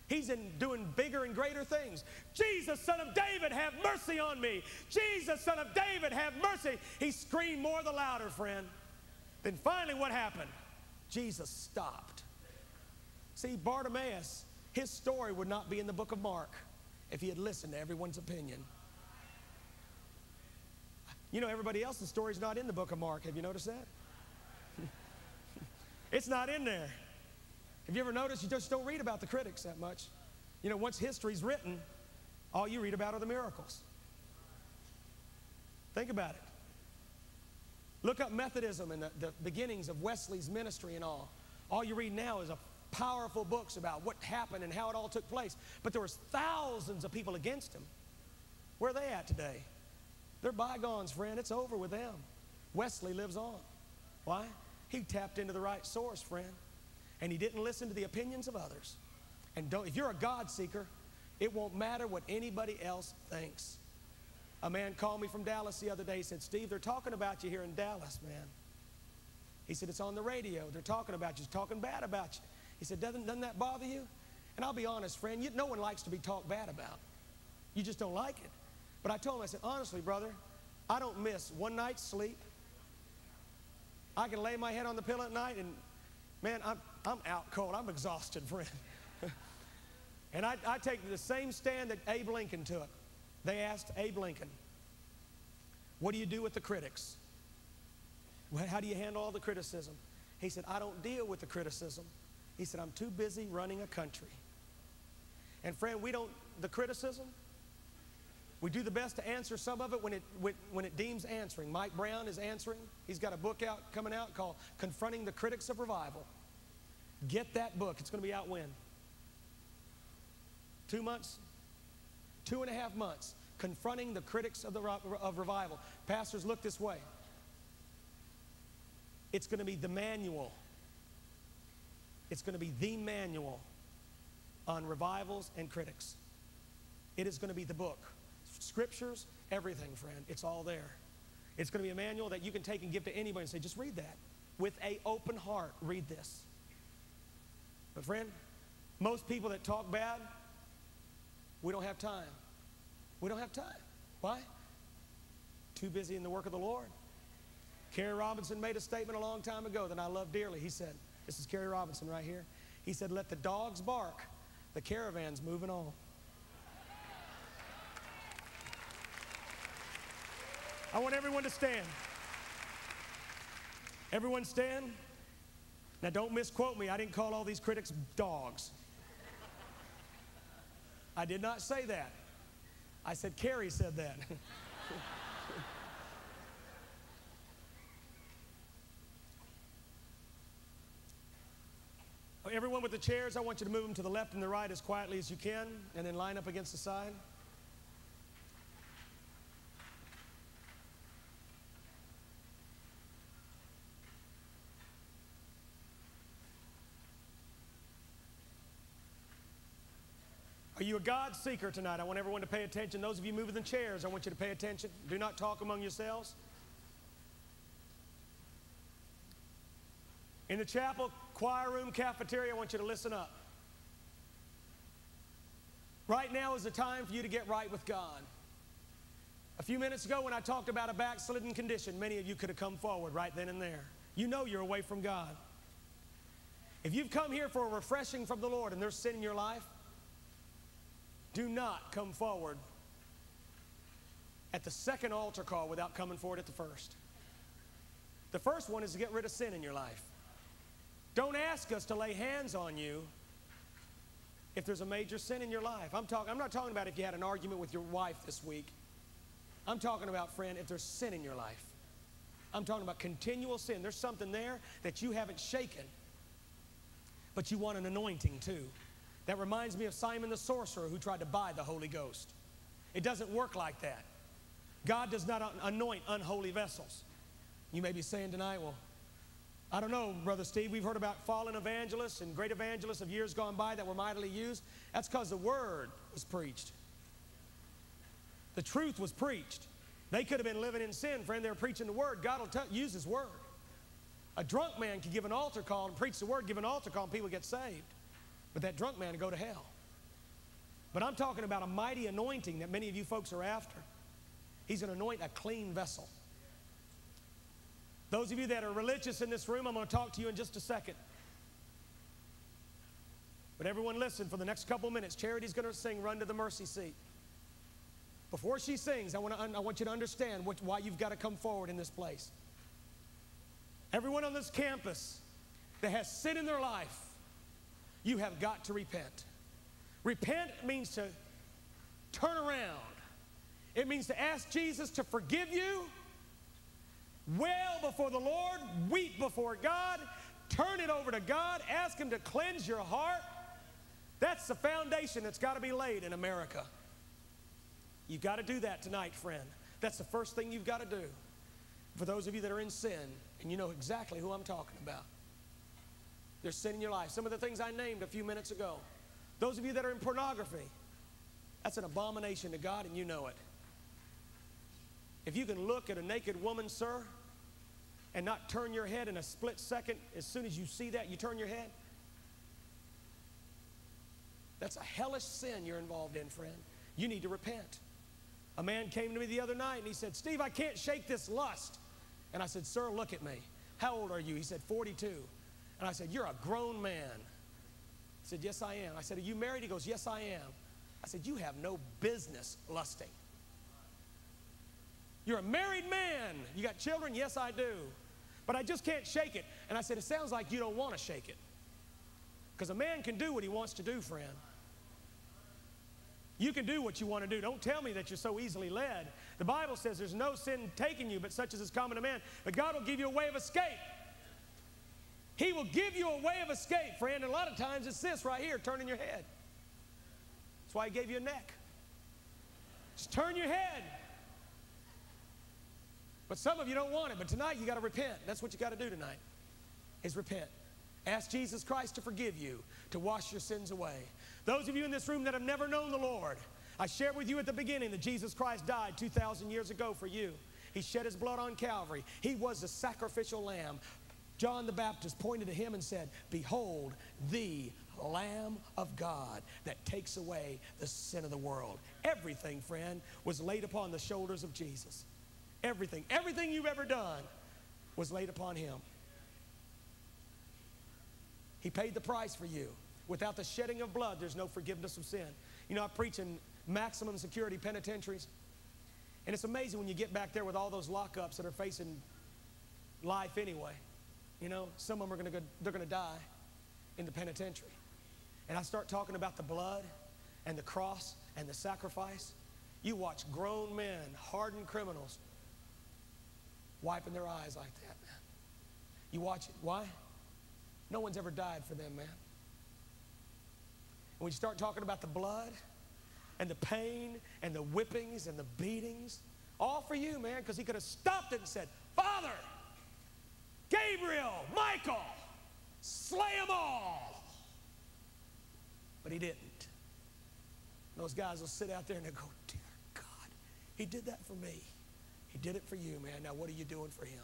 He's in doing bigger and greater things. Jesus, son of David, have mercy on me. Jesus, son of David, have mercy. He screamed more the louder, friend. Then finally, what happened? Jesus stopped. See, Bartimaeus, his story would not be in the book of Mark if he had listened to everyone's opinion. You know, everybody else's story's not in the book of Mark. Have you noticed that? it's not in there. Have you ever noticed you just don't read about the critics that much? You know, once history's written, all you read about are the miracles. Think about it. Look up Methodism and the, the beginnings of Wesley's ministry and all. All you read now is a powerful books about what happened and how it all took place. But there was thousands of people against him. Where are they at today? They're bygones, friend. It's over with them. Wesley lives on. Why? He tapped into the right source, friend and he didn't listen to the opinions of others. And don't, if you're a God seeker, it won't matter what anybody else thinks. A man called me from Dallas the other day. He said, Steve, they're talking about you here in Dallas, man. He said, it's on the radio. They're talking about you, they're talking bad about you. He said, doesn't, doesn't that bother you? And I'll be honest, friend, you, no one likes to be talked bad about. You just don't like it. But I told him, I said, honestly, brother, I don't miss one night's sleep. I can lay my head on the pillow at night and, man, I'm, I'm out cold. I'm exhausted, friend. and I, I take the same stand that Abe Lincoln took. They asked Abe Lincoln, What do you do with the critics? How do you handle all the criticism? He said, I don't deal with the criticism. He said, I'm too busy running a country. And friend, we don't, the criticism, we do the best to answer some of it when it, when it deems answering. Mike Brown is answering. He's got a book out coming out called Confronting the Critics of Revival. Get that book. It's going to be out when? Two months? Two and a half months. Confronting the critics of, the, of revival. Pastors, look this way. It's going to be the manual. It's going to be the manual on revivals and critics. It is going to be the book. Scriptures, everything, friend. It's all there. It's going to be a manual that you can take and give to anybody and say, just read that. With a open heart, read this. But friend, most people that talk bad, we don't have time. We don't have time. Why? Too busy in the work of the Lord. Kerry Robinson made a statement a long time ago that I love dearly. He said, this is Kerry Robinson right here. He said, let the dogs bark, the caravan's moving on. I want everyone to stand. Everyone stand. Now, don't misquote me. I didn't call all these critics dogs. I did not say that. I said Kerry said that. Everyone with the chairs, I want you to move them to the left and the right as quietly as you can, and then line up against the side. You a God seeker tonight? I want everyone to pay attention. Those of you moving the chairs, I want you to pay attention. Do not talk among yourselves. In the chapel, choir room, cafeteria, I want you to listen up. Right now is the time for you to get right with God. A few minutes ago, when I talked about a backslidden condition, many of you could have come forward right then and there. You know you're away from God. If you've come here for a refreshing from the Lord and there's sin in your life, do not come forward at the second altar call without coming forward at the first. The first one is to get rid of sin in your life. Don't ask us to lay hands on you if there's a major sin in your life. I'm, talking, I'm not talking about if you had an argument with your wife this week. I'm talking about, friend, if there's sin in your life. I'm talking about continual sin. There's something there that you haven't shaken, but you want an anointing too. That reminds me of Simon the sorcerer who tried to buy the Holy Ghost. It doesn't work like that. God does not anoint unholy vessels. You may be saying tonight, well, I don't know, Brother Steve. We've heard about fallen evangelists and great evangelists of years gone by that were mightily used. That's because the word was preached. The truth was preached. They could have been living in sin, friend. They were preaching the word. God will use His word. A drunk man can give an altar call and preach the word, give an altar call, and people get saved. But that drunk man will go to hell. But I'm talking about a mighty anointing that many of you folks are after. He's going to anoint a clean vessel. Those of you that are religious in this room, I'm going to talk to you in just a second. But everyone listen for the next couple minutes. Charity's going to sing Run to the Mercy Seat. Before she sings, I want, to, I want you to understand what, why you've got to come forward in this place. Everyone on this campus that has sin in their life, you have got to repent. Repent means to turn around. It means to ask Jesus to forgive you, wail before the Lord, weep before God, turn it over to God, ask Him to cleanse your heart. That's the foundation that's got to be laid in America. You've got to do that tonight, friend. That's the first thing you've got to do. For those of you that are in sin, and you know exactly who I'm talking about. There's sin in your life. Some of the things I named a few minutes ago. Those of you that are in pornography, that's an abomination to God, and you know it. If you can look at a naked woman, sir, and not turn your head in a split second, as soon as you see that, you turn your head. That's a hellish sin you're involved in, friend. You need to repent. A man came to me the other night and he said, Steve, I can't shake this lust. And I said, Sir, look at me. How old are you? He said, 42. And I said, You're a grown man. He said, Yes, I am. I said, Are you married? He goes, Yes, I am. I said, You have no business lusting. You're a married man. You got children? Yes, I do. But I just can't shake it. And I said, It sounds like you don't want to shake it. Because a man can do what he wants to do, friend. You can do what you want to do. Don't tell me that you're so easily led. The Bible says there's no sin taking you, but such as is common to man. But God will give you a way of escape. He will give you a way of escape, friend. And a lot of times it's this right here, turning your head. That's why He gave you a neck. Just turn your head. But some of you don't want it. But tonight you got to repent. That's what you got to do tonight. Is repent. Ask Jesus Christ to forgive you, to wash your sins away. Those of you in this room that have never known the Lord, I shared with you at the beginning that Jesus Christ died 2,000 years ago for you. He shed his blood on Calvary. He was the sacrificial lamb. John the Baptist pointed to him and said, Behold, the Lamb of God that takes away the sin of the world. Everything, friend, was laid upon the shoulders of Jesus. Everything, everything you've ever done was laid upon him. He paid the price for you. Without the shedding of blood, there's no forgiveness of sin. You know, I preach in maximum security penitentiaries. And it's amazing when you get back there with all those lockups that are facing life anyway. You know, some of them are going to go, they're going to die in the penitentiary. And I start talking about the blood and the cross and the sacrifice. You watch grown men, hardened criminals, wiping their eyes like that, man. You watch it. Why? No one's ever died for them, man. And when you start talking about the blood and the pain and the whippings and the beatings, all for you, man, because he could have stopped it and said, Father, Gabriel, Michael, slay them all. But he didn't. Those guys will sit out there and they go, Dear God, he did that for me. He did it for you, man. Now what are you doing for him?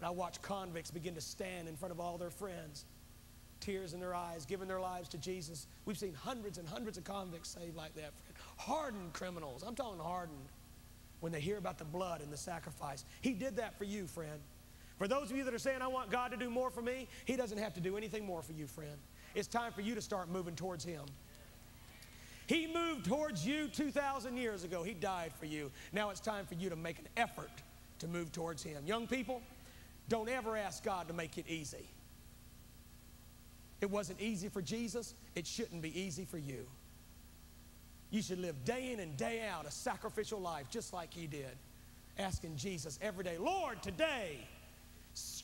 And I watch convicts begin to stand in front of all their friends, tears in their eyes, giving their lives to Jesus. We've seen hundreds and hundreds of convicts saved like that, friend. Hardened criminals. I'm talking hardened when they hear about the blood and the sacrifice. He did that for you, friend. For those of you that are saying, I want God to do more for me, He doesn't have to do anything more for you, friend. It's time for you to start moving towards Him. He moved towards you 2,000 years ago. He died for you. Now it's time for you to make an effort to move towards Him. Young people, don't ever ask God to make it easy. It wasn't easy for Jesus, it shouldn't be easy for you. You should live day in and day out a sacrificial life just like He did. asking Jesus every day, Lord, today,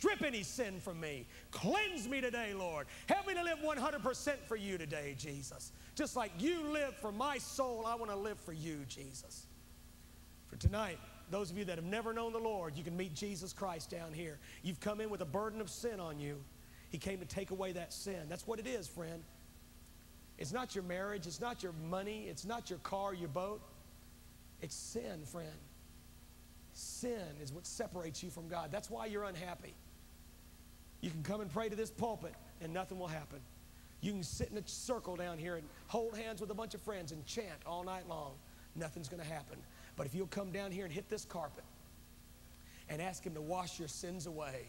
strip any sin from me. Cleanse me today, Lord. Help me to live 100% for you today, Jesus. Just like you live for my soul, I want to live for you, Jesus. For tonight, those of you that have never known the Lord, you can meet Jesus Christ down here. You've come in with a burden of sin on you. He came to take away that sin. That's what it is, friend. It's not your marriage, it's not your money, it's not your car, your boat. It's sin, friend. Sin is what separates you from God. That's why you're unhappy. You can come and pray to this pulpit and nothing will happen. You can sit in a circle down here and hold hands with a bunch of friends and chant all night long. Nothing's going to happen. But if you'll come down here and hit this carpet and ask Him to wash your sins away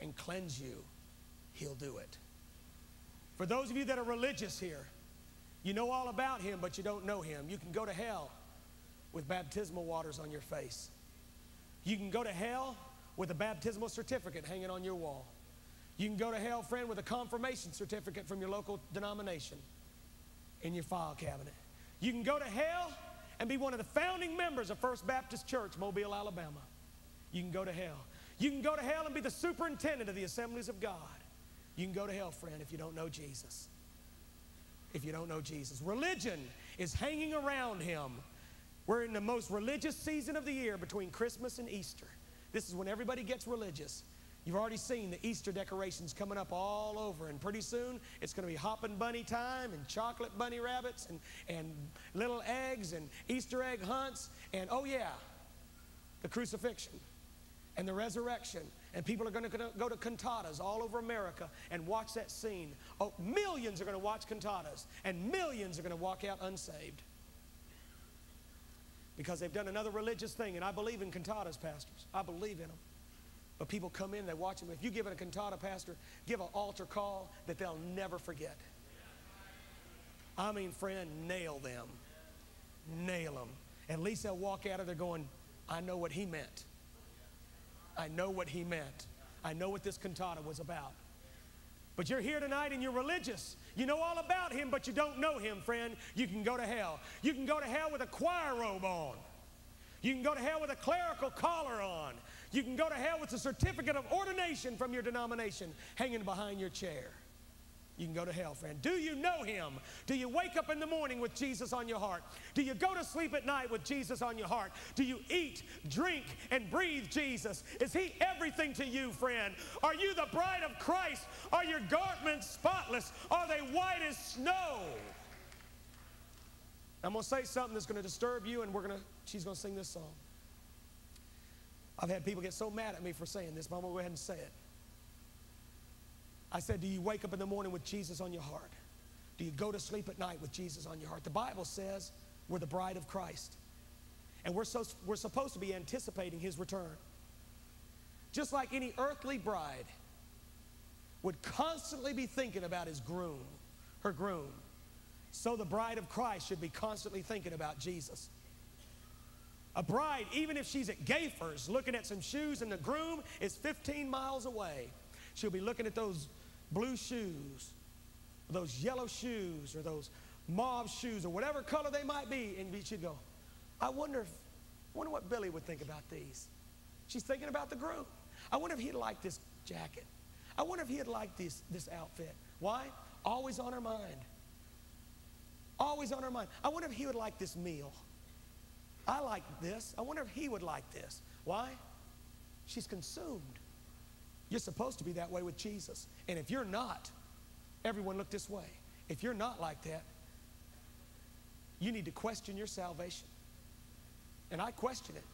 and cleanse you, He'll do it. For those of you that are religious here, you know all about Him, but you don't know Him. You can go to hell with baptismal waters on your face. You can go to hell with a baptismal certificate hanging on your wall. You can go to hell, friend, with a confirmation certificate from your local denomination in your file cabinet. You can go to hell and be one of the founding members of First Baptist Church, Mobile, Alabama. You can go to hell. You can go to hell and be the superintendent of the assemblies of God. You can go to hell, friend, if you don't know Jesus. If you don't know Jesus. Religion is hanging around him. We're in the most religious season of the year between Christmas and Easter. This is when everybody gets religious. You've already seen the Easter decorations coming up all over, and pretty soon it's going to be hopping bunny time and chocolate bunny rabbits and, and little eggs and Easter egg hunts, and oh, yeah, the crucifixion and the resurrection. And people are going to go to cantatas all over America and watch that scene. Oh, millions are going to watch cantatas, and millions are going to walk out unsaved because they've done another religious thing. And I believe in cantatas, pastors. I believe in them. But people come in, they watch them. If you give it a cantata, pastor, give an altar call that they'll never forget. I mean, friend, nail them. Nail them. At least they'll walk out of there going, I know what he meant. I know what he meant. I know what this cantata was about. But you're here tonight and you're religious. You know all about him, but you don't know him, friend. You can go to hell. You can go to hell with a choir robe on. You can go to hell with a clerical collar on. You can go to hell with a certificate of ordination from your denomination hanging behind your chair. You can go to hell, friend. Do you know him? Do you wake up in the morning with Jesus on your heart? Do you go to sleep at night with Jesus on your heart? Do you eat, drink, and breathe Jesus? Is he everything to you, friend? Are you the bride of Christ? Are your garments spotless? Are they white as snow? I'm going to say something that's going to disturb you, and we're going to, she's going to sing this song. I've had people get so mad at me for saying this, but I'm going to go ahead and say it. I said, Do you wake up in the morning with Jesus on your heart? Do you go to sleep at night with Jesus on your heart? The Bible says we're the bride of Christ. And we're, so, we're supposed to be anticipating his return. Just like any earthly bride would constantly be thinking about his groom, her groom, so the bride of Christ should be constantly thinking about Jesus. A bride, even if she's at Gayfers looking at some shoes and the groom is 15 miles away, she'll be looking at those blue shoes, those yellow shoes, or those mauve shoes, or whatever color they might be, and she'd go, I wonder if, I wonder what Billy would think about these. She's thinking about the groom. I wonder if he'd like this jacket. I wonder if he'd like this, this outfit. Why? Always on her mind. Always on her mind. I wonder if he would like this meal. I like this. I wonder if he would like this. Why? She's consumed. You're supposed to be that way with Jesus. And if you're not, everyone look this way. If you're not like that, you need to question your salvation. And I question it.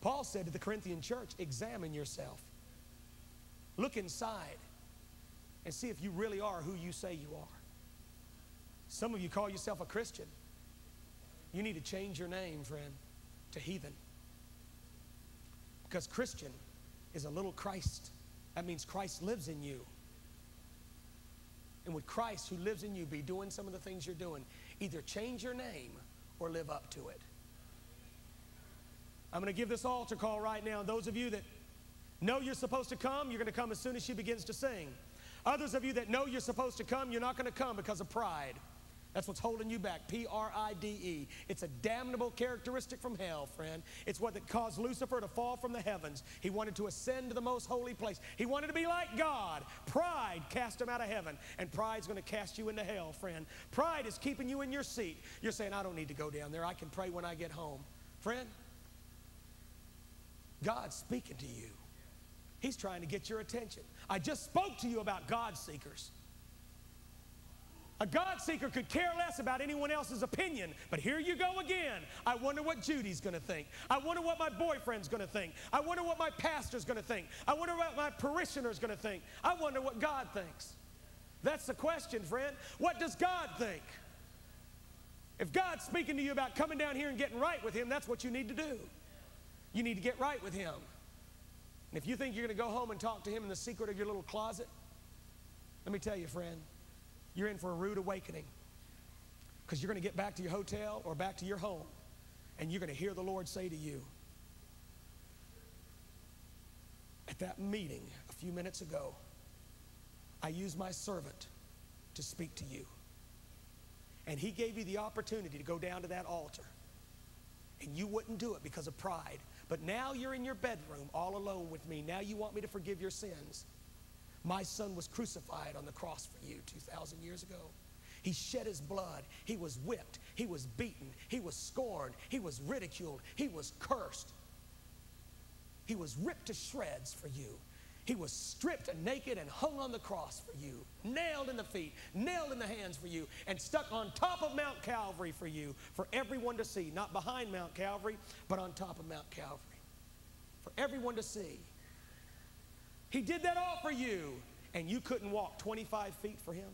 Paul said to the Corinthian church, examine yourself. Look inside and see if you really are who you say you are. Some of you call yourself a Christian. You need to change your name, friend, to heathen. Because Christian is a little Christ that means Christ lives in you. And would Christ, who lives in you, be doing some of the things you're doing? Either change your name or live up to it. I'm going to give this altar call right now. Those of you that know you're supposed to come, you're going to come as soon as she begins to sing. Others of you that know you're supposed to come, you're not going to come because of pride. That's what's holding you back. P R I D E. It's a damnable characteristic from hell, friend. It's what that caused Lucifer to fall from the heavens. He wanted to ascend to the most holy place. He wanted to be like God. Pride cast him out of heaven, and pride's going to cast you into hell, friend. Pride is keeping you in your seat. You're saying, I don't need to go down there. I can pray when I get home. Friend, God's speaking to you. He's trying to get your attention. I just spoke to you about God seekers. A God seeker could care less about anyone else's opinion, but here you go again. I wonder what Judy's going to think. I wonder what my boyfriend's going to think. I wonder what my pastor's going to think. I wonder what my parishioner's going to think. I wonder what God thinks. That's the question, friend. What does God think? If God's speaking to you about coming down here and getting right with Him, that's what you need to do. You need to get right with Him. And if you think you're going to go home and talk to Him in the secret of your little closet, let me tell you, friend, you're in for a rude awakening. Because you're going to get back to your hotel or back to your home, and you're going to hear the Lord say to you, At that meeting a few minutes ago, I used my servant to speak to you. And he gave you the opportunity to go down to that altar. And you wouldn't do it because of pride. But now you're in your bedroom all alone with me. Now you want me to forgive your sins. My son was crucified on the cross for you 2,000 years ago. He shed his blood. He was whipped. He was beaten. He was scorned. He was ridiculed. He was cursed. He was ripped to shreds for you. He was stripped and naked and hung on the cross for you, nailed in the feet, nailed in the hands for you, and stuck on top of Mount Calvary for you, for everyone to see. Not behind Mount Calvary, but on top of Mount Calvary. For everyone to see. He did that all for you, and you couldn't walk 25 feet for him.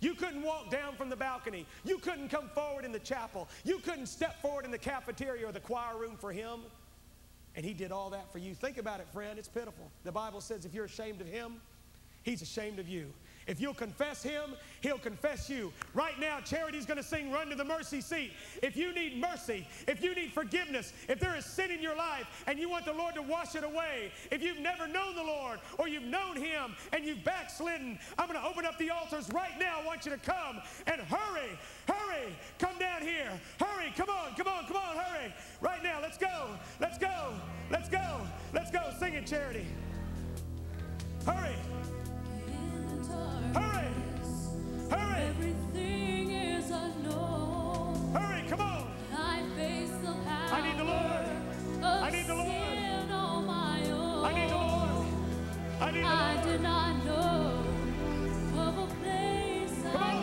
You couldn't walk down from the balcony. You couldn't come forward in the chapel. You couldn't step forward in the cafeteria or the choir room for him. And he did all that for you. Think about it, friend. It's pitiful. The Bible says if you're ashamed of him, he's ashamed of you. If you'll confess him, he'll confess you. Right now, Charity's going to sing Run to the Mercy Seat. If you need mercy, if you need forgiveness, if there is sin in your life and you want the Lord to wash it away, if you've never known the Lord or you've known him and you've backslidden, I'm going to open up the altars right now. I want you to come and hurry, hurry, come down here. Hurry, come on, come on, come on, hurry. Right now, let's go, let's go, let's go, let's go. Sing it, Charity. Hurry, hurry, hurry, Everything is unknown. hurry, come on. I face the power I need the Lord. I need the Lord. on my own. I need the Lord. I need the I did not know of a place Come I on.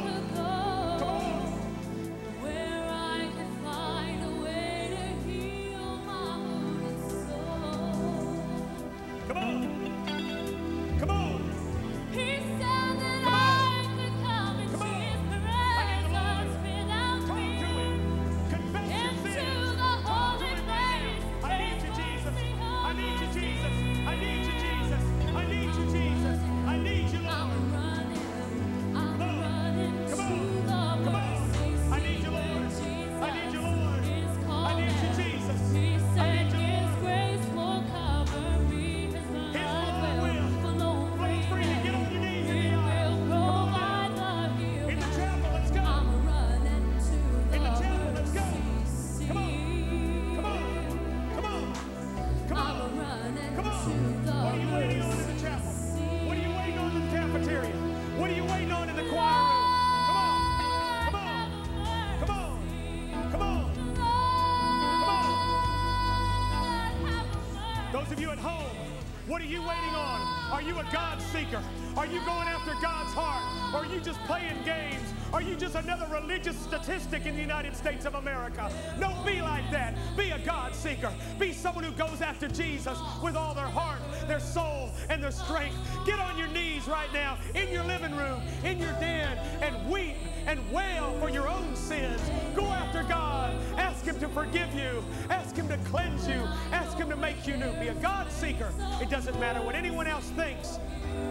In the United States of America? Don't be like that. Be a God seeker. Be someone who goes after Jesus with all their heart, their soul, and their strength. Get on your knees right now in your living room, in your den, and weep and wail for your own sins. Go after God. Ask Him to forgive you. Ask Him to cleanse you. Ask Him to make you new. Be a God seeker. It doesn't matter what anyone else thinks.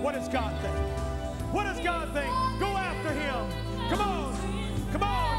What does God think? What does God think? Go after Him. Come on. Come on.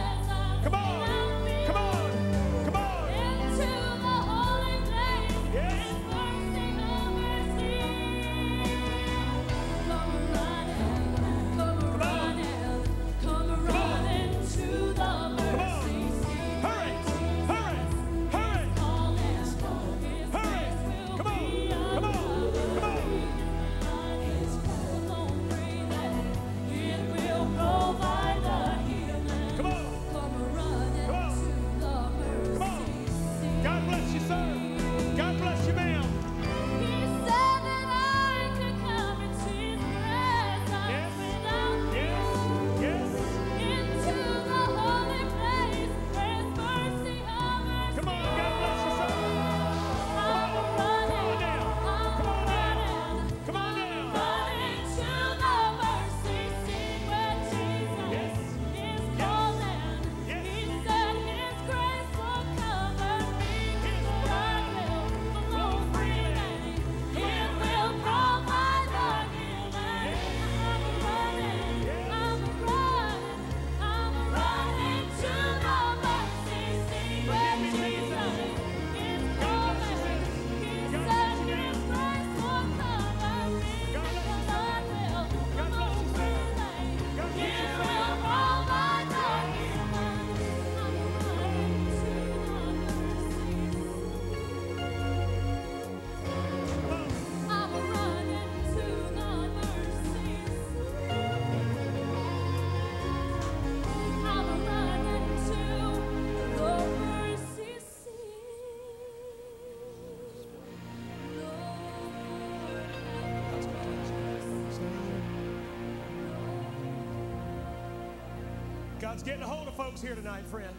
God's getting a hold of folks here tonight, friend.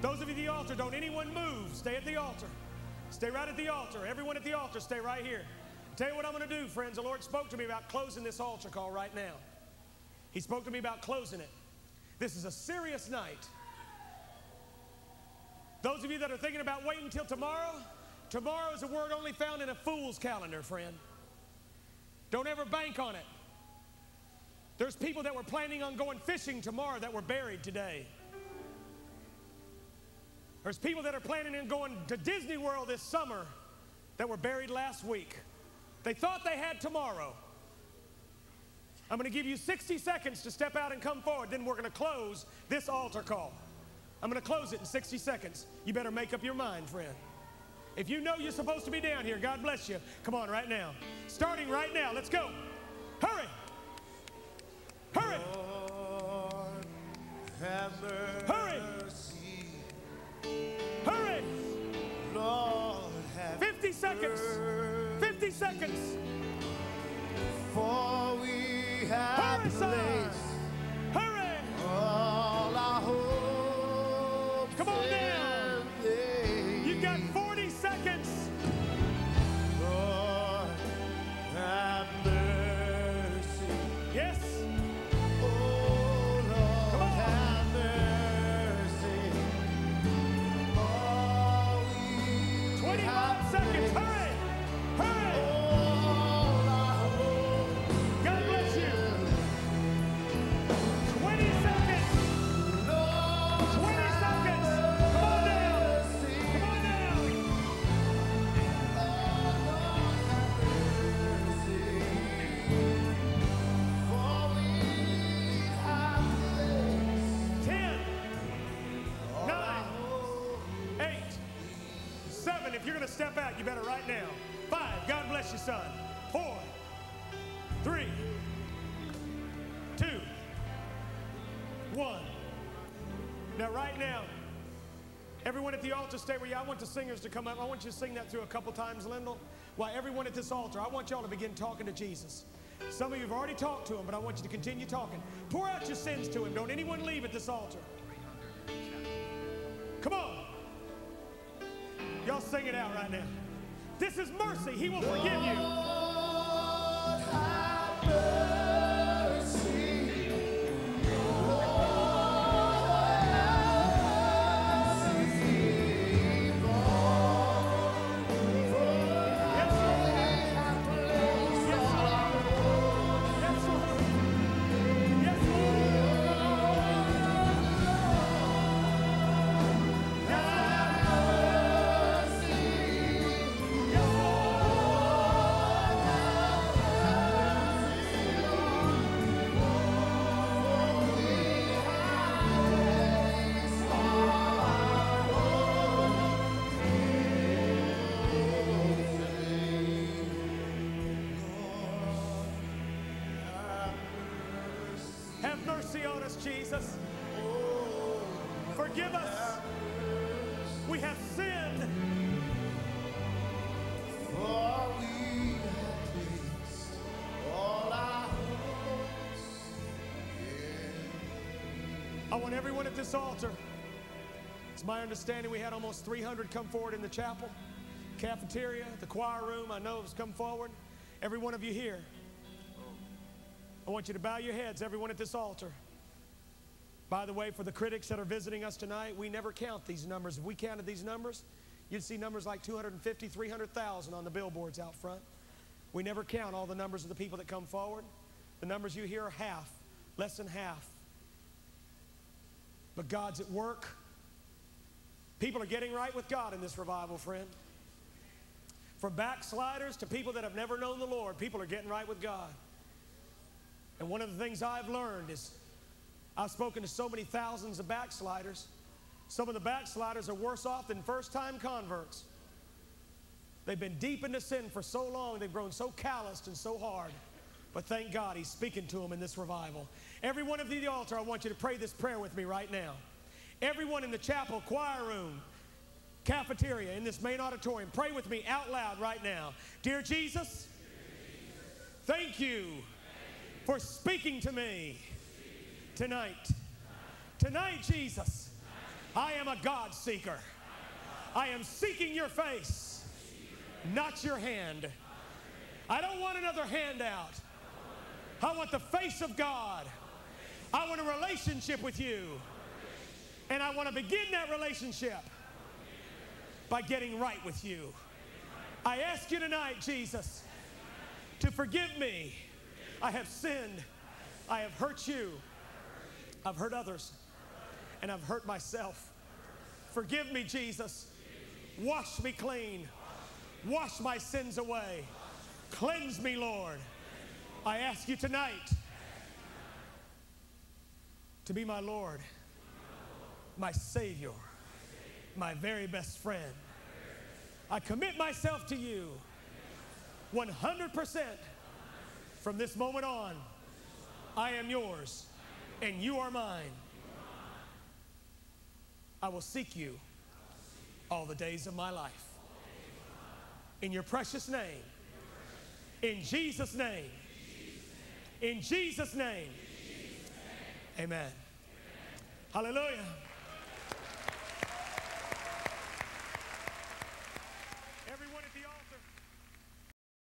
Those of you at the altar, don't anyone move. Stay at the altar. Stay right at the altar. Everyone at the altar, stay right here. Tell you what I'm going to do, friends. The Lord spoke to me about closing this altar call right now. He spoke to me about closing it. This is a serious night. Those of you that are thinking about waiting until tomorrow, tomorrow is a word only found in a fool's calendar, friend. Don't ever bank on it. There's people that were planning on going fishing tomorrow that were buried today. There's people that are planning on going to Disney World this summer that were buried last week. They thought they had tomorrow. I'm going to give you 60 seconds to step out and come forward. Then we're going to close this altar call. I'm going to close it in 60 seconds. You better make up your mind, friend. If you know you're supposed to be down here, God bless you. Come on, right now. Starting right now. Let's go. Hurry. Hurry. Hurry. Hurry. Lord, have 50 seconds. 50 seconds. For we have Hurry, placed Hurry. all our hopes Come on in bless you, son. Four, three, two, one. Now, right now, everyone at the altar, stay where you. I want the singers to come up. I want you to sing that through a couple times, Lindell. While everyone at this altar, I want y'all to begin talking to Jesus. Some of you have already talked to him, but I want you to continue talking. Pour out your sins to him. Don't anyone leave at this altar. Come on. Y'all sing it out right now. This is mercy. He will forgive you. Jesus. Forgive us. We have sinned. I want everyone at this altar. It's my understanding we had almost 300 come forward in the chapel, cafeteria, the choir room. I know has come forward. Every one of you here. I want you to bow your heads, everyone at this altar. By the way, for the critics that are visiting us tonight, we never count these numbers. If we counted these numbers, you'd see numbers like 250, 300,000 on the billboards out front. We never count all the numbers of the people that come forward. The numbers you hear are half, less than half. But God's at work. People are getting right with God in this revival, friend. From backsliders to people that have never known the Lord, people are getting right with God. And one of the things I've learned is I've spoken to so many thousands of backsliders. Some of the backsliders are worse off than first time converts. They've been deep into sin for so long, they've grown so calloused and so hard. But thank God He's speaking to them in this revival. Everyone at the altar, I want you to pray this prayer with me right now. Everyone in the chapel, choir room, cafeteria, in this main auditorium, pray with me out loud right now. Dear Jesus, thank you for speaking to me tonight. Tonight, Jesus, I am a God seeker. I am seeking your face, not your hand. I don't want another handout. I want the face of God. I want a relationship with you. And I want to begin that relationship by getting right with you. I ask you tonight, Jesus, to forgive me. I have sinned. I have hurt you. I've hurt others. And I've hurt myself. Forgive me, Jesus. Wash me clean. Wash my sins away. Cleanse me, Lord. I ask you tonight to be my Lord, my Savior, my very best friend. I commit myself to you 100% from this moment on. I am yours and you are mine. I will seek you all the days of my life. In your precious name. In Jesus' name. In Jesus' name. Amen. Hallelujah.